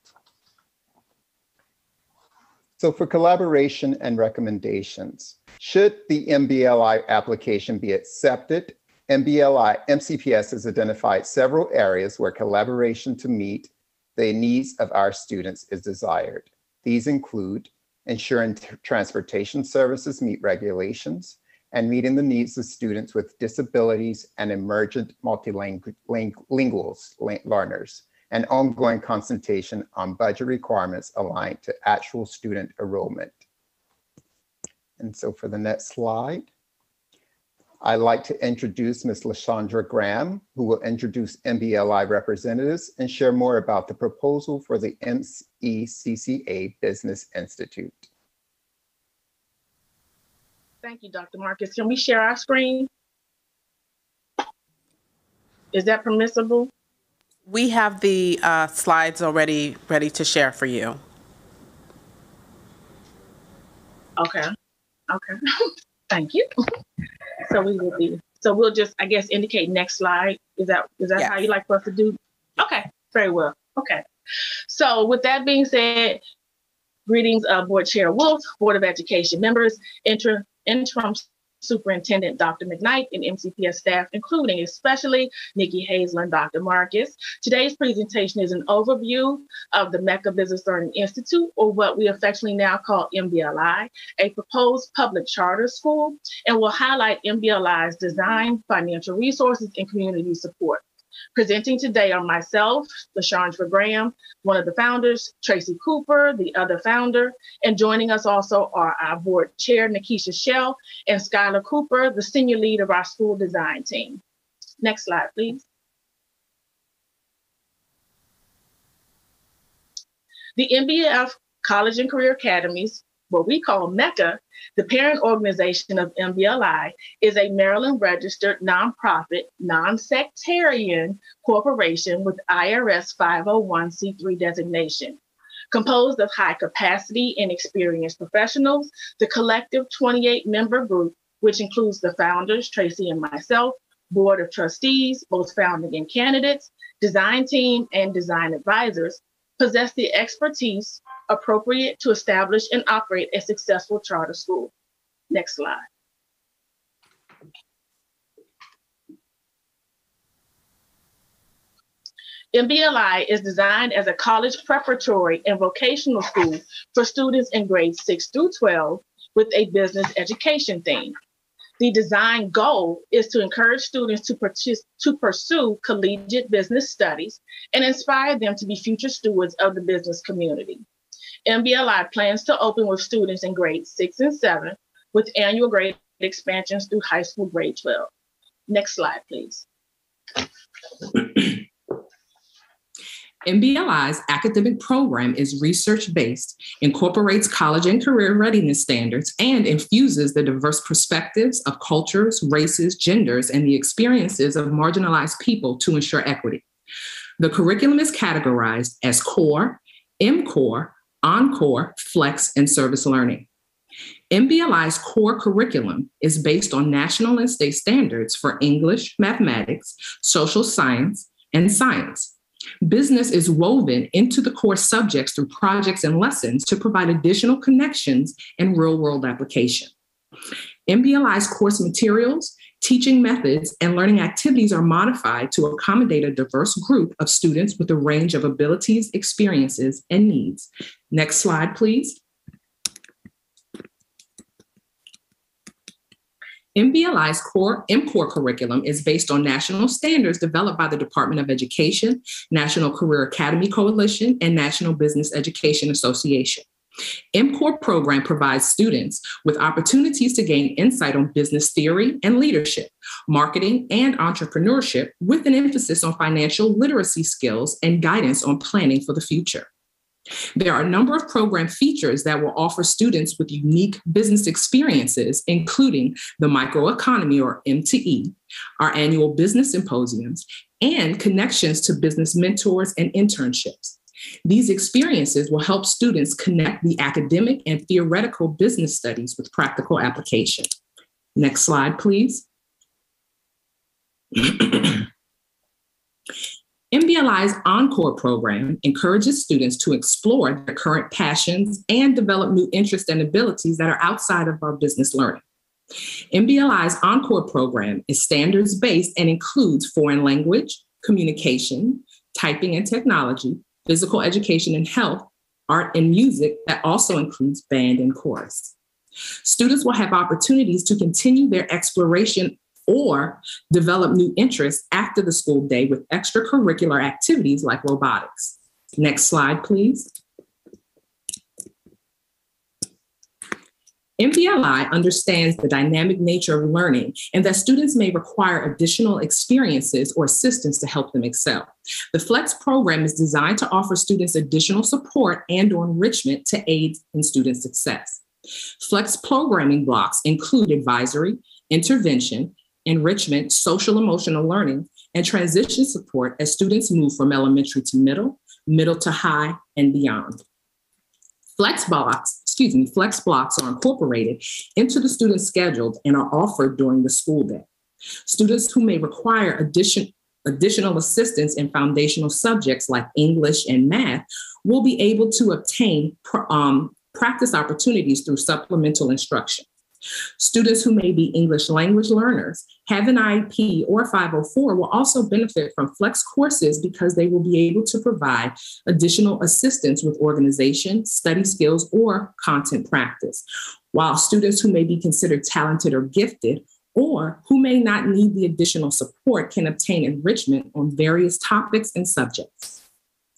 So for collaboration and recommendations, should the MBLI application be accepted MBLI, MCPS has identified several areas where collaboration to meet the needs of our students is desired. These include ensuring transportation services meet regulations and meeting the needs of students with disabilities and emergent multilingual learners, and ongoing consultation on budget requirements aligned to actual student enrollment. And so for the next slide. I'd like to introduce Ms. LaShondra Graham, who will introduce MBLI representatives and share more about the proposal for the MECCA Business Institute. Thank you, Dr. Marcus. Can we share our screen? Is that permissible? We have the uh, slides already ready to share for you. Okay. Okay. Thank you. So we will be, so we'll just, I guess, indicate next slide. Is that, is that how you like for us to do? Okay, very well. Okay. So with that being said, greetings, uh, Board Chair Wolff, Board of Education members, inter, interim Superintendent Dr. McKnight and MCPS staff, including especially Nikki Hazel and Dr. Marcus. Today's presentation is an overview of the Mecca Business Learning Institute, or what we affectionately now call MBLI, a proposed public charter school, and will highlight MBLI's design, financial resources, and community support. Presenting today are myself, LaShondra Graham, one of the founders, Tracy Cooper, the other founder, and joining us also are our board chair, Nikisha Shell, and Skylar Cooper, the senior lead of our school design team. Next slide, please. The MBF College and Career Academies what we call MECCA, the parent organization of MBLI, is a Maryland registered nonprofit, non sectarian corporation with IRS 501c3 designation. Composed of high capacity and experienced professionals, the collective 28 member group, which includes the founders, Tracy and myself, board of trustees, both founding and candidates, design team, and design advisors, possess the expertise appropriate to establish and operate a successful charter school. Next slide. MBLI is designed as a college preparatory and vocational school for students in grades 6 through 12 with a business education theme. The design goal is to encourage students to, to pursue collegiate business studies and inspire them to be future stewards of the business community. MBLI plans to open with students in grades six and seven with annual grade expansions through high school grade 12. Next slide, please. MBLI's academic program is research based, incorporates college and career readiness standards, and infuses the diverse perspectives of cultures, races, genders, and the experiences of marginalized people to ensure equity. The curriculum is categorized as core, MCore, Encore, Flex, and Service Learning. MBLI's core curriculum is based on national and state standards for English, mathematics, social science, and science. Business is woven into the core subjects through projects and lessons to provide additional connections and real world application. MBLI's course materials, teaching methods, and learning activities are modified to accommodate a diverse group of students with a range of abilities, experiences, and needs. Next slide, please. MBLI's core MCore curriculum is based on national standards developed by the Department of Education, National Career Academy Coalition, and National Business Education Association. MCore program provides students with opportunities to gain insight on business theory and leadership, marketing, and entrepreneurship with an emphasis on financial literacy skills and guidance on planning for the future. There are a number of program features that will offer students with unique business experiences, including the microeconomy or MTE, our annual business symposiums, and connections to business mentors and internships. These experiences will help students connect the academic and theoretical business studies with practical application. Next slide, please. MBLI's Encore program encourages students to explore their current passions and develop new interests and abilities that are outside of our business learning. MBLI's Encore program is standards based and includes foreign language, communication, typing and technology, physical education and health, art and music that also includes band and chorus. Students will have opportunities to continue their exploration or develop new interests after the school day with extracurricular activities like robotics. Next slide, please. MBLI understands the dynamic nature of learning and that students may require additional experiences or assistance to help them excel. The FLEX program is designed to offer students additional support and or enrichment to aid in student success. FLEX programming blocks include advisory, intervention, enrichment, social emotional learning, and transition support as students move from elementary to middle, middle to high, and beyond. Flex blocks, excuse me, flex blocks are incorporated into the student schedule and are offered during the school day. Students who may require addition, additional assistance in foundational subjects like English and math will be able to obtain um, practice opportunities through supplemental instruction. Students who may be English language learners, have an IEP or 504 will also benefit from flex courses because they will be able to provide additional assistance with organization, study skills, or content practice. While students who may be considered talented or gifted or who may not need the additional support can obtain enrichment on various topics and subjects.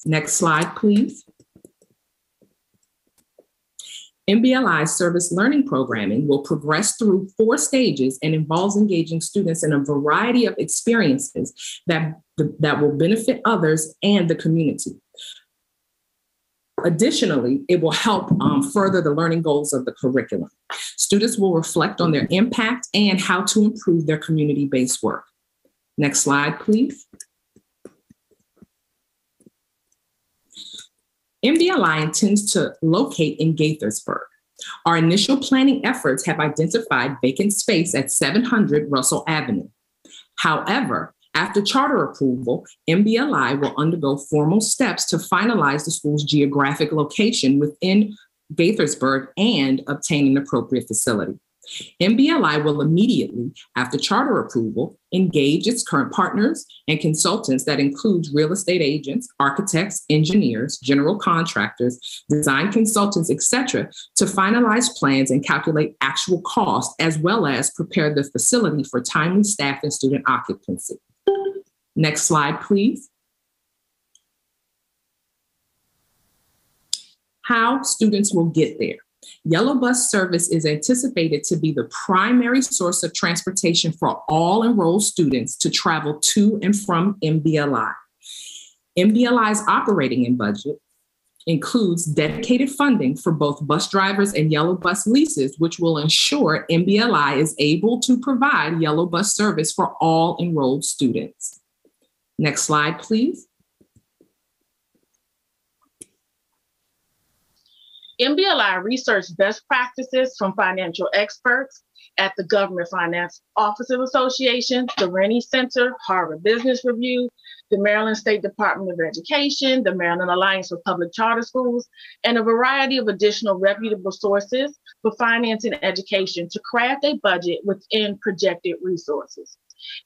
Next slide, please. MBLI's service learning programming will progress through four stages and involves engaging students in a variety of experiences that, that will benefit others and the community. Additionally, it will help um, further the learning goals of the curriculum. Students will reflect on their impact and how to improve their community-based work. Next slide, please. MBLI intends to locate in Gaithersburg. Our initial planning efforts have identified vacant space at 700 Russell Avenue. However, after charter approval, MBLI will undergo formal steps to finalize the school's geographic location within Gaithersburg and obtain an appropriate facility. MBLI will immediately, after charter approval, engage its current partners and consultants that includes real estate agents, architects, engineers, general contractors, design consultants, etc., to finalize plans and calculate actual costs, as well as prepare the facility for timely staff and student occupancy. Next slide, please. How students will get there. Yellow bus service is anticipated to be the primary source of transportation for all enrolled students to travel to and from MBLI. MBLI's operating budget includes dedicated funding for both bus drivers and yellow bus leases, which will ensure MBLI is able to provide yellow bus service for all enrolled students. Next slide, please. MBLI researched best practices from financial experts at the Government Finance Officers Association, the Rennie Center, Harvard Business Review, the Maryland State Department of Education, the Maryland Alliance for Public Charter Schools, and a variety of additional reputable sources for financing education to craft a budget within projected resources.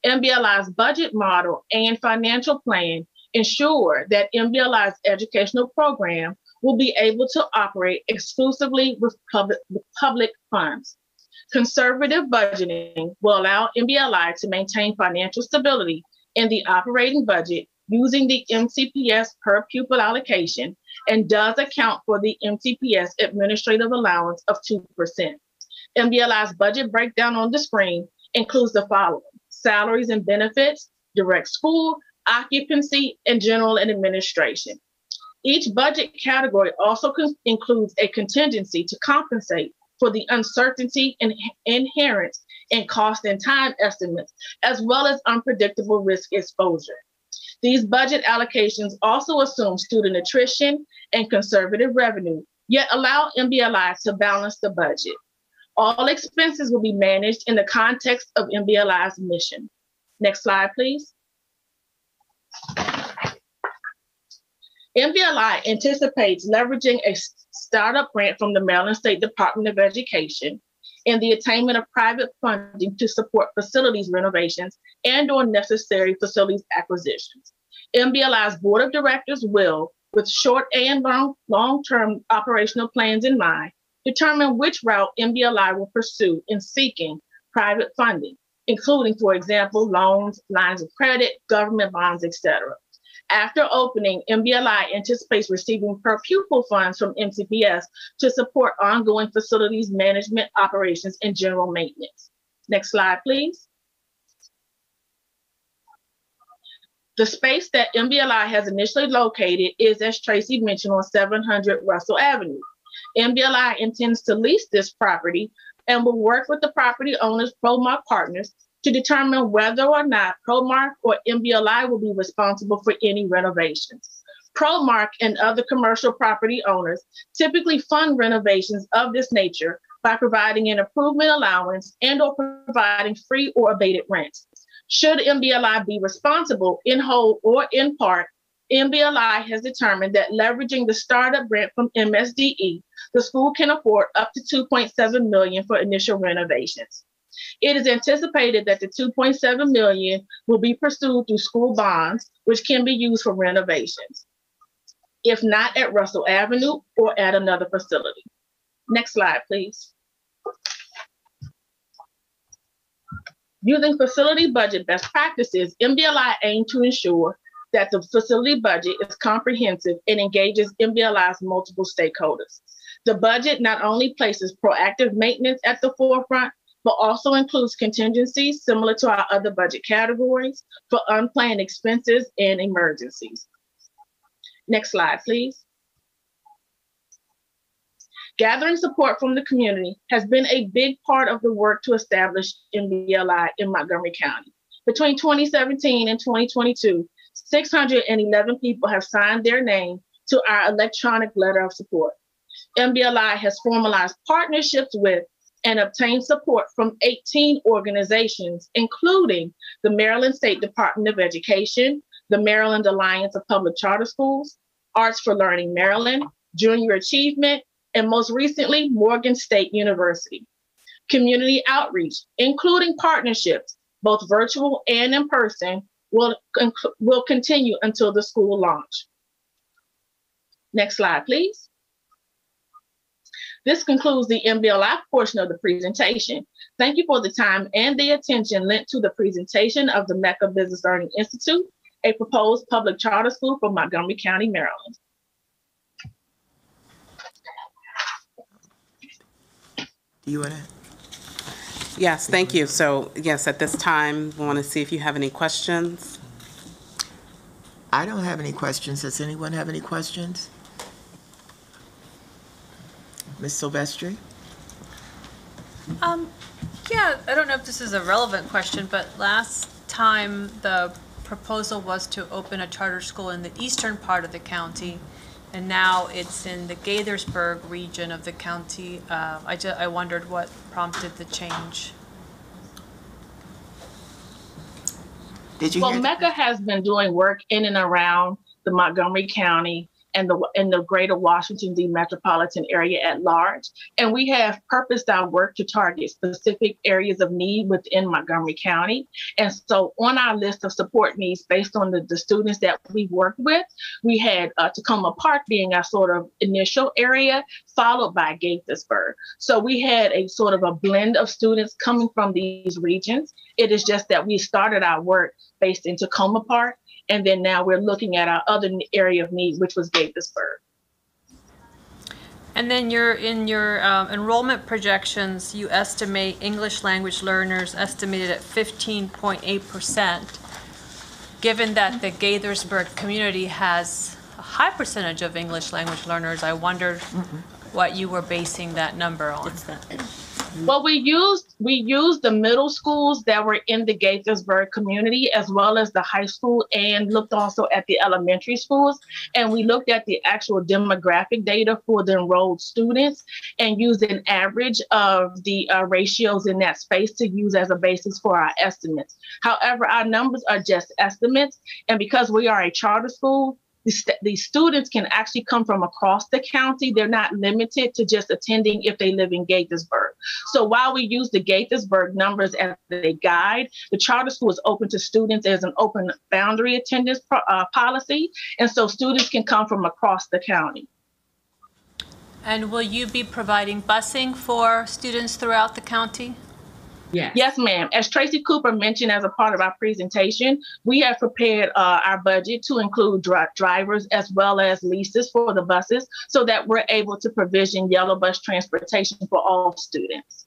MBLI's budget model and financial plan ensure that MBLI's educational program will be able to operate exclusively with public, public funds. Conservative budgeting will allow MBLI to maintain financial stability in the operating budget using the MCPS per pupil allocation and does account for the MCPS administrative allowance of 2%. MBLI's budget breakdown on the screen includes the following salaries and benefits, direct school, occupancy, and general and administration. Each budget category also includes a contingency to compensate for the uncertainty in- inherent in cost and time estimates, as well as unpredictable risk exposure. These budget allocations also assume student attrition and conservative revenue, yet allow MBLI to balance the budget. All expenses will be managed in the context of MBLI's mission. Next slide, please. MBLI anticipates leveraging a startup grant from the Maryland State Department of Education and the attainment of private funding to support facilities renovations and or necessary facilities acquisitions. MBLI's board of directors will, with short and long, long-term operational plans in mind, determine which route MBLI will pursue in seeking private funding, including, for example, loans, lines of credit, government bonds, etc. After opening, MBLI anticipates receiving per pupil funds from MCPS to support ongoing facilities management operations and general maintenance. Next slide, please. The space that MBLI has initially located is, as Tracy mentioned, on 700 Russell Avenue. MBLI intends to lease this property and will work with the property owners, Promark Partners, to determine whether or not Promark or MBLI will be responsible for any renovations. Promark and other commercial property owners typically fund renovations of this nature by providing an improvement allowance and or providing free or abated rent. Should MBLI be responsible in whole or in part, MBLI has determined that leveraging the startup grant from MSDE, the school can afford up to 2.7 million for initial renovations. It is anticipated that the 2.7 million will be pursued through school bonds, which can be used for renovations, if not at Russell Avenue or at another facility. Next slide, please. Using facility budget best practices, MBLI aims to ensure that the facility budget is comprehensive and engages MBLI's multiple stakeholders. The budget not only places proactive maintenance at the forefront, but also includes contingencies similar to our other budget categories for unplanned expenses and emergencies. Next slide, please. Gathering support from the community has been a big part of the work to establish MBLI in Montgomery County. Between 2017 and 2022, 611 people have signed their name to our electronic letter of support. MBLI has formalized partnerships with and obtained support from 18 organizations, including the Maryland State Department of Education, the Maryland Alliance of Public Charter Schools, Arts for Learning Maryland, Junior Achievement, and most recently, Morgan State University. Community outreach, including partnerships, both virtual and in person, will, will continue until the school launch. Next slide, please. This concludes the MBLI portion of the presentation. Thank you for the time and the attention lent to the presentation of the Mecca Business Learning Institute, a proposed public charter school for Montgomery County, Maryland. Do you want to? Yes, thank you. So yes, at this time, we want to see if you have any questions. I don't have any questions. Does anyone have any questions? Ms. Silvestre? Um, yeah, I don't know if this is a relevant question, but last time the proposal was to open a charter school in the eastern part of the county, and now it's in the Gaithersburg region of the county. Uh, I ju, I wondered what prompted the change. Did you Well, hear? Mecca has been doing work in and around the Montgomery County and the and the greater Washington D metropolitan area at large. And we have purposed our work to target specific areas of need within Montgomery County. And so on our list of support needs based on the, the students that we worked with, we had uh, Takoma Park being our sort of initial area, followed by Gaithersburg. So we had a sort of a blend of students coming from these regions. It is just that we started our work based in Takoma Park and then now we're looking at our other area of need, which was Gaithersburg. And then you're in your um, enrollment projections, you estimate English language learners estimated at 15.8%. Given that the Gaithersburg community has a high percentage of English language learners, I wondered what you were basing that number on. Well, we used we used the middle schools that were in the Gaithersburg community as well as the high school and looked also at the elementary schools. And we looked at the actual demographic data for the enrolled students and used an average of the uh, ratios in that space to use as a basis for our estimates. However, our numbers are just estimates. And because we are a charter school, the, st- the students can actually come from across the county. They're not limited to just attending if they live in Gaithersburg. So while we use the Gaithersburg numbers as a guide, the charter school is open to students as an open boundary attendance pro- uh, policy. And so students can come from across the county. And will you be providing busing for students throughout the county? Yes. Yes, ma'am. As Tracy Cooper mentioned as a part of our presentation, we have prepared uh, our budget to include dri- drivers as well as leases for the buses so that we're able to provision yellow bus transportation for all students.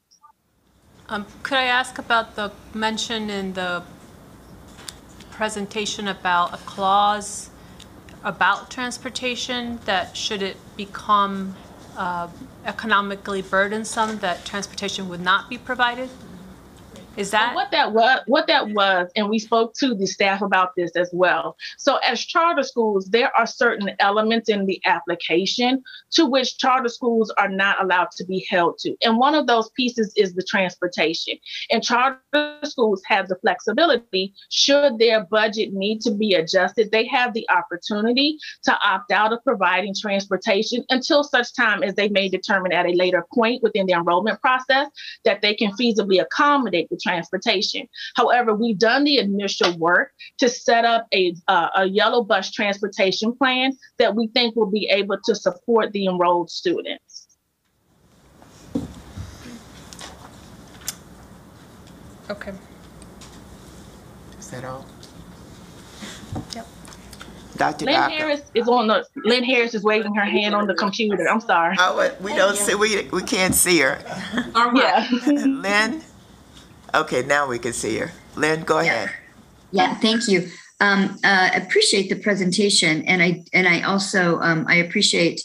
Um, Could I ask about the mention in the presentation about a clause about transportation, that should it become uh, economically burdensome, that transportation would not be provided? Is that? what that was, what that was, and we spoke to the staff about this as well. So as charter schools, there are certain elements in the application to which charter schools are not allowed to be held to. And one of those pieces is the transportation. And charter schools have the flexibility, should their budget need to be adjusted, they have the opportunity to opt out of providing transportation until such time as they may determine at a later point within the enrollment process that they can feasibly accommodate the transportation. However, we've done the initial work to set up a, uh, a yellow bus transportation plan that we think will be able to support the enrolled students. Okay. Is that all? Yep. Dr. Lynne Docca? Harris is on the, Lynne Harris is waving her hand on the computer. I'm sorry. Oh, we don't see, we, we can't see her. Yeah. Lynne? Okay, now we can see her. Lynne, go ahead. Yeah, thank you. Um, uh, appreciate the presentation, and I and I also um, I appreciate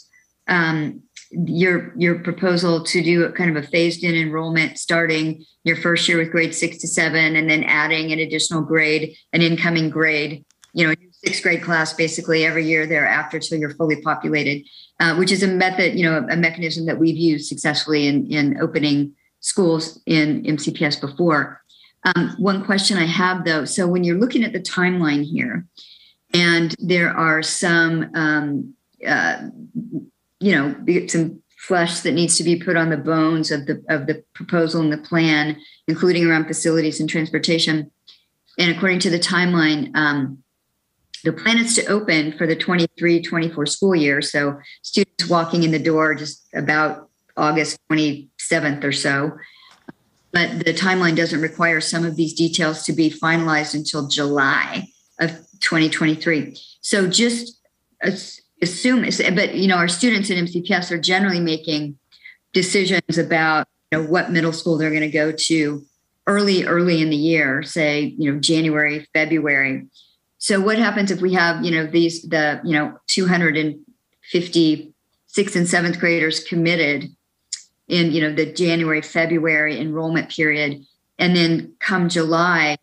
um, your your proposal to do a kind of a phased in enrollment, starting your first year with grade six to seven, and then adding an additional grade, an incoming grade. You know, sixth grade class basically every year thereafter till you're fully populated, uh, which is a method, you know, a mechanism that we've used successfully in in opening schools in MCPS before. Um, one question I have though, so when you're looking at the timeline here, and there are some, um, uh, you know, some flesh that needs to be put on the bones of the of the proposal and the plan, including around facilities and transportation. And according to the timeline, um, the plan is to open for the 23-24 school year. So students walking in the door just about August 27th or so. But the timeline doesn't require some of these details to be finalized until July of 2023. So just assume, but you know, our students in MCPS are generally making decisions about you know what middle school they're going to go to early, early in the year, say you know January, February. so what happens if we have, you know, these, the, you know, 250 sixth and seventh graders committed in, you know, the January, February enrollment period. And then come July,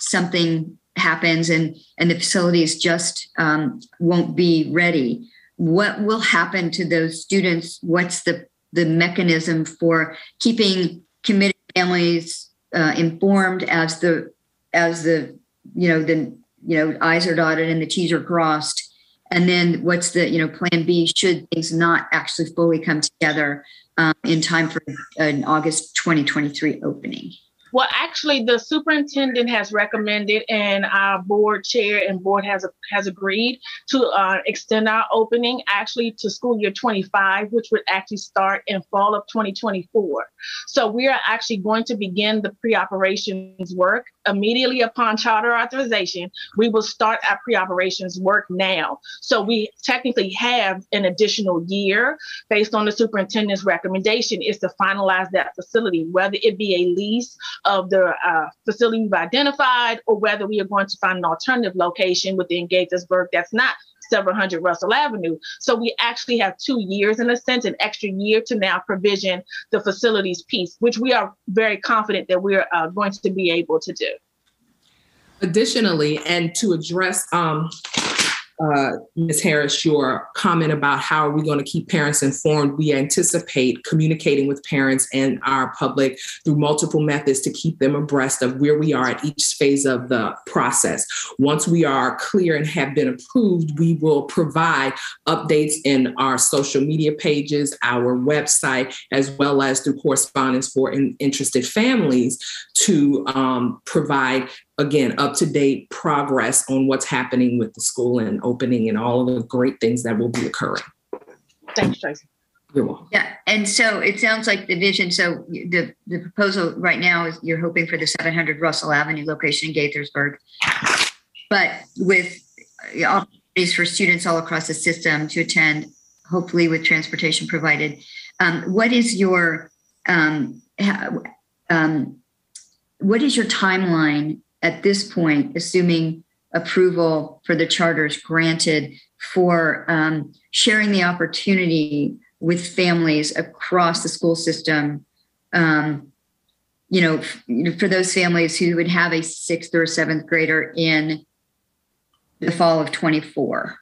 something happens and, and the facilities just um, won't be ready. What will happen to those students? What's the, the mechanism for keeping committed families uh, informed as the, as the, you know, the you know, I's are dotted and the T's are crossed. And then what's the, you know, plan B should things not actually fully come together um, in time for an August 2023 opening? Well, actually, the superintendent has recommended, and our board chair and board has has agreed to uh, extend our opening actually to school year 25, which would actually start in fall of 2024. So we are actually going to begin the pre-operations work immediately upon charter authorization. We will start our pre-operations work now. So we technically have an additional year based on the superintendent's recommendation is to finalize that facility, whether it be a lease of the uh, facility we've identified or whether we are going to find an alternative location within Gaithersburg that's not several hundred Russell Avenue. So we actually have two years, in a sense, an extra year to now provision the facilities piece, which we are very confident that we're uh, going to be able to do. Additionally, and to address um, uh, Ms. Harris, your comment about how are we going to keep parents informed, we anticipate communicating with parents and our public through multiple methods to keep them abreast of where we are at each phase of the process. Once we are clear and have been approved, we will provide updates in our social media pages, our website, as well as through correspondence for in- interested families to um, provide again up to date progress on what's happening with the school and opening and all of the great things that will be occurring. Thanks, Tracy. You're welcome. Yeah, and so it sounds like the vision. So the the proposal right now is you're hoping for the 700 Russell Avenue location in Gaithersburg, but with opportunities for students all across the system to attend, hopefully with transportation provided. Um, what is your um, um, what is your timeline at this point, assuming approval for the charters granted for um, sharing the opportunity with families across the school system um, you know, f- for those families who would have a sixth or seventh grader in the fall of 24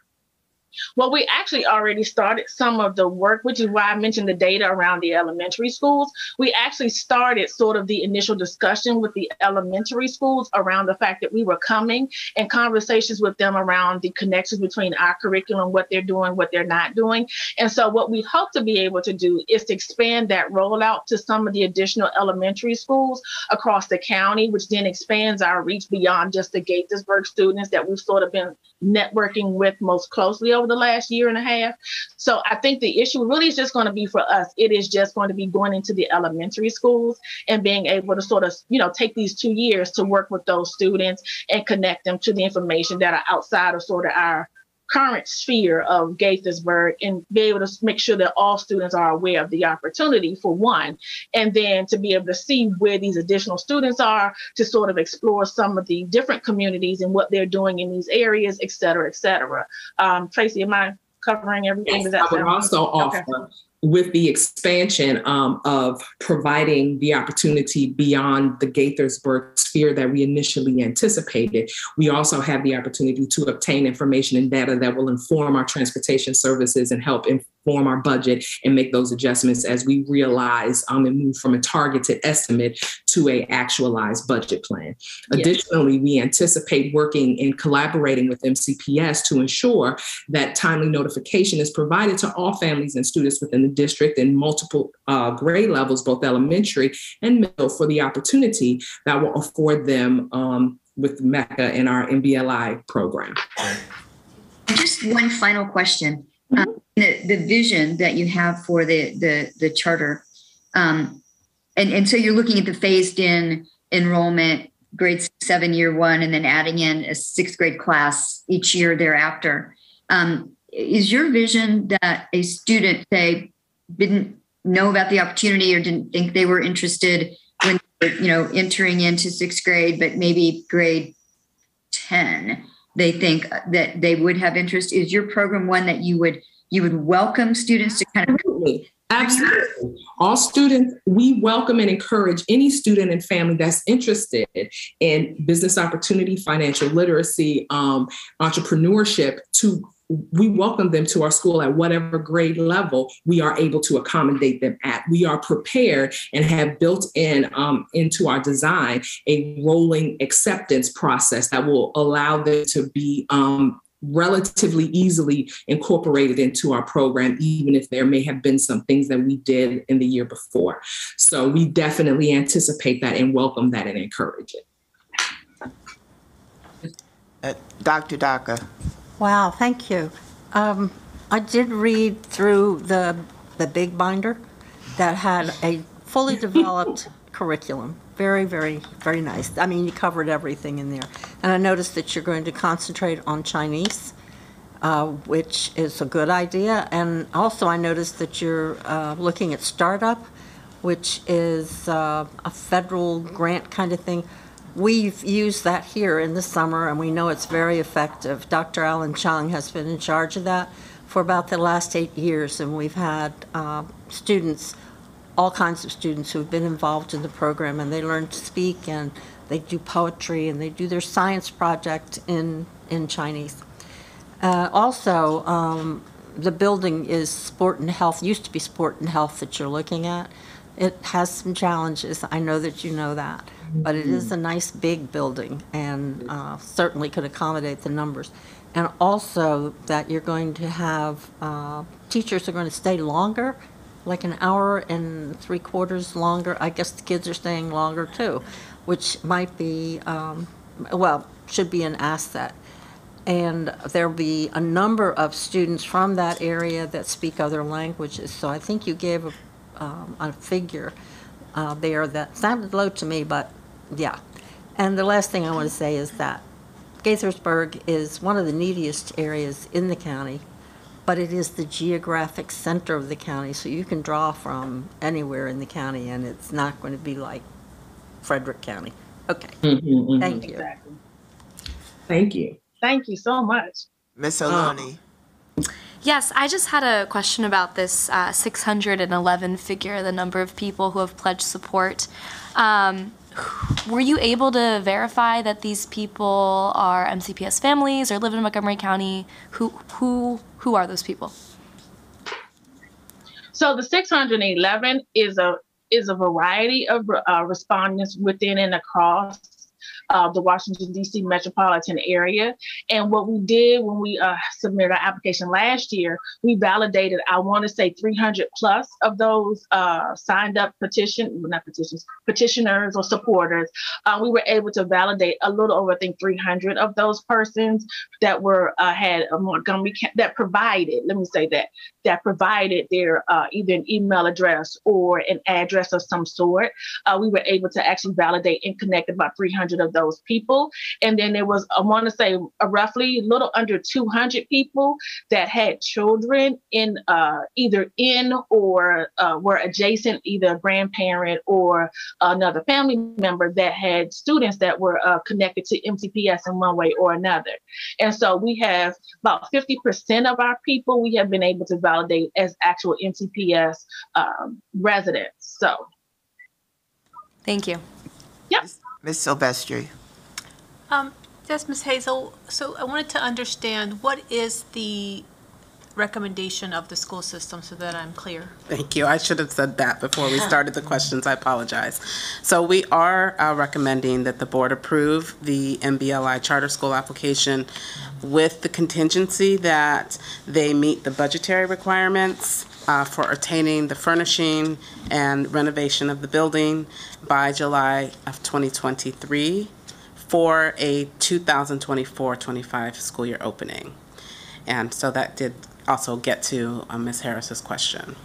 well, we actually already started some of the work, which is why I mentioned the data around the elementary schools. We actually started sort of the initial discussion with the elementary schools around the fact that we were coming and conversations with them around the connections between our curriculum, what they're doing, what they're not doing. And so, what we hope to be able to do is to expand that rollout to some of the additional elementary schools across the county, which then expands our reach beyond just the Gaithersburg students that we've sort of been networking with most closely over the last year and a half. So I think the issue really is just going to be for us. It is just going to be going into the elementary schools and being able to sort of, you know, take these two years to work with those students and connect them to the information that are outside of sort of our current sphere of Gaithersburg and be able to make sure that all students are aware of the opportunity for one, and then to be able to see where these additional students are to sort of explore some of the different communities and what they're doing in these areas, et cetera, et cetera. Um, Tracy, am I covering everything? Yes, I would also offer with the expansion um, of providing the opportunity beyond the Gaithersburg sphere that we initially anticipated, we also have the opportunity to obtain information and data that will inform our transportation services and help inform our budget and make those adjustments as we realize um, and move from a targeted estimate to a actualized budget plan. Yes. Additionally, we anticipate working and collaborating with MCPS to ensure that timely notification is provided to all families and students within the district in multiple uh, grade levels, both elementary and middle, for the opportunity that will afford them um, with MECCA and our MBLI program. Just one final question. Mm-hmm. Um, the, the vision that you have for the, the, the charter, um, and, and so you're looking at the phased in enrollment, grade seven, year one, and then adding in a sixth grade class each year thereafter. Um, is your vision that a student, say, didn't know about the opportunity or didn't think they were interested when you know entering into sixth grade, but maybe grade ten they think that they would have interest? Is your program one that you would you would welcome students to kind of Absolutely. Absolutely. All students, we welcome and encourage any student and family that's interested in business opportunity, financial literacy, um, entrepreneurship to we welcome them to our school at whatever grade level we are able to accommodate them at. We are prepared and have built in um, into our design a rolling acceptance process that will allow them to be um, relatively easily incorporated into our program, even if there may have been some things that we did in the year before. So we definitely anticipate that and welcome that and encourage it. Uh, Dr. Docca. Wow, thank you. Um, I did read through the, the big binder that had a fully developed curriculum. Very, very, very nice. I mean, you covered everything in there. And I noticed that you're going to concentrate on Chinese, uh, which is a good idea. And also, I noticed that you're uh, looking at startup, which is uh, a federal grant kind of thing. We've used that here in the summer, and we know it's very effective. Dr. Alan Chung has been in charge of that for about the last eight years, and we've had uh, students all kinds of students who have been involved in the program and they learn to speak and they do poetry and they do their science project in, in Chinese. Uh, also, um, the building is sport and health, used to be sport and health that you're looking at. It has some challenges. I know that you know that, but it is a nice big building and uh, certainly could accommodate the numbers. And also that you're going to have uh, teachers are going to stay longer like an hour and three quarters longer. I guess the kids are staying longer too, which might be, um, well, should be an asset. And there'll be a number of students from that area that speak other languages. So I think you gave a, um, a figure uh, there that sounded low to me, but yeah. And the last thing I want to say is that Gaithersburg is one of the neediest areas in the county but it is the geographic center of the county, so you can draw from anywhere in the county, and it's not going to be like Frederick County. Okay, Mhm, thank mhm. you. Thank you. Thank you so much. Miss O'Looney. Yes, I just had a question about this uh, 611 figure, the number of people who have pledged support. Um, were you able to verify that these people are MCPS families or live in Montgomery County? Who who who are those people? So the 611 is a is a variety of uh, respondents within and across uh, the Washington D.C. metropolitan area. And what we did when we uh, submitted our application last year, we validated I want to say 300 plus of those uh, signed up petition, not petitions, petitioners or supporters. Uh, we were able to validate a little over I think 300 of those persons that were uh, had a Montgomery that provided. Let me say that that provided their uh, either an email address or an address of some sort. We were able to actually validate and connect about 300 of those people. And then there was, I want to say, a roughly a little under 200 people that had children in uh, either in or uh, were adjacent, either a grandparent or another family member that had students that were uh, connected to MCPS in one way or another. And so we have about 50% of our people we have been able to validate as actual MCPS um, residents. So, Thank you. yep. Miss Silvestre. Um, yes, Ms. Hazel, so I wanted to understand, what is the recommendation of the school system so that I'm clear? Thank you. I should have said that before we started the questions. I apologize. So we are uh, recommending that the board approve the MBLI charter school application with the contingency that they meet the budgetary requirements uh, for attaining the furnishing and renovation of the building by July of 2023 for a 2024-25 school year opening. And so that did also get to uh, Ms. Harris's question.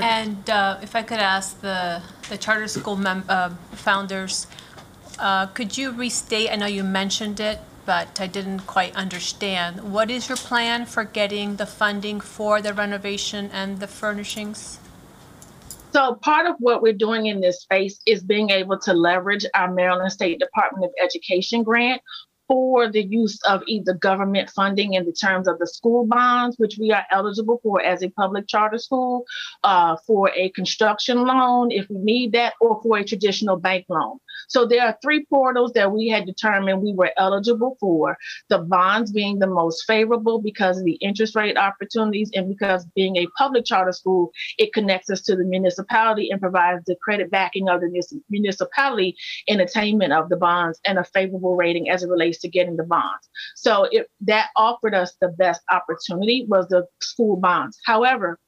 And uh, if I could ask the, the charter school mem, uh, founders, uh, could you restate, I know you mentioned it, but I didn't quite understand. What is your plan for getting the funding for the renovation and the furnishings? So part of what we're doing in this space is being able to leverage our Maryland State Department of Education grant for the use of either government funding in the terms of the school bonds, which we are eligible for as a public charter school, uh, for a construction loan if we need that, or for a traditional bank loan. So there are three portals that we had determined we were eligible for. The bonds being the most favorable because of the interest rate opportunities and because being a public charter school, it connects us to the municipality and provides the credit backing of the municipality in attainment of the bonds and a favorable rating as it relates to getting the bonds. So it, that offered us the best opportunity was the school bonds. However,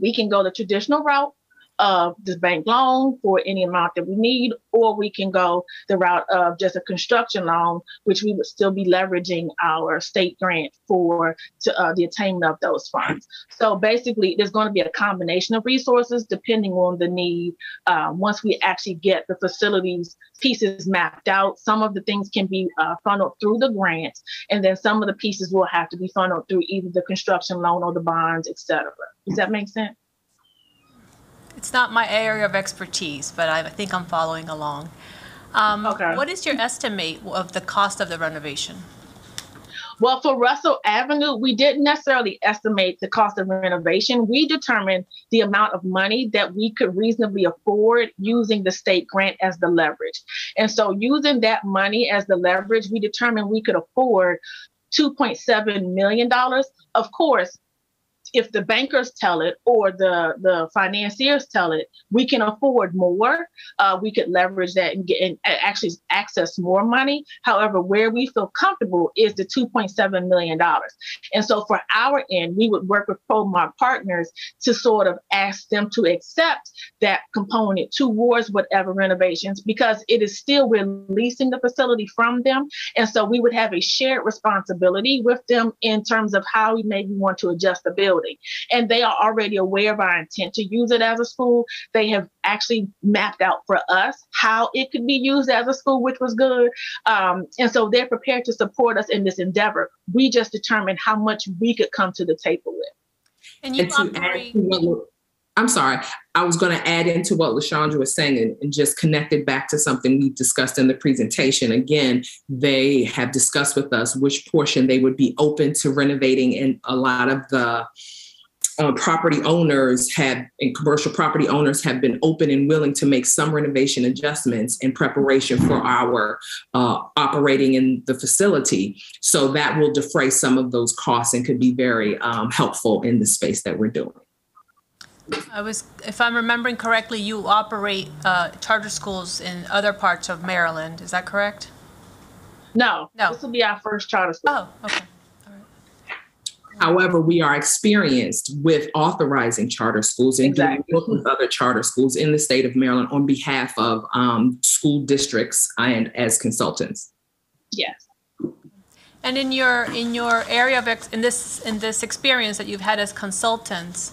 we can go the traditional route of this bank loan for any amount that we need, or we can go the route of just a construction loan, which we would still be leveraging our state grant for to, uh, the attainment of those funds. So basically, there's going to be a combination of resources depending on the need. Uh, once we actually get the facilities pieces mapped out, some of the things can be uh, funneled through the grants, and then some of the pieces will have to be funneled through either the construction loan or the bonds, et cetera. Does that make sense? It's not my area of expertise, but I think I'm following along. Um, Okay. What is your estimate of the cost of the renovation? Well, for Russell Avenue, we didn't necessarily estimate the cost of renovation. We determined the amount of money that we could reasonably afford using the state grant as the leverage. And so, using that money as the leverage, we determined we could afford $2.7 million. Of course, if the bankers tell it or the the financiers tell it, we can afford more. Uh, we could leverage that and get and actually access more money. However, where we feel comfortable is the 2.7 million dollars. And so for our end, we would work with ProMark partners to sort of ask them to accept that component towards whatever renovations because it is still releasing the facility from them. And so we would have a shared responsibility with them in terms of how we maybe want to adjust the building building. And they are already aware of our intent to use it as a school. They have actually mapped out for us how it could be used as a school, which was good. Um, and so they're prepared to support us in this endeavor. We just determined how much we could come to the table with. And you And to add operate, to what- I'm sorry, I was going to add into what LaShondra was saying and, and just connect it back to something we discussed in the presentation. Again, they have discussed with us which portion they would be open to renovating, and a lot of the uh, property owners have and commercial property owners have been open and willing to make some renovation adjustments in preparation for our uh, operating in the facility. So that will defray some of those costs and could be very um, helpful in the space that we're doing. I was, if I'm remembering correctly, you operate uh, charter schools in other parts of Maryland, is that correct? No, No. this will be our first charter school. Oh, okay. However, we are experienced with authorizing charter schools and doing Exactly. work with other charter schools in the state of Maryland on behalf of um, school districts and as consultants. Yes. And in your, in your area of, ex- in this, in this experience that you've had as consultants,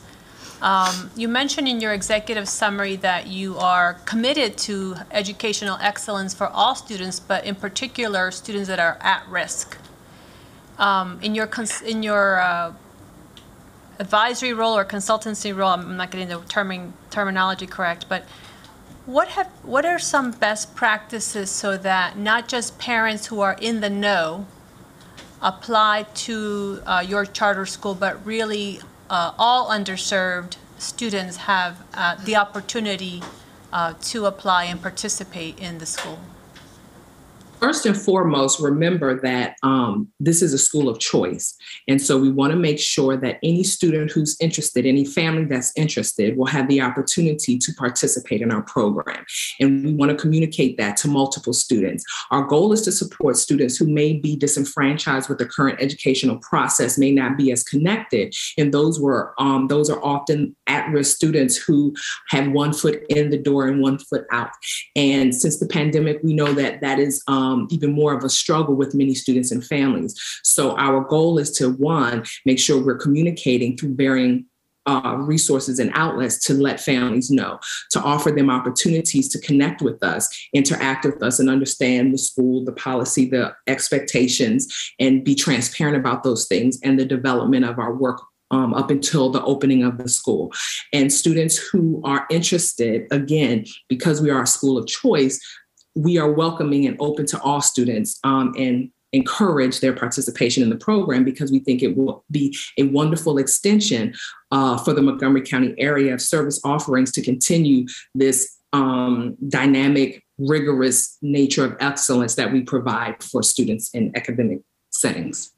um, you mentioned in your executive summary that you are committed to educational excellence for all students, but in particular, students that are at risk. Um, In your, in your uh, advisory role or consultancy role, I'm not getting the terming, terminology correct, but what have, what are some best practices so that not just parents who are in the know apply to uh, your charter school, but really uh, all underserved students have uh, the opportunity uh, to apply and participate in the school? First and foremost, remember that um, this is a school of choice. And so we want to make sure that any student who's interested, any family that's interested, will have the opportunity to participate in our program. And we want to communicate that to multiple students. Our goal is to support students who may be disenfranchised with the current educational process, may not be as connected. And those were um, those are often at-risk students who have one foot in the door and one foot out. And since the pandemic, we know that that is um, even more of a struggle with many students and families. So our goal is to one, make sure we're communicating through varying uh, resources and outlets to let families know, to offer them opportunities to connect with us, interact with us, and understand the school, the policy, the expectations, and be transparent about those things and the development of our work um, up until the opening of the school. And students who are interested, again, because we are a school of choice, we are welcoming and open to all students. Um, and encourage their participation in the program because we think it will be a wonderful extension uh, for the Montgomery County area of service offerings to continue this um, dynamic, rigorous nature of excellence that we provide for students in academic settings.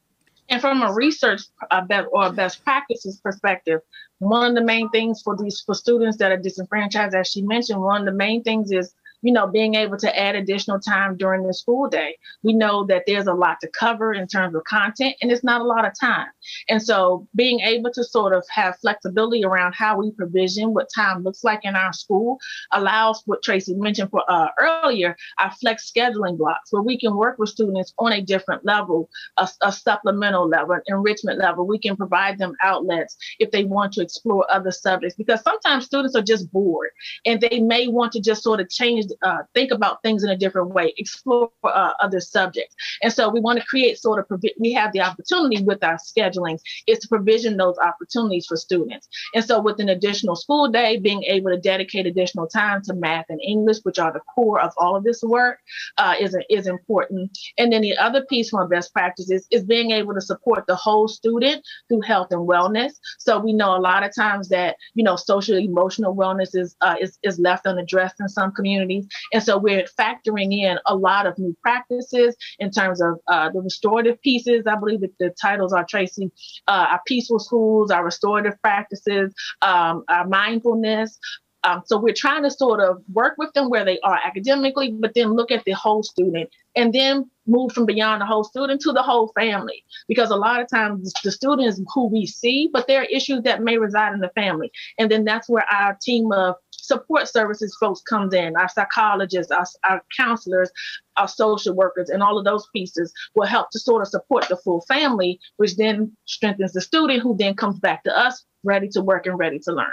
And from a research uh, best, or best practices perspective, one of the main things for these for students that are disenfranchised, as she mentioned, one of the main things is you know, being able to add additional time during the school day. We know that there's a lot to cover in terms of content, and it's not a lot of time. And so, being able to sort of have flexibility around how we provision what time looks like in our school allows what Tracy mentioned for uh, earlier, our flex scheduling blocks, where we can work with students on a different level, a, a supplemental level, an enrichment level. We can provide them outlets if they want to explore other subjects, because sometimes students are just bored and they may want to just sort of change uh, think about things in a different way, explore uh, other subjects. And so we want to create sort of, provi- we have the opportunity with our scheduling is to provision those opportunities for students. And so with an additional school day, being able to dedicate additional time to math and English, which are the core of all of this work, uh, is, is important. And then the other piece from best practices is being able to support the whole student through health and wellness. So we know a lot of times that, you know, social emotional wellness is, uh, is, is left unaddressed in some communities. And so we're factoring in a lot of new practices in terms of uh, the restorative pieces. I believe that the titles are Tracy, uh, our peaceful schools, our restorative practices, um, our mindfulness, um, so we're trying to sort of work with them where they are academically, but then look at the whole student and then move from beyond the whole student to the whole family. Because a lot of times the student is who we see, but there are issues that may reside in the family. And then that's where our team of support services folks comes in, our psychologists, our, our counselors, our social workers, and all of those pieces will help to sort of support the full family, which then strengthens the student who then comes back to us ready to work and ready to learn.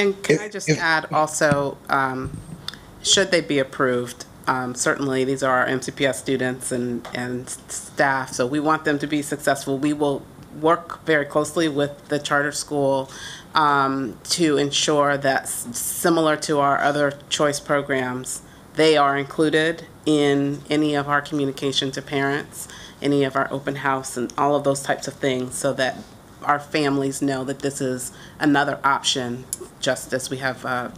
And can I just add also, um, should they be approved, um, certainly these are our MCPS students and, and staff, so we want them to be successful. We will work very closely with the charter school um, to ensure that similar to our other choice programs, they are included in any of our communication to parents, any of our open house, and all of those types of things, so that our families know that this is another option, just as we have uh,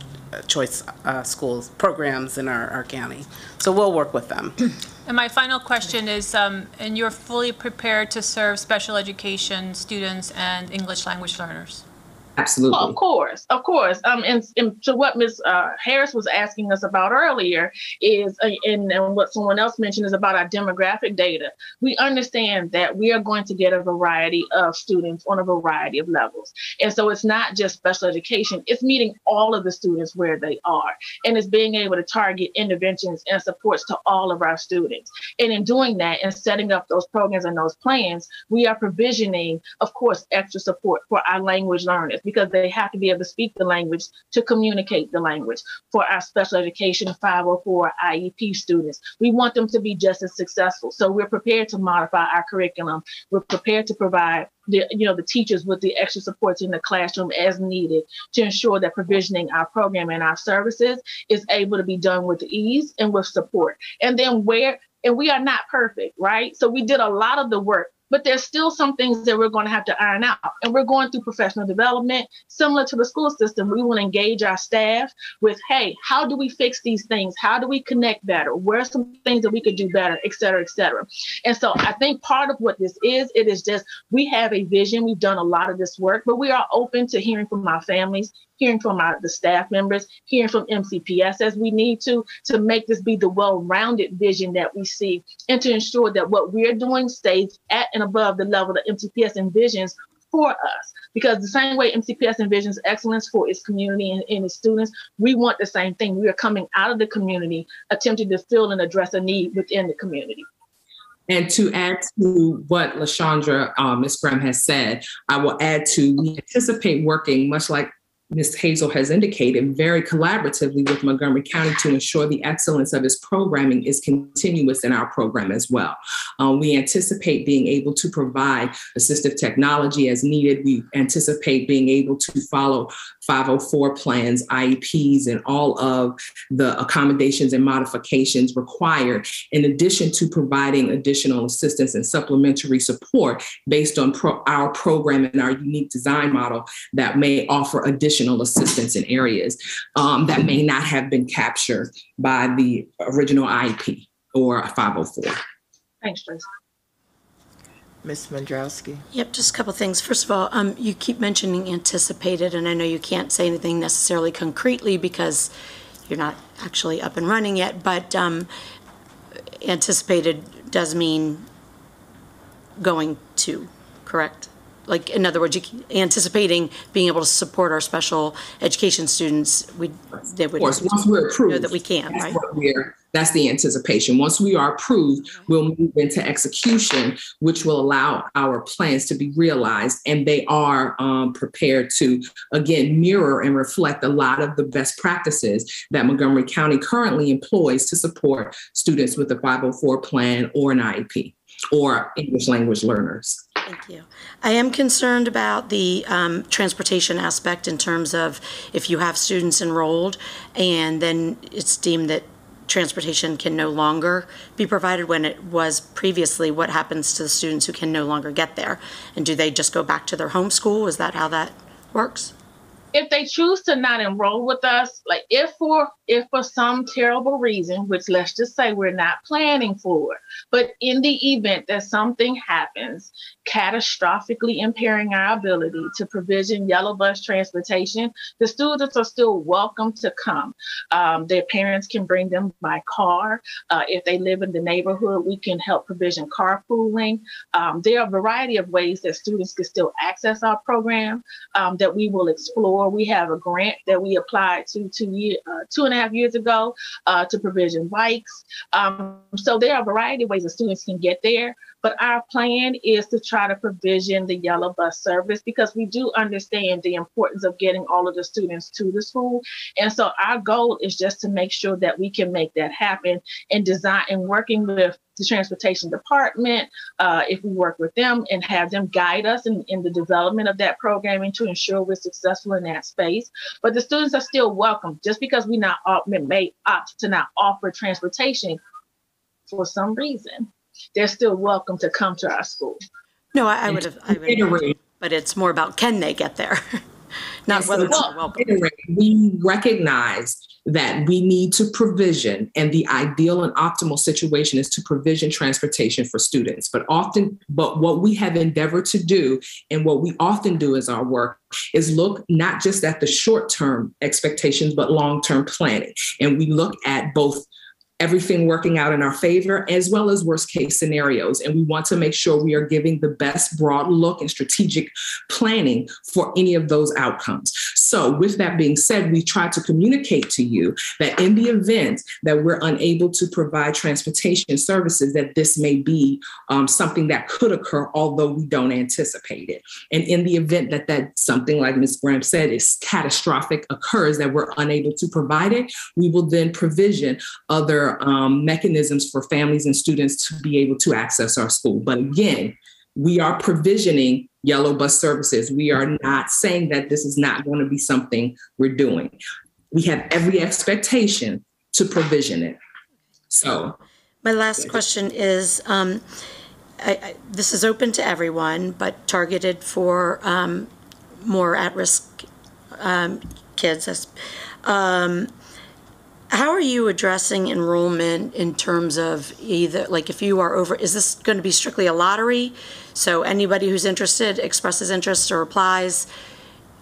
choice uh, schools programs in our, our county. So we'll work with them. And my final question is, um, and you're fully prepared to serve special education students and English language learners? Absolutely. Well, of course, of course. Um, and, and to what Ms. Uh, Harris was asking us about earlier is, uh, and, and what someone else mentioned is about our demographic data. We understand that we are going to get a variety of students on a variety of levels. And so it's not just special education, it's meeting all of the students where they are. And it's being able to target interventions and supports to all of our students. And in doing that and setting up those programs and those plans, we are provisioning, of course, extra support for our language learners because they have to be able to speak the language to communicate the language. For our special education 504 IEP students, we want them to be just as successful. So we're prepared to modify our curriculum. We're prepared to provide the you know the teachers with the extra supports in the classroom as needed to ensure that provisioning our program and our services is able to be done with ease and with support. And then where and we are not perfect, right? So we did a lot of the work but there's still some things that we're going to have to iron out. And we're going through professional development, similar to the school system. We want to engage our staff with, hey, how do we fix these things? How do we connect better? Where are some things that we could do better, et cetera, et cetera. And so I think part of what this is, it is just we have a vision. We've done a lot of this work, but we are open to hearing from our families, hearing from our, the staff members, hearing from MCPS as we need to, to make this be the well-rounded vision that we see and to ensure that what we're doing stays at and above the level that MCPS envisions for us. Because the same way MCPS envisions excellence for its community and, and, its students, we want the same thing. We are coming out of the community, attempting to fill and address a need within the community. And to add to what LaShondra, uh, Ms. Graham has said, I will add to we anticipate working much like Ms. Hazel has indicated, very collaboratively with Montgomery County to ensure the excellence of its programming is continuous in our program as well. Um, we anticipate being able to provide assistive technology as needed. We anticipate being able to follow 504 plans, IEPs, and all of the accommodations and modifications required, in addition to providing additional assistance and supplementary support based on pro- our program and our unique design model that may offer additional assistance in areas um, that may not have been captured by the original IEP or 504. Thanks, Tracy. Ms. Smondrowski? Yep, just a couple things. First of all, um, you keep mentioning anticipated, and I know you can't say anything necessarily concretely because you're not actually up and running yet, but um, anticipated does mean going to, correct? Like, in other words, you anticipating being able to support our special education students, we, they would Of course, once we're approved. know that we can, that's right? what we're- That's the anticipation. Once we are approved, we'll move into execution, which will allow our plans to be realized. And they are um, prepared to, again, mirror and reflect a lot of the best practices that Montgomery County currently employs to support students with a 504 plan or an IEP or English language learners. Thank you. I am concerned about the um, transportation aspect in terms of if you have students enrolled and then it's deemed that transportation can no longer be provided when it was previously, what happens to the students who can no longer get there? And do they just go back to their home school? Is that how that works? if they choose to not enroll with us, like if for if for some terrible reason, which let's just say we're not planning for, but in the event that something happens, catastrophically impairing our ability to provision yellow bus transportation, the students are still welcome to come. Um, their parents can bring them by car. Uh, if they live in the neighborhood, we can help provision carpooling. Um, there are a variety of ways that students can still access our program um, that we will explore. We have a grant that we applied to two year, uh, two and a half years ago uh, to provision bikes. Um, so there are a variety of ways that students can get there. But our plan is to try to provision the yellow bus service because we do understand the importance of getting all of the students to the school. And so our goal is just to make sure that we can make that happen and design and working with the transportation department, uh, if we work with them and have them guide us in, in the development of that programming to ensure we're successful in that space. But the students are still welcome just because we not opt, may opt to not offer transportation for some reason. They're still welcome to come to our school. No, I, I would have, I would have, but it's more about can they get there? Not whether it's welcome. We recognize that we need to provision, and the ideal and optimal situation is to provision transportation for students. But often, but what we have endeavored to do, and what we often do as our work, is look not just at the short term expectations, but long term planning. And we look at both everything working out in our favor as well as worst case scenarios. And we want to make sure we are giving the best broad look and strategic planning for any of those outcomes. So, with that being said, we try to communicate to you that in the event that we're unable to provide transportation services, that this may be um, something that could occur, although we don't anticipate it. And in the event that that something like Ms. Graham said is catastrophic occurs, that we're unable to provide it, we will then provision other um, mechanisms for families and students to be able to access our school. But again, we are provisioning yellow bus services. We are not saying that this is not going to be something we're doing. We have every expectation to provision it. So, My last question is, um, I, I, this is open to everyone, but targeted for, um, more at-risk, um, kids. Um, how are you addressing enrollment in terms of either, like if you are over, is this going to be strictly a lottery? So anybody who's interested expresses interest or applies?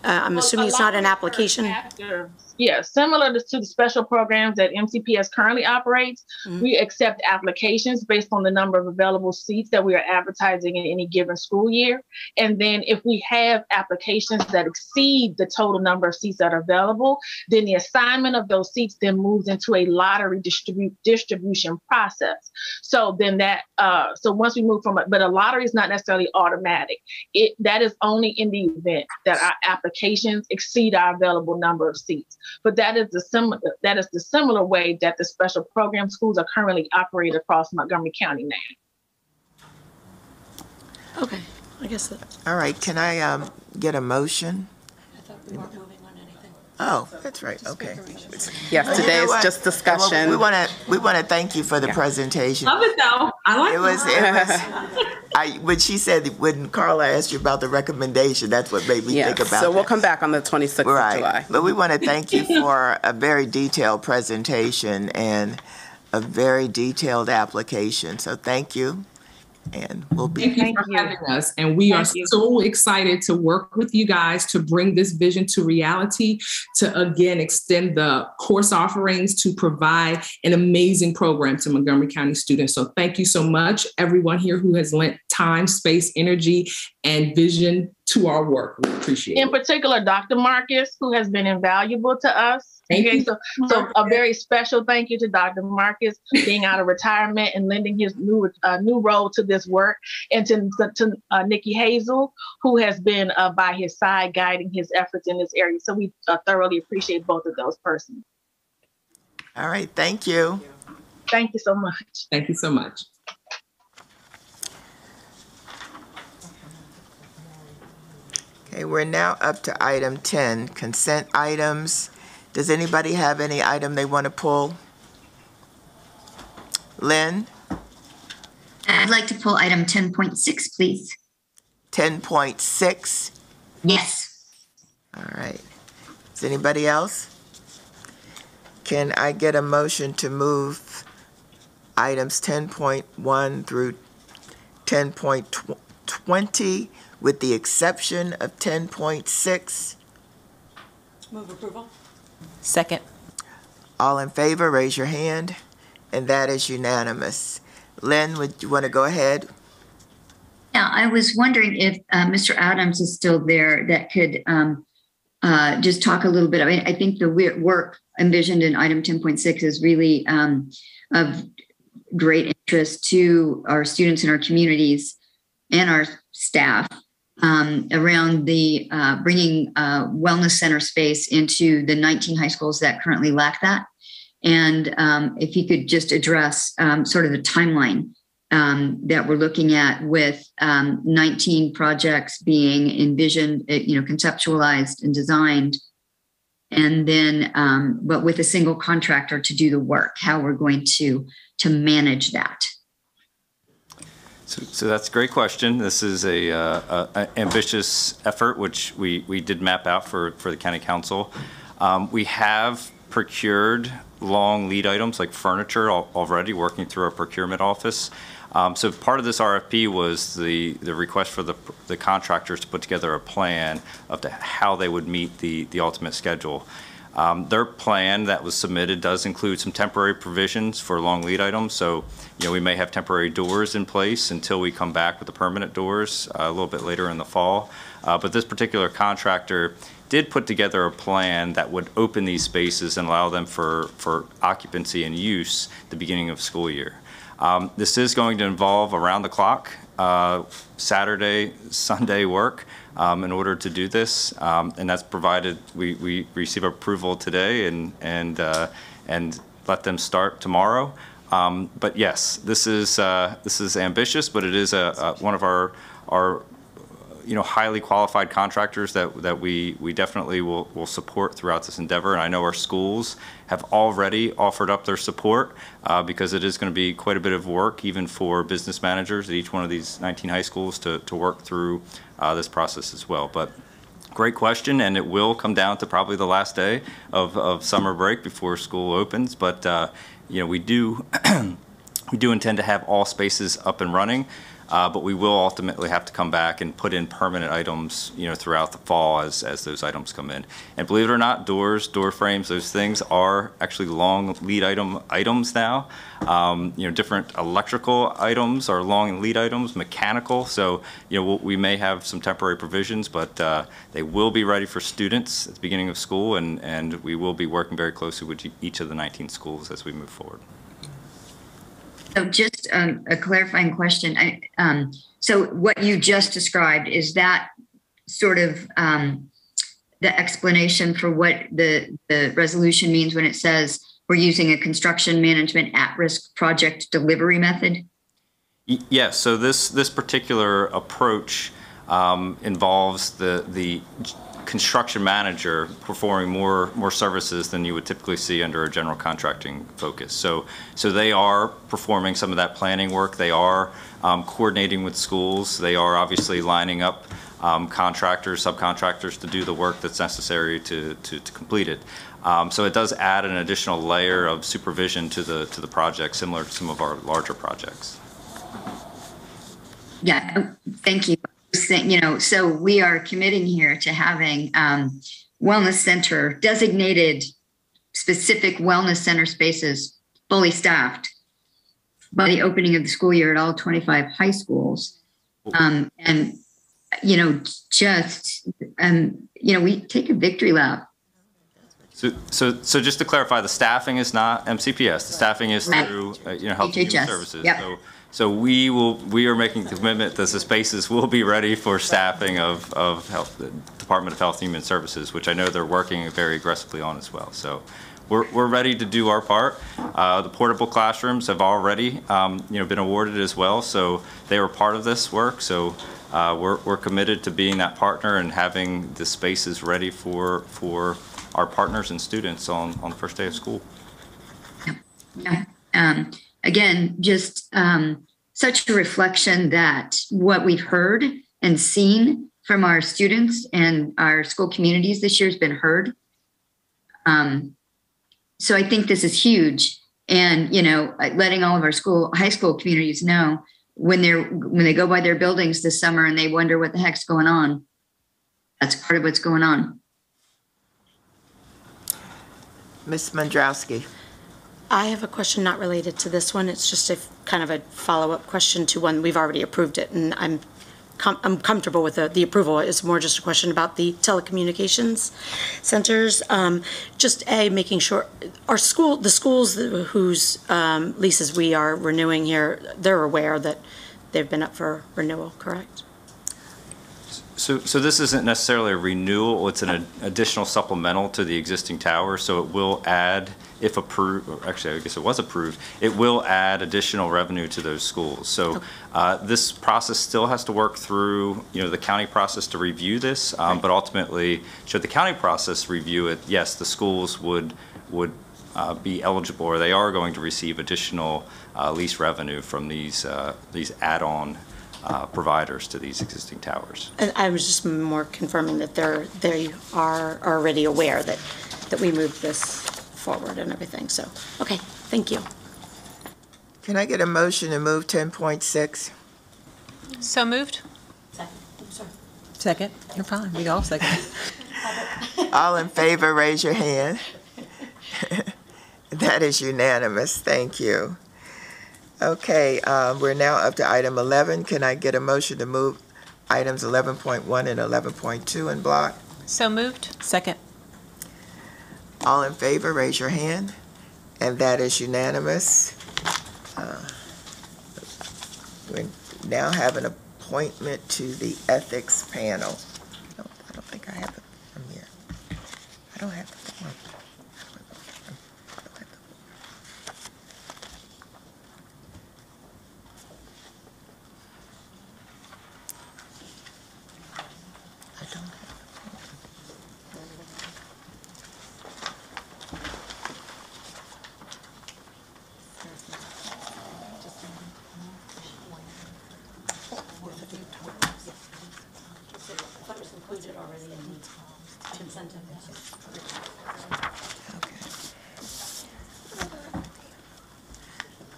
Uh, I'm Well, assuming a it's not an application? Yeah, similar to, to the special programs that MCPS currently operates, Mhm. we accept applications based on the number of available seats that we are advertising in any given school year. And then if we have applications that exceed the total number of seats that are available, then the assignment of those seats then moves into a lottery distribute distribution process. So then that uh, so once we move from it, but a lottery is not necessarily automatic. It that is only in the event that our applications exceed our available number of seats. But that is the similar that is the similar way that the special program schools are currently operated across Montgomery County now. Okay, I guess that. All right, can I um, get a motion? I thought we weren't moving on anything. Oh, that's right, okay. Yes, You know today is what? just Well, discussion. We want to, we want to thank you for the presentation. Love it though. I like It was, it was, I, when she said, when Carla asked you about the recommendation, that's what made me think about so we'll that. come back on the 26th of Right, July. but we want to thank you for a very detailed presentation and a very detailed application, so thank you. And we'll be. Thank you for having us. And we are so excited to work with you guys to bring this vision to reality, to again extend the course offerings to provide an amazing program to Montgomery County students. So thank you so much, everyone here who has lent time, space, energy, and vision to our work. We appreciate In it. particular, Dr. Marcus, who has been invaluable to us. Thank Okay, you. So, so a very special thank you to Dr. Marcus being out of retirement and lending his new uh, new role to this work, and to, to uh, Nikki Hazel, who has been uh, by his side guiding his efforts in this area. So we uh, thoroughly appreciate both of those persons. All right, thank you. Thank you so much. Thank you so much. Okay, we're now up to item 10, consent items. Does anybody have any item they want to pull? Lynne, I'd like to pull item 10.6, please. 10.6? Yes. All right. Is anybody else? Can I get a motion to move items 10.1 through 10.20 with the exception of 10.6? Move approval? Second. All in favor, raise your hand, and that is unanimous. Lynne, would you want to go ahead? Yeah, I was wondering if uh, Mr. Adams is still there that could um, uh, just talk a little bit. I mean, I think the work envisioned in item 10.6 is really um, of great interest to our students and our communities and our staff um, around the uh, bringing uh, wellness center space into the 19 high schools that currently lack that. And um, if you could just address um, sort of the timeline um, that we're looking at with um, 19 projects being envisioned, uh, you know, conceptualized and designed, and then, um, but with a single contractor to do the work, how we're going to to manage that. So, so that's a great question. This is a, uh, a- a ambitious effort, which we, we did map out for, for the county council. Um, we have procured long lead items like furniture al- already, working through our procurement office. Um, so part of this RFP was the, the request for the, the contractors to put together a plan of the, how they would meet the, the ultimate schedule. Um, Their plan that was submitted does include some temporary provisions for long lead items. So, you know, we may have temporary doors in place until we come back with the permanent doors uh, a little bit later in the fall. Uh, But this particular contractor did put together a plan that would open these spaces and allow them for, for occupancy and use the beginning of school year. Um, This is going to involve around-the-clock, uh, Saturday, Sunday work um, in order to do this, Um, and that's provided, we, we receive approval today and, and, uh, and let them start tomorrow. Um, But yes, this is, uh, this is ambitious, but it is a, a- one of our, our you know, highly qualified contractors that, that we, we definitely will, will support throughout this endeavor. And I know our schools have already offered up their support uh, because it is going to be quite a bit of work, even for business managers at each one of these 19 high schools to, to work through uh, this process as well. But great question, and it will come down to probably the last day of, of summer break before school opens. But, uh, you know, we do, we do intend to have all spaces up and running. Uh, but we will ultimately have to come back and put in permanent items, you know, throughout the fall as, as those items come in. And believe it or not, doors, door frames, those things are actually long lead item items now. Um, you know, different electrical items are long lead items, mechanical. So, you know, we'll, we may have some temporary provisions, but uh, they will be ready for students at the beginning of school, and, and we will be working very closely with each of the 19 schools as we move forward. So just um, a clarifying question. I, um, so what you just described, is that sort of um, the explanation for what the, the resolution means when it says we're using a construction management at-risk project delivery method? Yes, so this, this particular approach um, involves the, the construction manager performing more more services than you would typically see under a general contracting focus. So so they are performing some of that planning work. They are um, coordinating with schools. They are obviously lining up um, contractors, subcontractors to do the work that's necessary to to, to complete it. Um, so it does add an additional layer of supervision to the to the project, similar to some of our larger projects. Yeah, thank you you know, so we are committing here to having um, wellness center designated specific wellness center spaces fully staffed by the opening of the school year at all 25 high schools. Um, and, you know, just, um, you know, we take a victory lap. So, so, so just to clarify, the staffing is not MCPS. The staffing is through, uh, you know, Health Human Services. Yep. So, so we will, we are making the commitment that the spaces will be ready for staffing of, of health, the Department of Health and Human Services, which I know they're working very aggressively on as well. So we're, we're ready to do our part. Uh, the portable classrooms have already, um, you know, been awarded as well. So they were part of this work. So uh, we're, we're committed to being that partner and having the spaces ready for, for our partners and students on, on the first day of school. Yeah. Um, again, just um, such a reflection that what we've heard and seen from our students and our school communities this year has been heard. Um, so I think this is huge, and you know, letting all of our school, high school communities know when they're when they go by their buildings this summer and they wonder what the heck's going on. That's part of what's going on. Ms. Smondrowski. I have a question not related to this one. It's just a kind of a follow-up question to one we've already approved it, and I'm com- I'm comfortable with the, the approval. It's more just a question about the telecommunications centers. Um, just a making sure our school, the schools whose um, leases we are renewing here, they're aware that they've been up for renewal, correct? So, so this isn't necessarily a renewal, it's an additional supplemental to the existing tower, so it will add, if approved, actually, I guess it was approved, it will add additional revenue to those schools. So uh, this process still has to work through, you know, the county process to review this, um, but ultimately, should the county process review it, yes, the schools would, would uh, be eligible, or they are going to receive additional uh, lease revenue from these, uh, these add-on uh, providers to these existing towers. And I was just more confirming that they're, they are already aware that, that we moved this forward and everything, so, okay, thank you. Can I get a motion to move 10.6? So moved? Second, Second. you're fine, we all second. All in favor, raise your hand. That is unanimous, thank you. Okay, um, we're now up to item 11. Can I get a motion to move items 11.1 and 11.2 in block? So moved? Second. All in favor, raise your hand. And that is unanimous. Uh, We now have an appointment to the ethics panel. I don't, I don't think I have it from here. I don't have the form.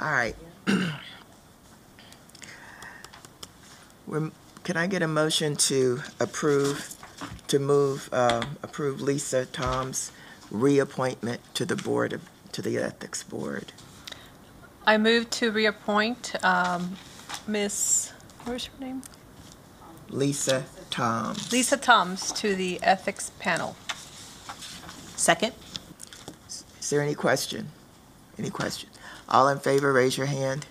All right. We're- Can I get a motion to approve, to move, uh, approve Lisa Tom's reappointment to the Board of, to the Ethics Board? I move to reappoint um, Ms., where's her name? Lisa Tom. Lisa Toms to the Ethics Panel. Second? Is there any question? Any question? All in favor, raise your hand.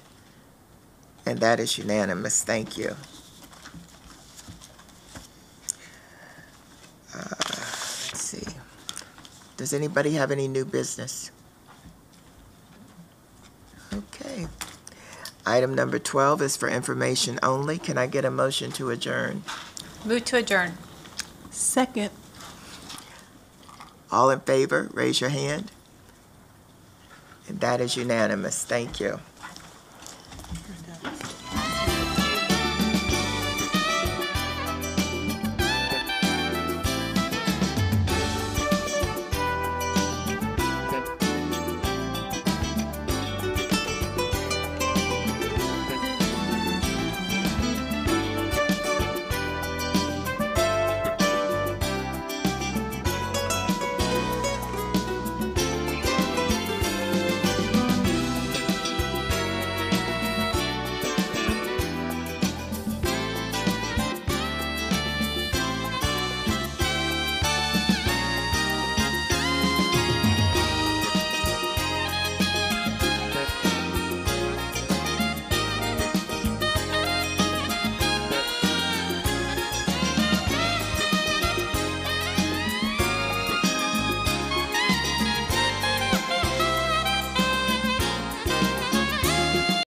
And that is unanimous. Thank you. Uh, Let's see. Does anybody have any new business? Okay. Item number 12 is for information only. Can I get a motion to adjourn? Move to adjourn. Second. All in favor, raise your hand. And that is unanimous. Thank you.